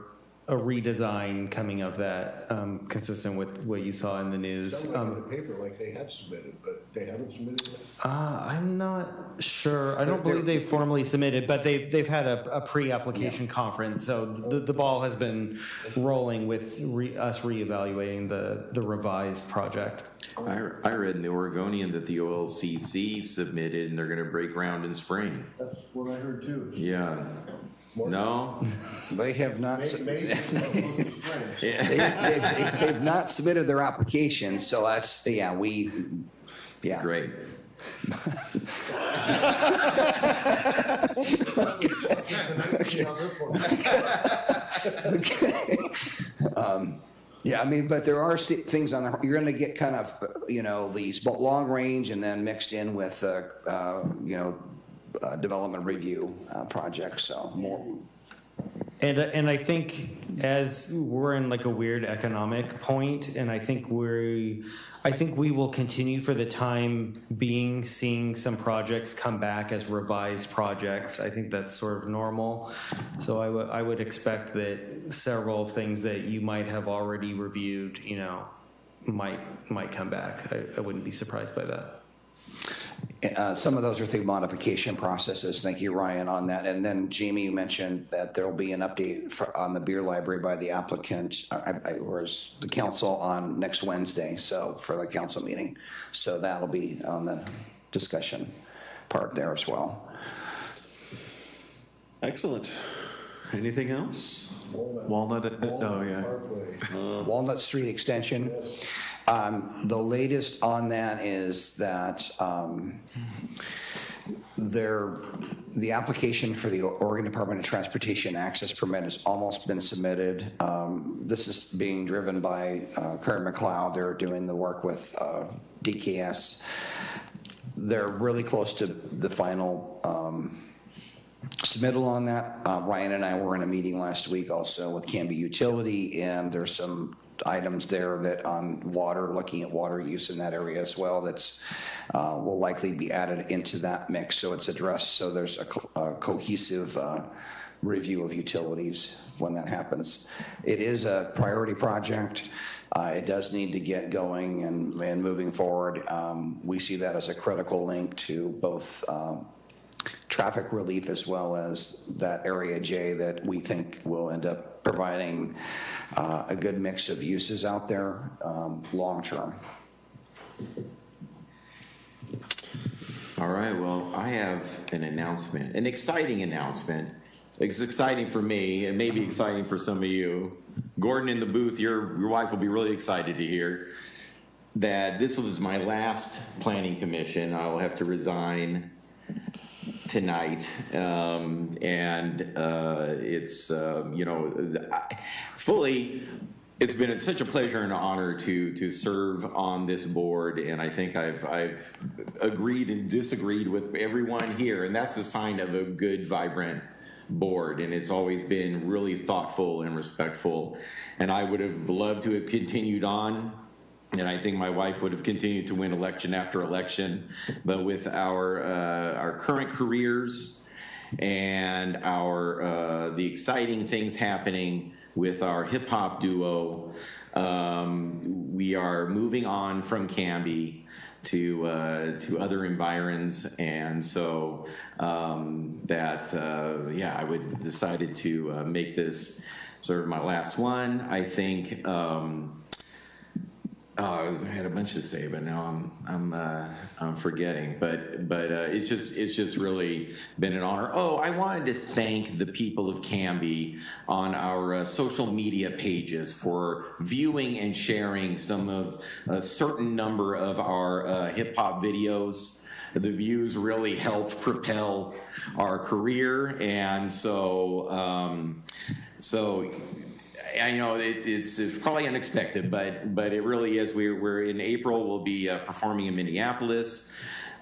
a redesign coming of that, um, consistent with what you saw in the news. sounded like in Um, the paper like they had submitted, but they haven't submitted yet? Uh, I'm not sure. I don't believe they've formally submitted, but they've, they've had a, a pre-application conference. So the, the ball has been rolling with re, us reevaluating the, the revised project. I, I read in the Oregonian that the OLCC submitted and they're gonna break ground in spring. That's what I heard too. Yeah. No? They have not, su- May- May- they- they've, they've not submitted their application, so that's, yeah, we, yeah. Great. See how this one- Okay. Um, Yeah, I mean, but there are st- things on the, you're going to get kind of, you know, these long range and then mixed in with, uh, uh, you know, uh, development review uh, projects, so more. And, uh, and I think as we're in like a weird economic point, and I think we, I think we will continue for the time being, seeing some projects come back as revised projects. I think that's sort of normal. So I would, I would expect that several things that you might have already reviewed, you know, might, might come back. I, I wouldn't be surprised by that. Uh, Some of those are through modification processes. Thank you, Ryan, on that. And then Jamie mentioned that there'll be an update for, on the beer library by the applicant, uh, I- I- or is the council on next Wednesday, so, for the council meeting. So that'll be on the discussion part there as well. Excellent. Anything else? Walnut, uh, oh, yeah. Parkway. Walnut Street Extension. Um, The latest on that is that um, there, the application for the Oregon Department of Transportation access permit has almost been submitted. Um, This is being driven by uh, Kurt McLeod. They're doing the work with uh, DKS. They're really close to the final um, submittal on that. Uh, Ryan and I were in a meeting last week also with Canby Utility, and there's some items there that on water, looking at water use in that area as well, that's, uh, will likely be added into that mix, so it's addressed, so there's a co- a cohesive uh, review of utilities when that happens. It is a priority project. Uh, It does need to get going and, and moving forward. Um, We see that as a critical link to both um, traffic relief as well as that Area J that we think will end up providing uh, a good mix of uses out there um, long-term. All right, well, I have an announcement, an exciting announcement. It's exciting for me, and maybe exciting for some of you. Gordon in the booth, your, your wife will be really excited to hear that this was my last planning commission. I will have to resign tonight. Um, and uh, it's, uh, you know, fully, it's been such a pleasure and honor to to serve on this board, and I think I've I've agreed and disagreed with everyone here, and that's the sign of a good, vibrant board. And it's always been really thoughtful and respectful. And I would have loved to have continued on. And I think my wife would have continued to win election after election, but with our uh, our current careers and our uh, the exciting things happening with our hip hop duo. Um, we are moving on from Canby to uh, to other environs, and so um, that uh, yeah, I would decided to uh, make this sort of my last one. I think. Um, Oh, I had a bunch to say, but now I'm I'm uh, I'm forgetting. But but uh, it's just it's just really been an honor. Oh, I wanted to thank the people of Canby on our uh, social media pages for viewing and sharing some of a certain number of our uh, hip hop videos. The views really helped propel our career, and so um, so I know it, it's, it's probably unexpected, but but it really is. We're, we're in April. We'll be uh, performing in Minneapolis,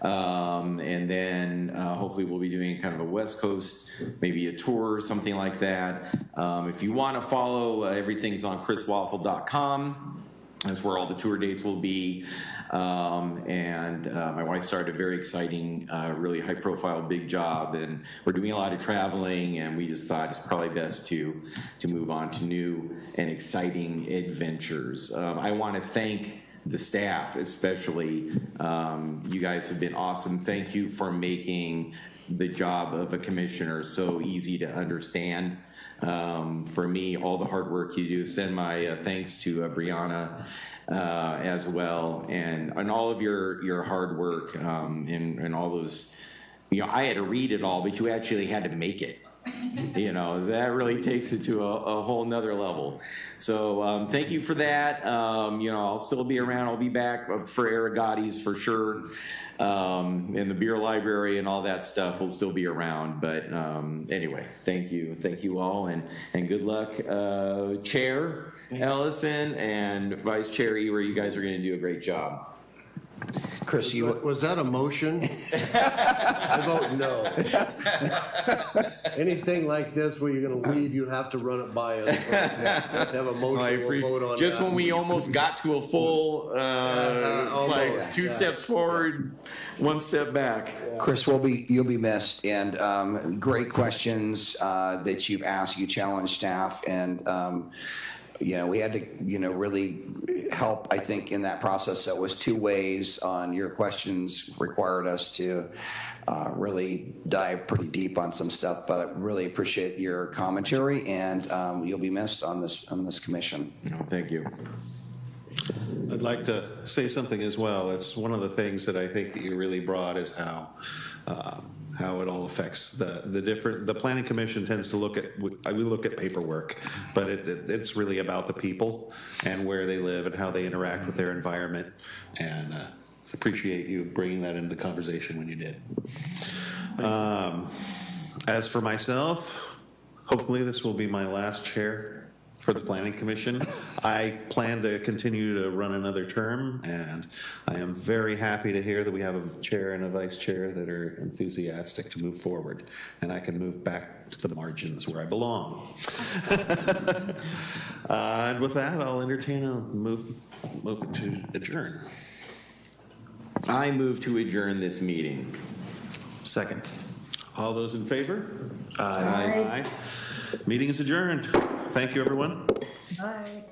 um, and then uh, hopefully we'll be doing kind of a West Coast, maybe a tour or something like that. Um, if you want to follow, uh, everything's on chriswaffle.com. That's where all the tour dates will be. Um, and uh, my wife started a very exciting, uh, really high profile, big job. And we're doing a lot of traveling. And we just thought it's probably best to, to move on to new and exciting adventures. Um, I want to thank the staff, especially. Um, you guys have been awesome. Thank you for making the job of a commissioner so easy to understand um, for me, all the hard work you do. Send my uh, thanks to uh, Brianna uh, as well, and and all of your your hard work um, and and all those. You know, I had to read it all, but you actually had to make it. You know that really takes it to a, a whole nother level. So um, thank you for that. Um, you know i'll still be around. I'll be back for aragati's for sure. Um, and the beer library and all that stuff will still be around. But um, anyway thank you. Thank you all. And and good luck uh, chair ellison and vice chair Ewert. You guys are going to do a great job Chris, you Was that a motion? I vote no. Anything like this where you're gonna leave, you have to run it by us. Have a I motion, we'll appre- vote on that. just when we almost got to a full, uh, Uh, it's like almost, two yeah. steps forward, one step back. Chris, will be, you'll be missed, and um, great questions uh, that you've asked. You challenged staff, and um, you know we had to, you know, really help. I think in that process, that was two ways. On your questions required us to uh, really dive pretty deep on some stuff, but I really appreciate your commentary, and um, you'll be missed on this on this commission. No, thank you. I'd like to say something as well. It's one of the things that I think that you really brought is how uh, how it all affects the the different. The planning commission tends to look at we look at paperwork, but it, it, it's really about the people and where they live and how they interact with their environment. And uh, appreciate you bringing that into the conversation when you did. Um, as for myself, hopefully this will be my last chair for the planning commission. I plan to continue to run another term, and I am very happy to hear that we have a chair and a vice chair that are enthusiastic to move forward, and I can move back to the margins where I belong. uh, and with that, I'll entertain a move, move to adjourn. I move to adjourn this meeting. Second. All those in favor? Aye. Meeting is adjourned. Thank you, everyone. Bye.